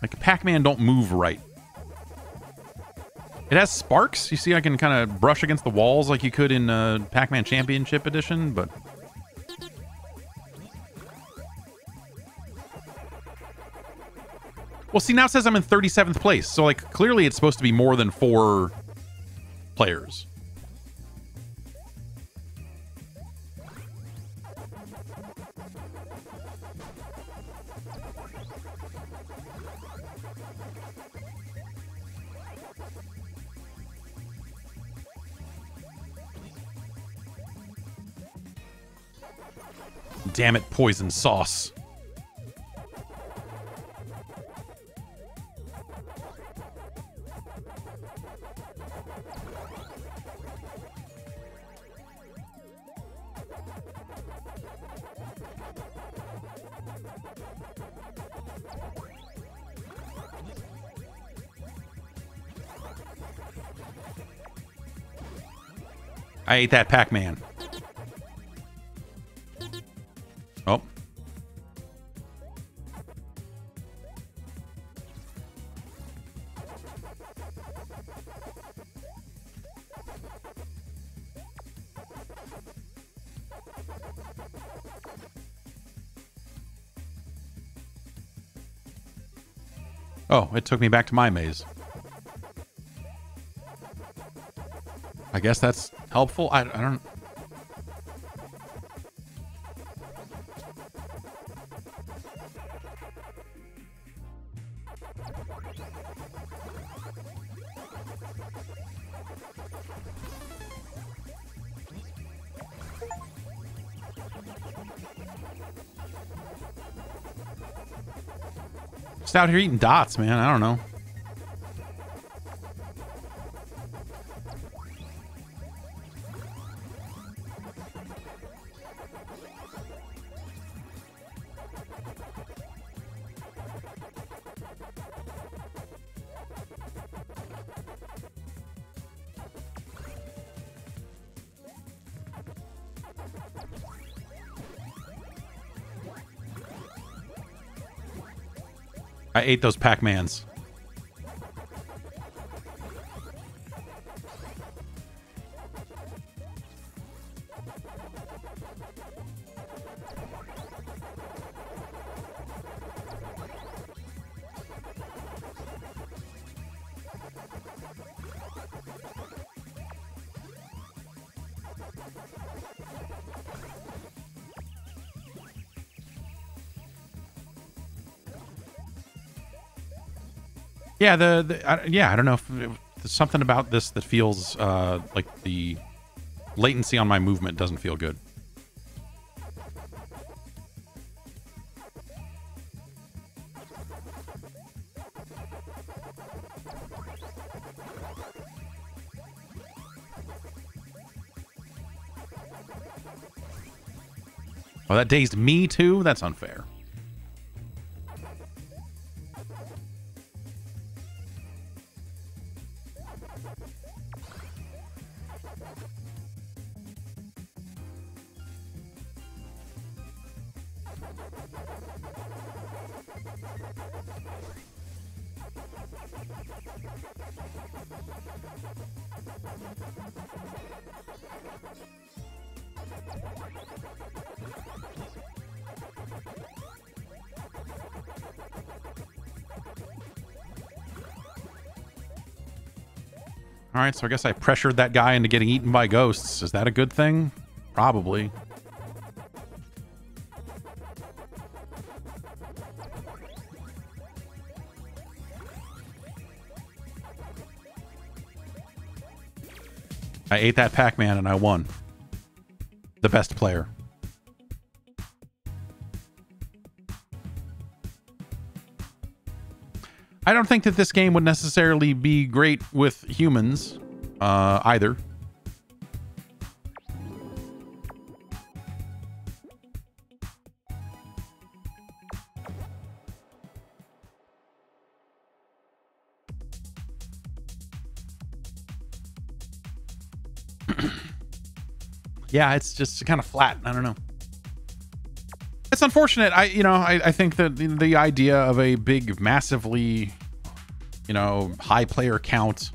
like Pac-Man don't move right. It has sparks. You see, I can kind of brush against the walls like you could in uh, Pac-Man Championship Edition, but Well, see, now says I'm in 37th place. So, like, clearly it's supposed to be more than four players. Damn it, poison sauce. I ate that Pac-Man. Oh. Oh, it took me back to my maze. I guess that's helpful. I, I don't. Just out here eating dots, man. I don't know. I ate those Pac-Mans. Yeah, the, the I, yeah, I don't know if there's something about this that feels uh, like the latency on my movement doesn't feel good. Oh, that dazed me too? That's unfair. All right, so I guess I pressured that guy into getting eaten by ghosts. Is that a good thing? Probably. I ate that Pac-Man and I won. The best player. I don't think that this game would necessarily be great with humans uh, either. yeah, it's just kind of flat. I don't know. It's unfortunate. I, you know, I, I think that the, the idea of a big, massively, you know, high player count,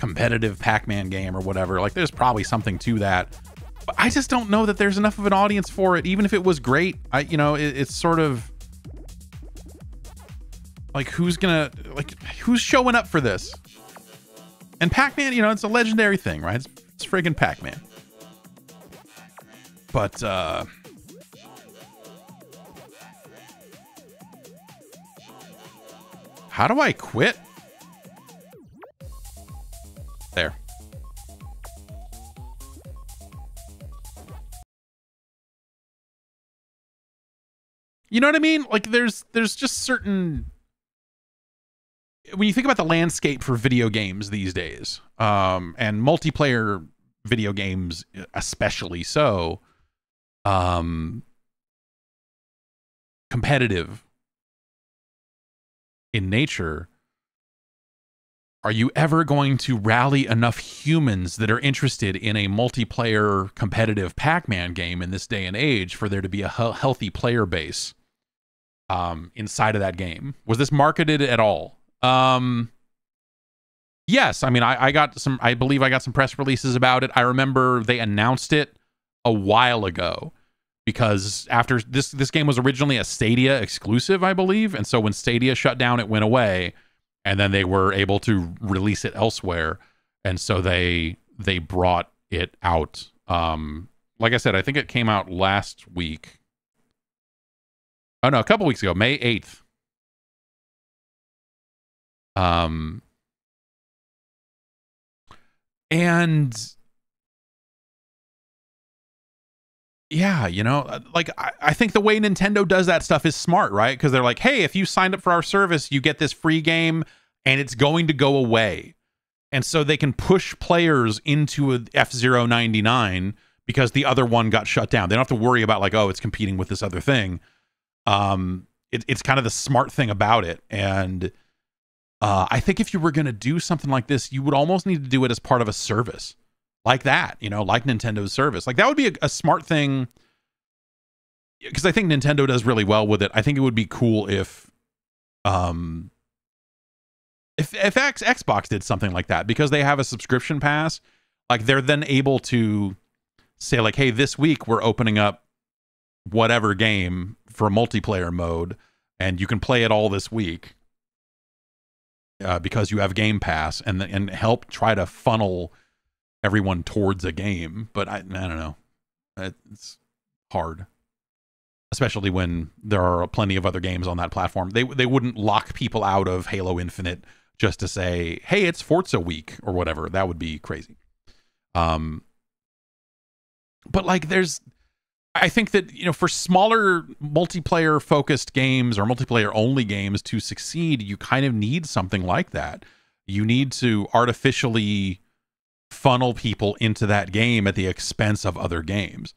competitive Pac-Man game or whatever, like there's probably something to that. But I just don't know that there's enough of an audience for it. Even if it was great, I, you know, it, it's sort of like who's gonna like who's showing up for this? And Pac-Man, you know, it's a legendary thing, right? It's, it's friggin' Pac-Man. But uh How do I quit? You know what I mean? Like there's there's just certain when you think about the landscape for video games these days, um, and multiplayer video games especially so, um, competitive in nature, are you ever going to rally enough humans that are interested in a multiplayer competitive Pac-Man game in this day and age for there to be a he- healthy player base um, inside of that game? Was this marketed at all? Um, yes, I mean, I, I got some. I believe I got some press releases about it. I remember they announced it a while ago because after this this game was originally a Stadia exclusive, I believe, and so when Stadia shut down, it went away, and then they were able to release it elsewhere, and so they they brought it out. Um, like I said, I think it came out last week. Oh no, a couple weeks ago, May eighth. Um, and yeah, you know, uh, like I, I, think the way Nintendo does that stuff is smart, right? Because they're like, hey, if you signed up for our service, you get this free game and it's going to go away. And so they can push players into a F Zero ninety nine because the other one got shut down. They don't have to worry about like, oh, it's competing with this other thing. Um, it, it's kind of the smart thing about it. And uh, I think if you were going to do something like this, you would almost need to do it as part of a service like that, you know, like Nintendo's service. Like that would be a, a smart thing because I think Nintendo does really well with it. I think it would be cool if um if if X, Xbox did something like that because they have a subscription pass, like they're then able to say like, "Hey, this week we're opening up whatever game for a multiplayer mode and you can play it all this week." Uh, because you have Game Pass and and help try to funnel everyone towards a game, but I, I don't know. It's hard, especially when there are plenty of other games on that platform. They they wouldn't lock people out of Halo Infinite just to say, "Hey, it's Forza week" or whatever. That would be crazy. Um, but like, there's, I think that you know, for smaller multiplayer focused games or multiplayer only games to succeed, you kind of need something like that. You need to artificially funnel people into that game at the expense of other games.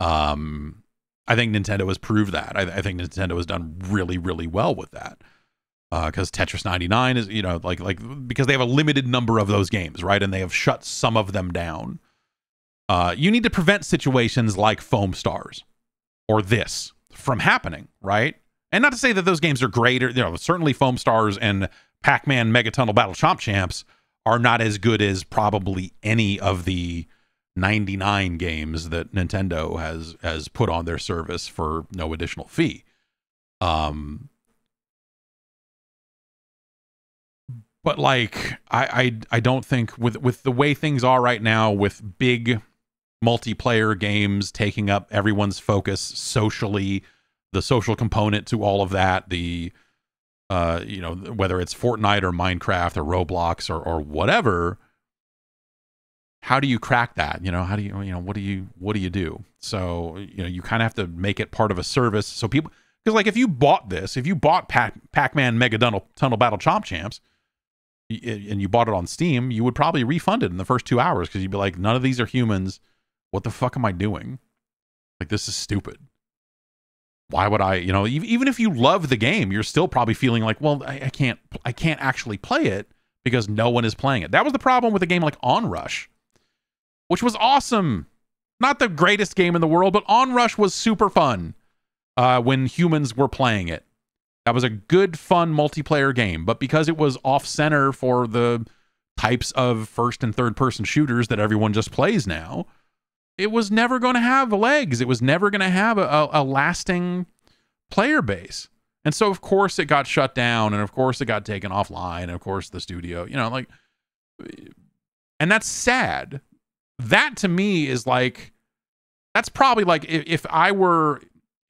Um, I think Nintendo has proved that. I, I think Nintendo has done really, really well with that. Because Tetris 99 is, you know, like like because they have a limited number of those games, right? And they have shut some of them down. Uh, you need to prevent situations like Foamstars or this from happening, right? And not to say that those games are great, or you know, certainly Foamstars and Pac-Man Mega Tunnel Battle Chomp Champs are not as good as probably any of the 99 games that Nintendo has has put on their service for no additional fee. Um but like I, I I don't think with with the way things are right now with big multiplayer games taking up everyone's focus socially, the social component to all of that, the uh you know whether it's Fortnite or Minecraft or Roblox or or whatever, how do you crack that? You know how do you you know what do you what do you do? So you know you kind of have to make it part of a service. So people because like if you bought this if you bought Pac- pac-man mega tunnel, tunnel battle chomp champs and you bought it on steam you would probably refund it in the first two hours because you'd be like none of these are humans what the fuck am i doing like this is stupid why would i you know even if you love the game you're still probably feeling like well I, I can't i can't actually play it because no one is playing it that was the problem with a game like onrush which was awesome. Not the greatest game in the world, but Onrush was super fun uh, when humans were playing it. That was a good, fun multiplayer game. But because it was off center for the types of first and third person shooters that everyone just plays now, it was never going to have legs. It was never going to have a, a, a lasting player base. And so, of course, it got shut down. And of course, it got taken offline. And of course, the studio, you know, like, and that's sad that to me is like that's probably like if, if I were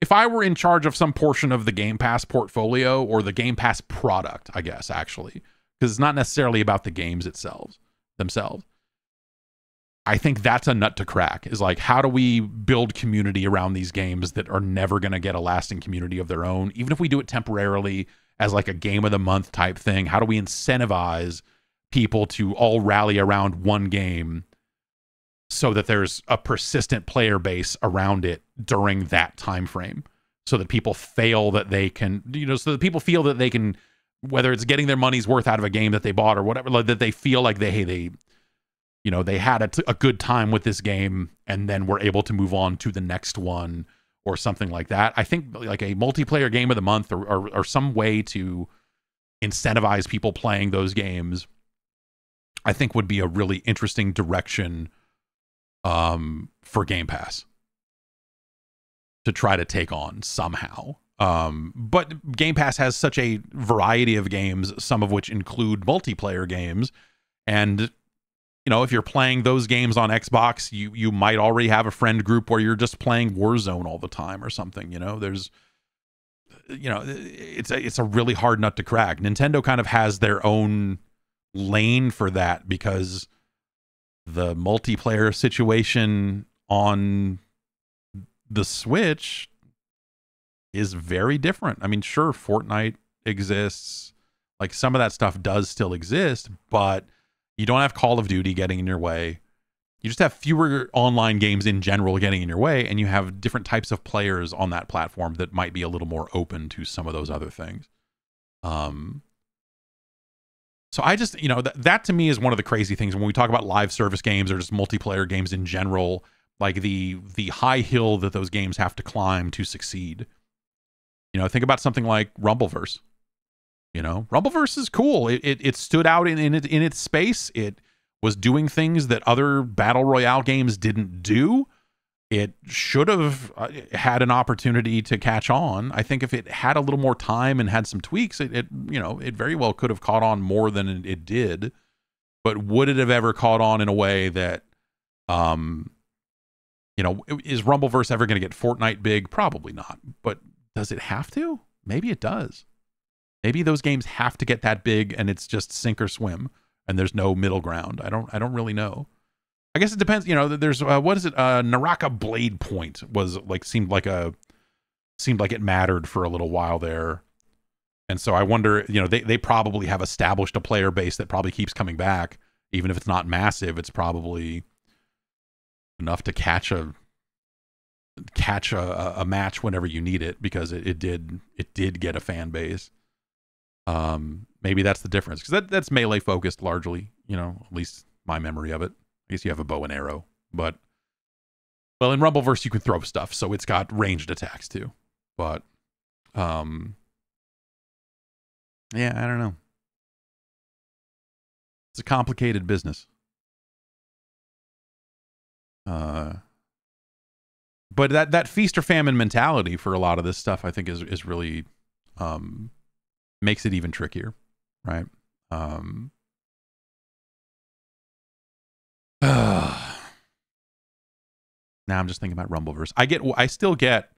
if I were in charge of some portion of the Game Pass portfolio or the Game Pass product, I guess actually, because it's not necessarily about the games itself themselves. I think that's a nut to crack. Is like how do we build community around these games that are never going to get a lasting community of their own, even if we do it temporarily as like a game of the month type thing. How do we incentivize people to all rally around one game so that there's a persistent player base around it during that time frame so that people fail that they can you know so that people feel that they can whether it's getting their money's worth out of a game that they bought or whatever like, that they feel like they hey they you know they had a, t- a good time with this game and then were able to move on to the next one or something like that i think like a multiplayer game of the month or, or, or some way to incentivize people playing those games i think would be a really interesting direction um, for Game Pass to try to take on somehow. Um, but Game Pass has such a variety of games, some of which include multiplayer games, and you know if you're playing those games on Xbox, you you might already have a friend group where you're just playing Warzone all the time or something. You know, there's you know it's a, it's a really hard nut to crack. Nintendo kind of has their own lane for that because the multiplayer situation on the Switch is very different. I mean, sure, Fortnite exists. Like some of that stuff does still exist, but you don't have Call of Duty getting in your way. You just have fewer online games in general getting in your way, and you have different types of players on that platform that might be a little more open to some of those other things. Um, so I just, you know, th- that to me is one of the crazy things when we talk about live service games or just multiplayer games in general, like the the high hill that those games have to climb to succeed. You know, think about something like Rumbleverse. You know, Rumbleverse is cool. It it, it stood out in in, it, in its space. It was doing things that other battle royale games didn't do it should have uh, had an opportunity to catch on. I think if it had a little more time and had some tweaks, it, it you know it very well could have caught on more than it, it did. But would it have ever caught on in a way that, um, you know, is Rumbleverse ever going to get Fortnite big? Probably not. But does it have to? Maybe it does. Maybe those games have to get that big, and it's just sink or swim, and there's no middle ground. I don't. I don't really know. I guess it depends. You know, there's uh, what is it? Uh, Naraka Blade Point was like seemed like a seemed like it mattered for a little while there, and so I wonder. You know, they they probably have established a player base that probably keeps coming back, even if it's not massive. It's probably enough to catch a catch a, a- match whenever you need it because it, it did it did get a fan base. Um, maybe that's the difference because that, that's melee focused largely. You know, at least my memory of it. I guess you have a bow and arrow, but well, in Rumbleverse you can throw stuff, so it's got ranged attacks too. But um, yeah, I don't know. It's a complicated business. Uh, but that that feast or famine mentality for a lot of this stuff, I think, is is really um, makes it even trickier, right? Um, now I'm just thinking about Rumbleverse. I get, I still get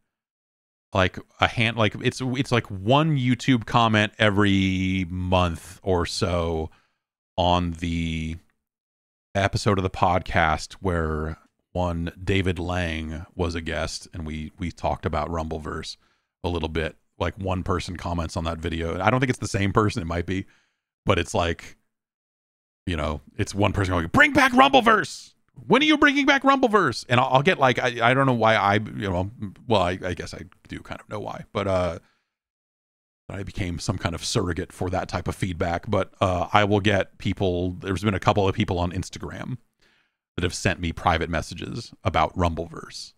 like a hand, like it's it's like one YouTube comment every month or so on the episode of the podcast where one David Lang was a guest and we we talked about Rumbleverse a little bit. Like one person comments on that video. I don't think it's the same person, it might be, but it's like you know, it's one person going, "Bring back Rumbleverse." When are you bringing back Rumbleverse? And I'll, I'll get like I, I don't know why I you know well I, I guess I do kind of know why, but uh I became some kind of surrogate for that type of feedback. But uh, I will get people. There's been a couple of people on Instagram that have sent me private messages about Rumbleverse,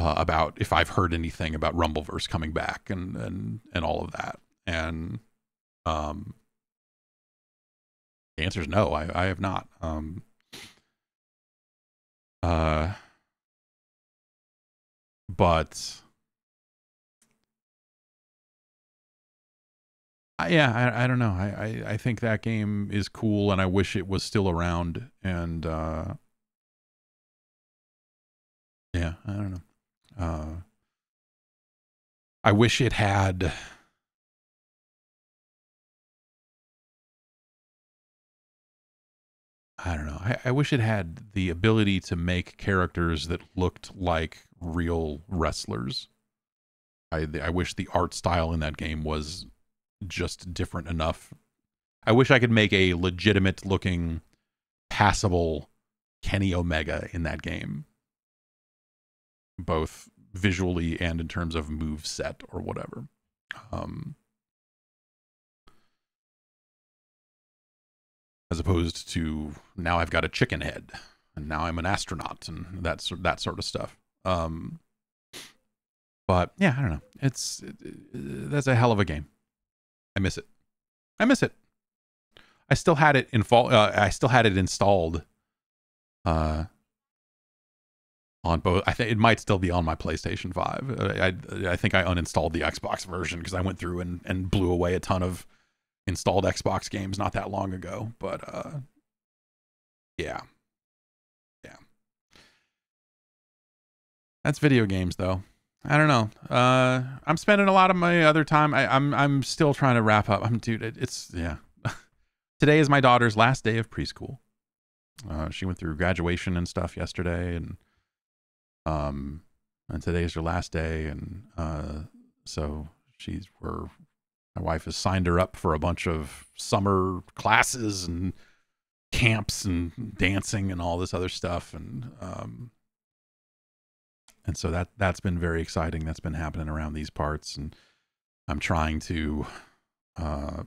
uh, about if I've heard anything about Rumbleverse coming back and and and all of that. And um, the answer is no. I I have not. Um, uh, but I, yeah, I, I don't know. I, I, I think that game is cool, and I wish it was still around. And uh, yeah, I don't know. Uh, I wish it had. I don't know. I, I wish it had the ability to make characters that looked like real wrestlers. I I wish the art style in that game was just different enough. I wish I could make a legitimate looking, passable Kenny Omega in that game, both visually and in terms of move set or whatever. Um, as opposed to now I've got a chicken head and now I'm an astronaut and that's that sort of stuff. Um, but yeah, I don't know. It's it, it, that's a hell of a game. I miss it. I miss it. I still had it in fall. Uh, I still had it installed. Uh, on both. I think it might still be on my PlayStation Five. Uh, I I think I uninstalled the Xbox version because I went through and and blew away a ton of installed Xbox games not that long ago. But uh, yeah, yeah. That's video games though. I don't know. Uh, I'm spending a lot of my other time. I, I'm I'm still trying to wrap up. I'm dude. It, it's yeah. Today is my daughter's last day of preschool. Uh, she went through graduation and stuff yesterday, and um, and today is her last day, and uh, so she's we're my wife has signed her up for a bunch of summer classes and camps and dancing and all this other stuff, and um, and so that that's been very exciting. That's been happening around these parts, and I'm trying to uh,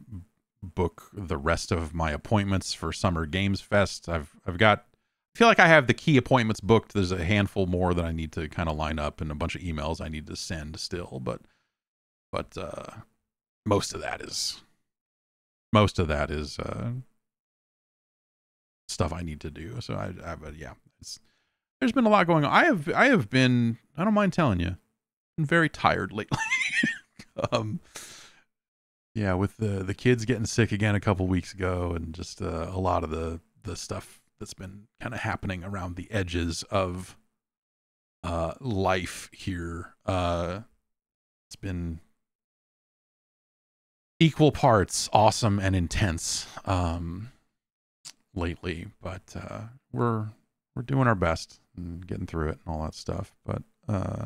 book the rest of my appointments for Summer Games Fest. I've I've got feel like I have the key appointments booked. There's a handful more that I need to kind of line up, and a bunch of emails I need to send still. But but uh, most of that is most of that is uh, stuff I need to do. So I, I but yeah, it's there's been a lot going on. I have I have been I don't mind telling you, been very tired lately. um, yeah, with the the kids getting sick again a couple weeks ago, and just uh, a lot of the the stuff that's been kind of happening around the edges of uh, life here. Uh, it's been equal parts awesome and intense um, lately, but uh, we're we're doing our best and getting through it and all that stuff. But uh,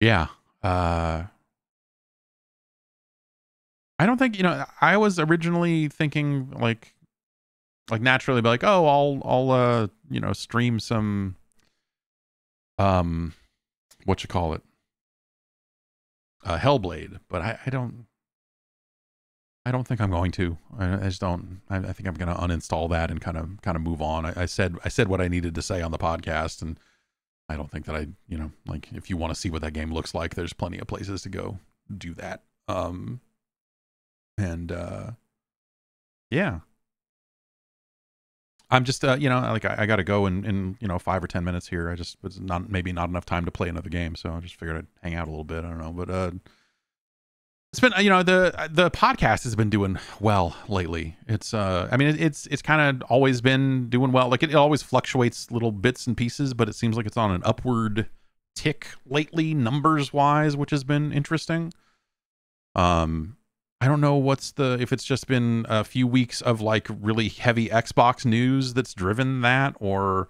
yeah, uh, I don't think you know. I was originally thinking like, like naturally, be like, oh, I'll I'll uh you know stream some um, what you call it, uh, Hellblade. But I, I don't, I don't think I'm going to. I, I just don't. I, I think I'm going to uninstall that and kind of kind of move on. I, I said I said what I needed to say on the podcast, and I don't think that I, you know, like if you want to see what that game looks like, there's plenty of places to go do that. Um, and uh, yeah, I'm just, uh, you know, like I, I got to go in, in, you know, five or ten minutes here. I just was not maybe not enough time to play another game, so I just figured I'd hang out a little bit. I don't know, but uh, it's been, you know, the the podcast has been doing well lately. It's, uh, I mean, it, it's it's kind of always been doing well. Like it, it always fluctuates little bits and pieces, but it seems like it's on an upward tick lately, numbers wise, which has been interesting. Um, I don't know what's the if it's just been a few weeks of like really heavy Xbox news that's driven that or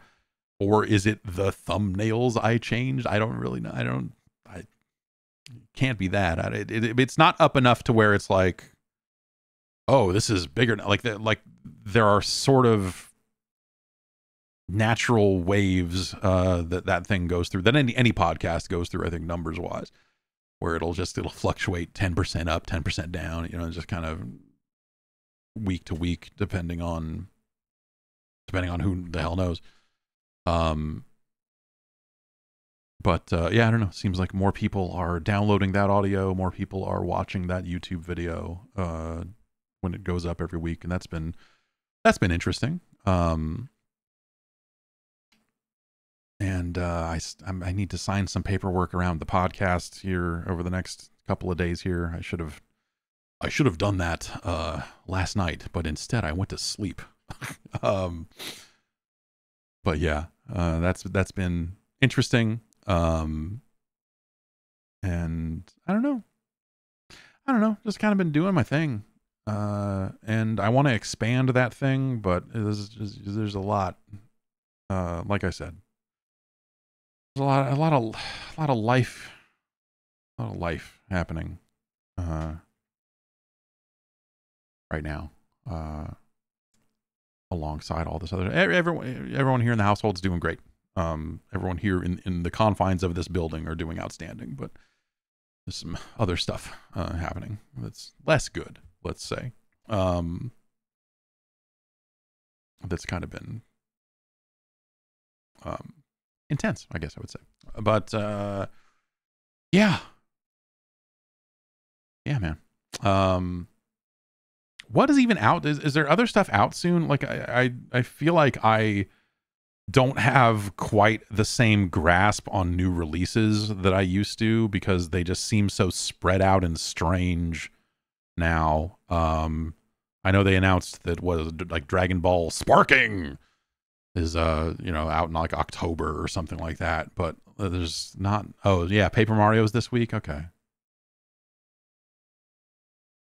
or is it the thumbnails I changed? I don't really know. I don't I can't be that. I, it, it, it's not up enough to where it's like oh, this is bigger like the, like there are sort of natural waves uh that that thing goes through that any any podcast goes through I think numbers wise where it'll just it'll fluctuate 10% up 10% down you know just kind of week to week depending on depending on who the hell knows. Um but uh, yeah i don't know. Seems like more people are downloading that audio more people are watching that youtube video uh when it goes up every week and that's been that's been interesting. Um and uh, I, I need to sign some paperwork around the podcast here over the next couple of days here. I should have I should have done that uh, last night, but instead I went to sleep. um, but yeah, uh, that's that's been interesting. Um, and I don't know, I don't know, just kind of been doing my thing. Uh, and I want to expand that thing, but there's, there's a lot. Uh, like I said, a lot, a lot of, a lot of life, a lot of life happening, uh, right now, uh, alongside all this other. Everyone, everyone here in the household's doing great. Um, everyone here in in the confines of this building are doing outstanding, but there's some other stuff uh, happening that's less good, let's say. Um, that's kind of been um, intense, I guess I would say. But uh, yeah, yeah, man. Um, what is even out? Is, is there other stuff out soon? Like I, I, I feel like I don't have quite the same grasp on new releases that I used to because they just seem so spread out and strange now. Um, I know they announced that was like Dragon Ball Sparking is uh you know out in like October or something like that, but there's not. Oh yeah, Paper Mario's this week. Okay.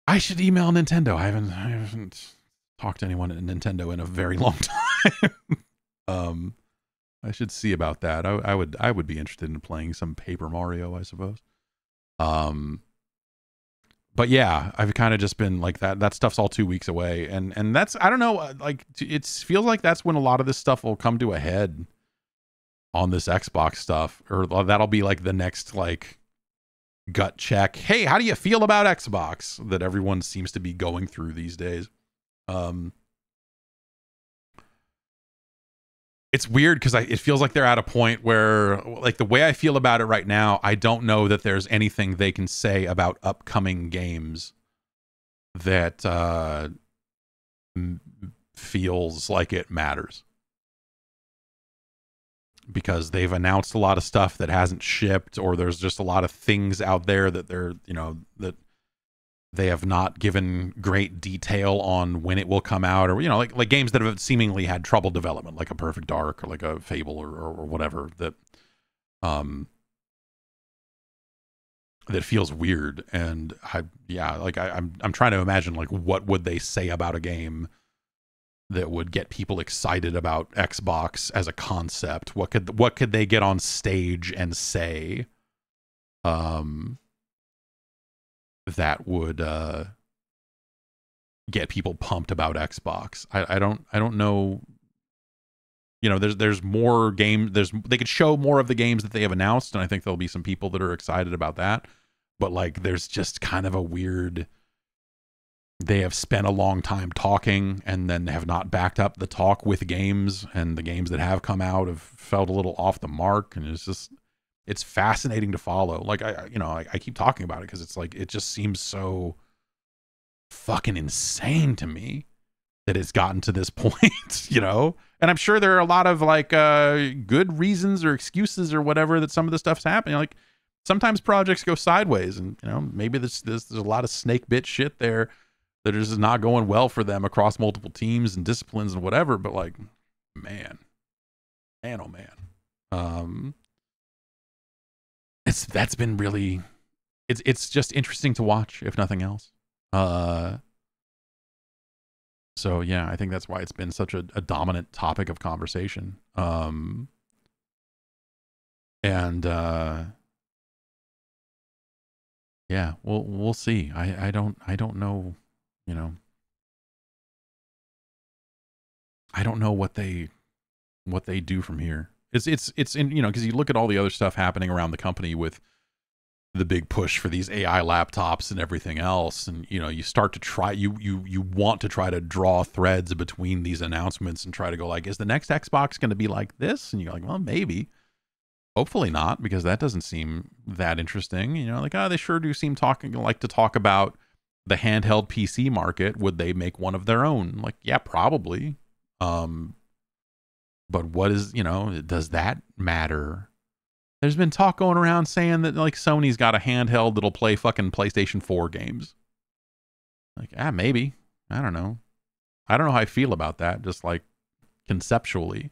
I should email Nintendo. I haven't I haven't talked to anyone at Nintendo in a very long time. um, I should see about that. I, I would I would be interested in playing some Paper Mario, I suppose. Um, but yeah, I've kind of just been like that. That stuff's all two weeks away, and and that's I don't know. uh, Like it feels like that's when a lot of this stuff will come to a head on this Xbox stuff, or that'll be like the next like gut check. Hey, how do you feel about Xbox? That everyone seems to be going through these days. Um, it's weird because it feels like they're at a point where, like, the way I feel about it right now, I don't know that there's anything they can say about upcoming games that uh, feels like it matters. Because they've announced a lot of stuff that hasn't shipped, or there's just a lot of things out there that they're, you know, that they have not given great detail on when it will come out or you know like like games that have seemingly had trouble development like a perfect dark or like a fable or, or, or whatever that um that feels weird. And i yeah like I, i'm i'm trying to imagine like what would they say about a game that would get people excited about xbox as a concept? What could what could they get on stage and say? Um that would uh get people pumped about Xbox. I, I don't I don't know You know, there's there's more game. There's they could show more of the games that they have announced, and I think there'll be some people that are excited about that. But like, there's just kind of a weird. They have spent a long time talking and then have not backed up the talk with games, and the games that have come out have felt a little off the mark, and it's just it's fascinating to follow. Like I, you know, I, I keep talking about it because it's like it just seems so fucking insane to me that it's gotten to this point, you know? And I'm sure there are a lot of like uh good reasons or excuses or whatever that some of the stuff's happening. Like sometimes projects go sideways and you know, maybe there's there's, there's a lot of snake bit shit there that is not going well for them across multiple teams and disciplines and whatever, but like man. Man oh man. Um it's that's been really it's it's just interesting to watch if nothing else. Uh so yeah, I think that's why it's been such a, a dominant topic of conversation. Um, and uh, yeah, we'll we'll see. I, I don't I don't know, you know. I don't know what they what they do from here. It's it's it's in you know because you look at all the other stuff happening around the company with the big push for these AI laptops and everything else and you know you start to try you you you want to try to draw threads between these announcements and try to go like is the next Xbox going to be like this? And you're like well maybe. Hopefully not because that doesn't seem that interesting you know like oh they sure do seem talking like to talk about the handheld PC market. Would they make one of their own? Like yeah probably. Um but what is you know does that matter there's been talk going around saying that like Sony's got a handheld that'll play fucking PlayStation 4 games. Like, ah, maybe. I don't know. I don't know how I feel about that, just like conceptually.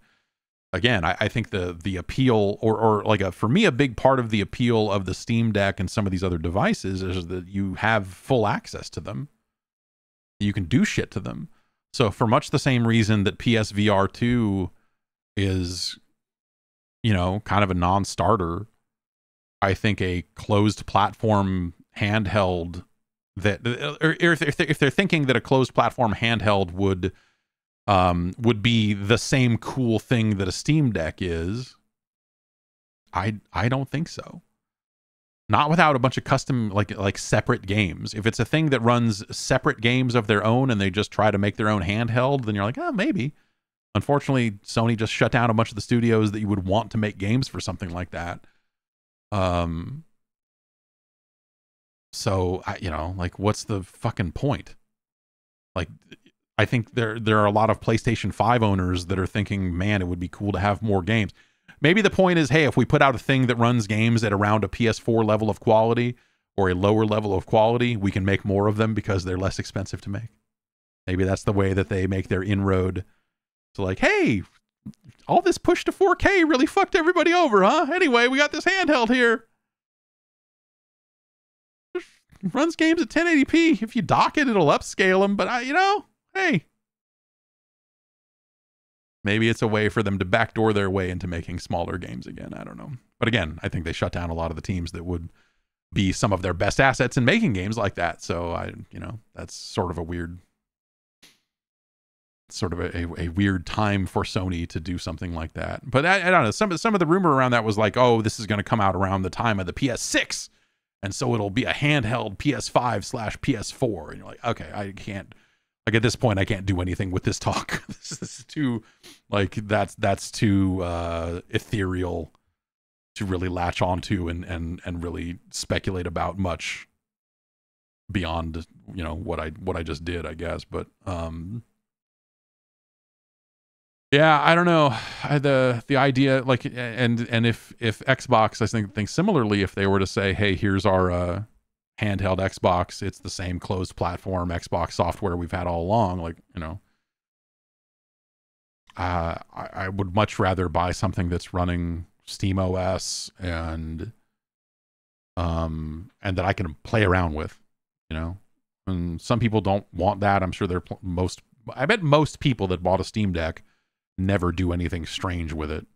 Again, I, I think the the appeal or or like a for me a big part of the appeal of the Steam Deck and some of these other devices is that you have full access to them. You can do shit to them. So for much the same reason that PSVR 2 is you know, kind of a non-starter. I think a closed platform handheld that, or if they're, if they're thinking that a closed platform handheld would, um, would be the same cool thing that a Steam Deck is, I I don't think so. Not without a bunch of custom like like separate games. If it's a thing that runs separate games of their own and they just try to make their own handheld, then you're like, oh, maybe. Unfortunately, Sony just shut down a bunch of the studios that you would want to make games for something like that. Um so I you know, like what's the fucking point? Like I think there there are a lot of PlayStation 5 owners that are thinking, "Man, it would be cool to have more games." Maybe the point is, hey, if we put out a thing that runs games at around a PS4 level of quality or a lower level of quality, we can make more of them because they're less expensive to make. Maybe that's the way that they make their inroad so like, hey, all this push to 4K really fucked everybody over, huh? Anyway, we got this handheld here. Runs games at 1080p. If you dock it, it'll upscale them. But I, you know, hey, maybe it's a way for them to backdoor their way into making smaller games again. I don't know. But again, I think they shut down a lot of the teams that would be some of their best assets in making games like that. So I, you know, that's sort of a weird sort of a, a, weird time for Sony to do something like that. But I, I don't know. Some some of the rumor around that was like, oh, this is going to come out around the time of the PS6, and so it'll be a handheld PS5 slash PS4. And you're like, okay, I can't. Like at this point, I can't do anything with this talk. this is too, like that's that's too uh, ethereal to really latch onto and and and really speculate about much beyond you know what I what I just did, I guess. But um yeah, I don't know. The the idea like and and if if Xbox I think think similarly if they were to say, "Hey, here's our uh handheld Xbox. It's the same closed platform Xbox software we've had all along." Like, you know, uh I, I would much rather buy something that's running Steam OS and um and that I can play around with, you know. And some people don't want that. I'm sure they're most I bet most people that bought a Steam Deck never do anything strange with it.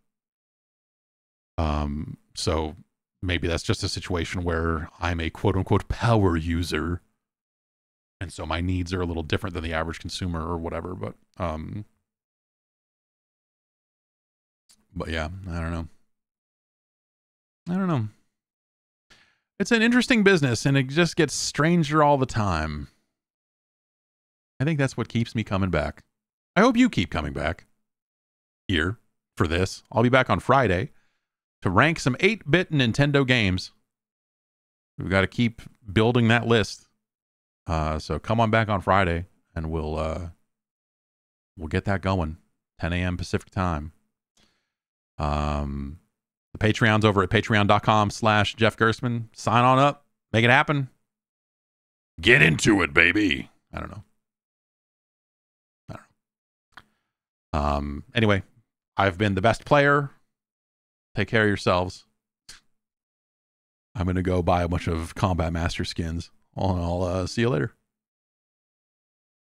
Um, so maybe that's just a situation where I'm a quote unquote power user. And so my needs are a little different than the average consumer or whatever. But um But yeah, I don't know. I don't know. It's an interesting business and it just gets stranger all the time. I think that's what keeps me coming back. I hope you keep coming back here for this. I'll be back on Friday to rank some 8 bit Nintendo games. We've got to keep building that list. Uh, so come on back on Friday and we'll uh, we'll get that going. 10 a.m. Pacific time. Um, the Patreon's over at patreon.com slash Jeff Gerstmann. Sign on up. Make it happen. Get into it, baby. I don't know. I don't know. Um, anyway, I've been the best player. Take care of yourselves. I'm going to go buy a bunch of Combat Master skins. And I'll uh, see you later.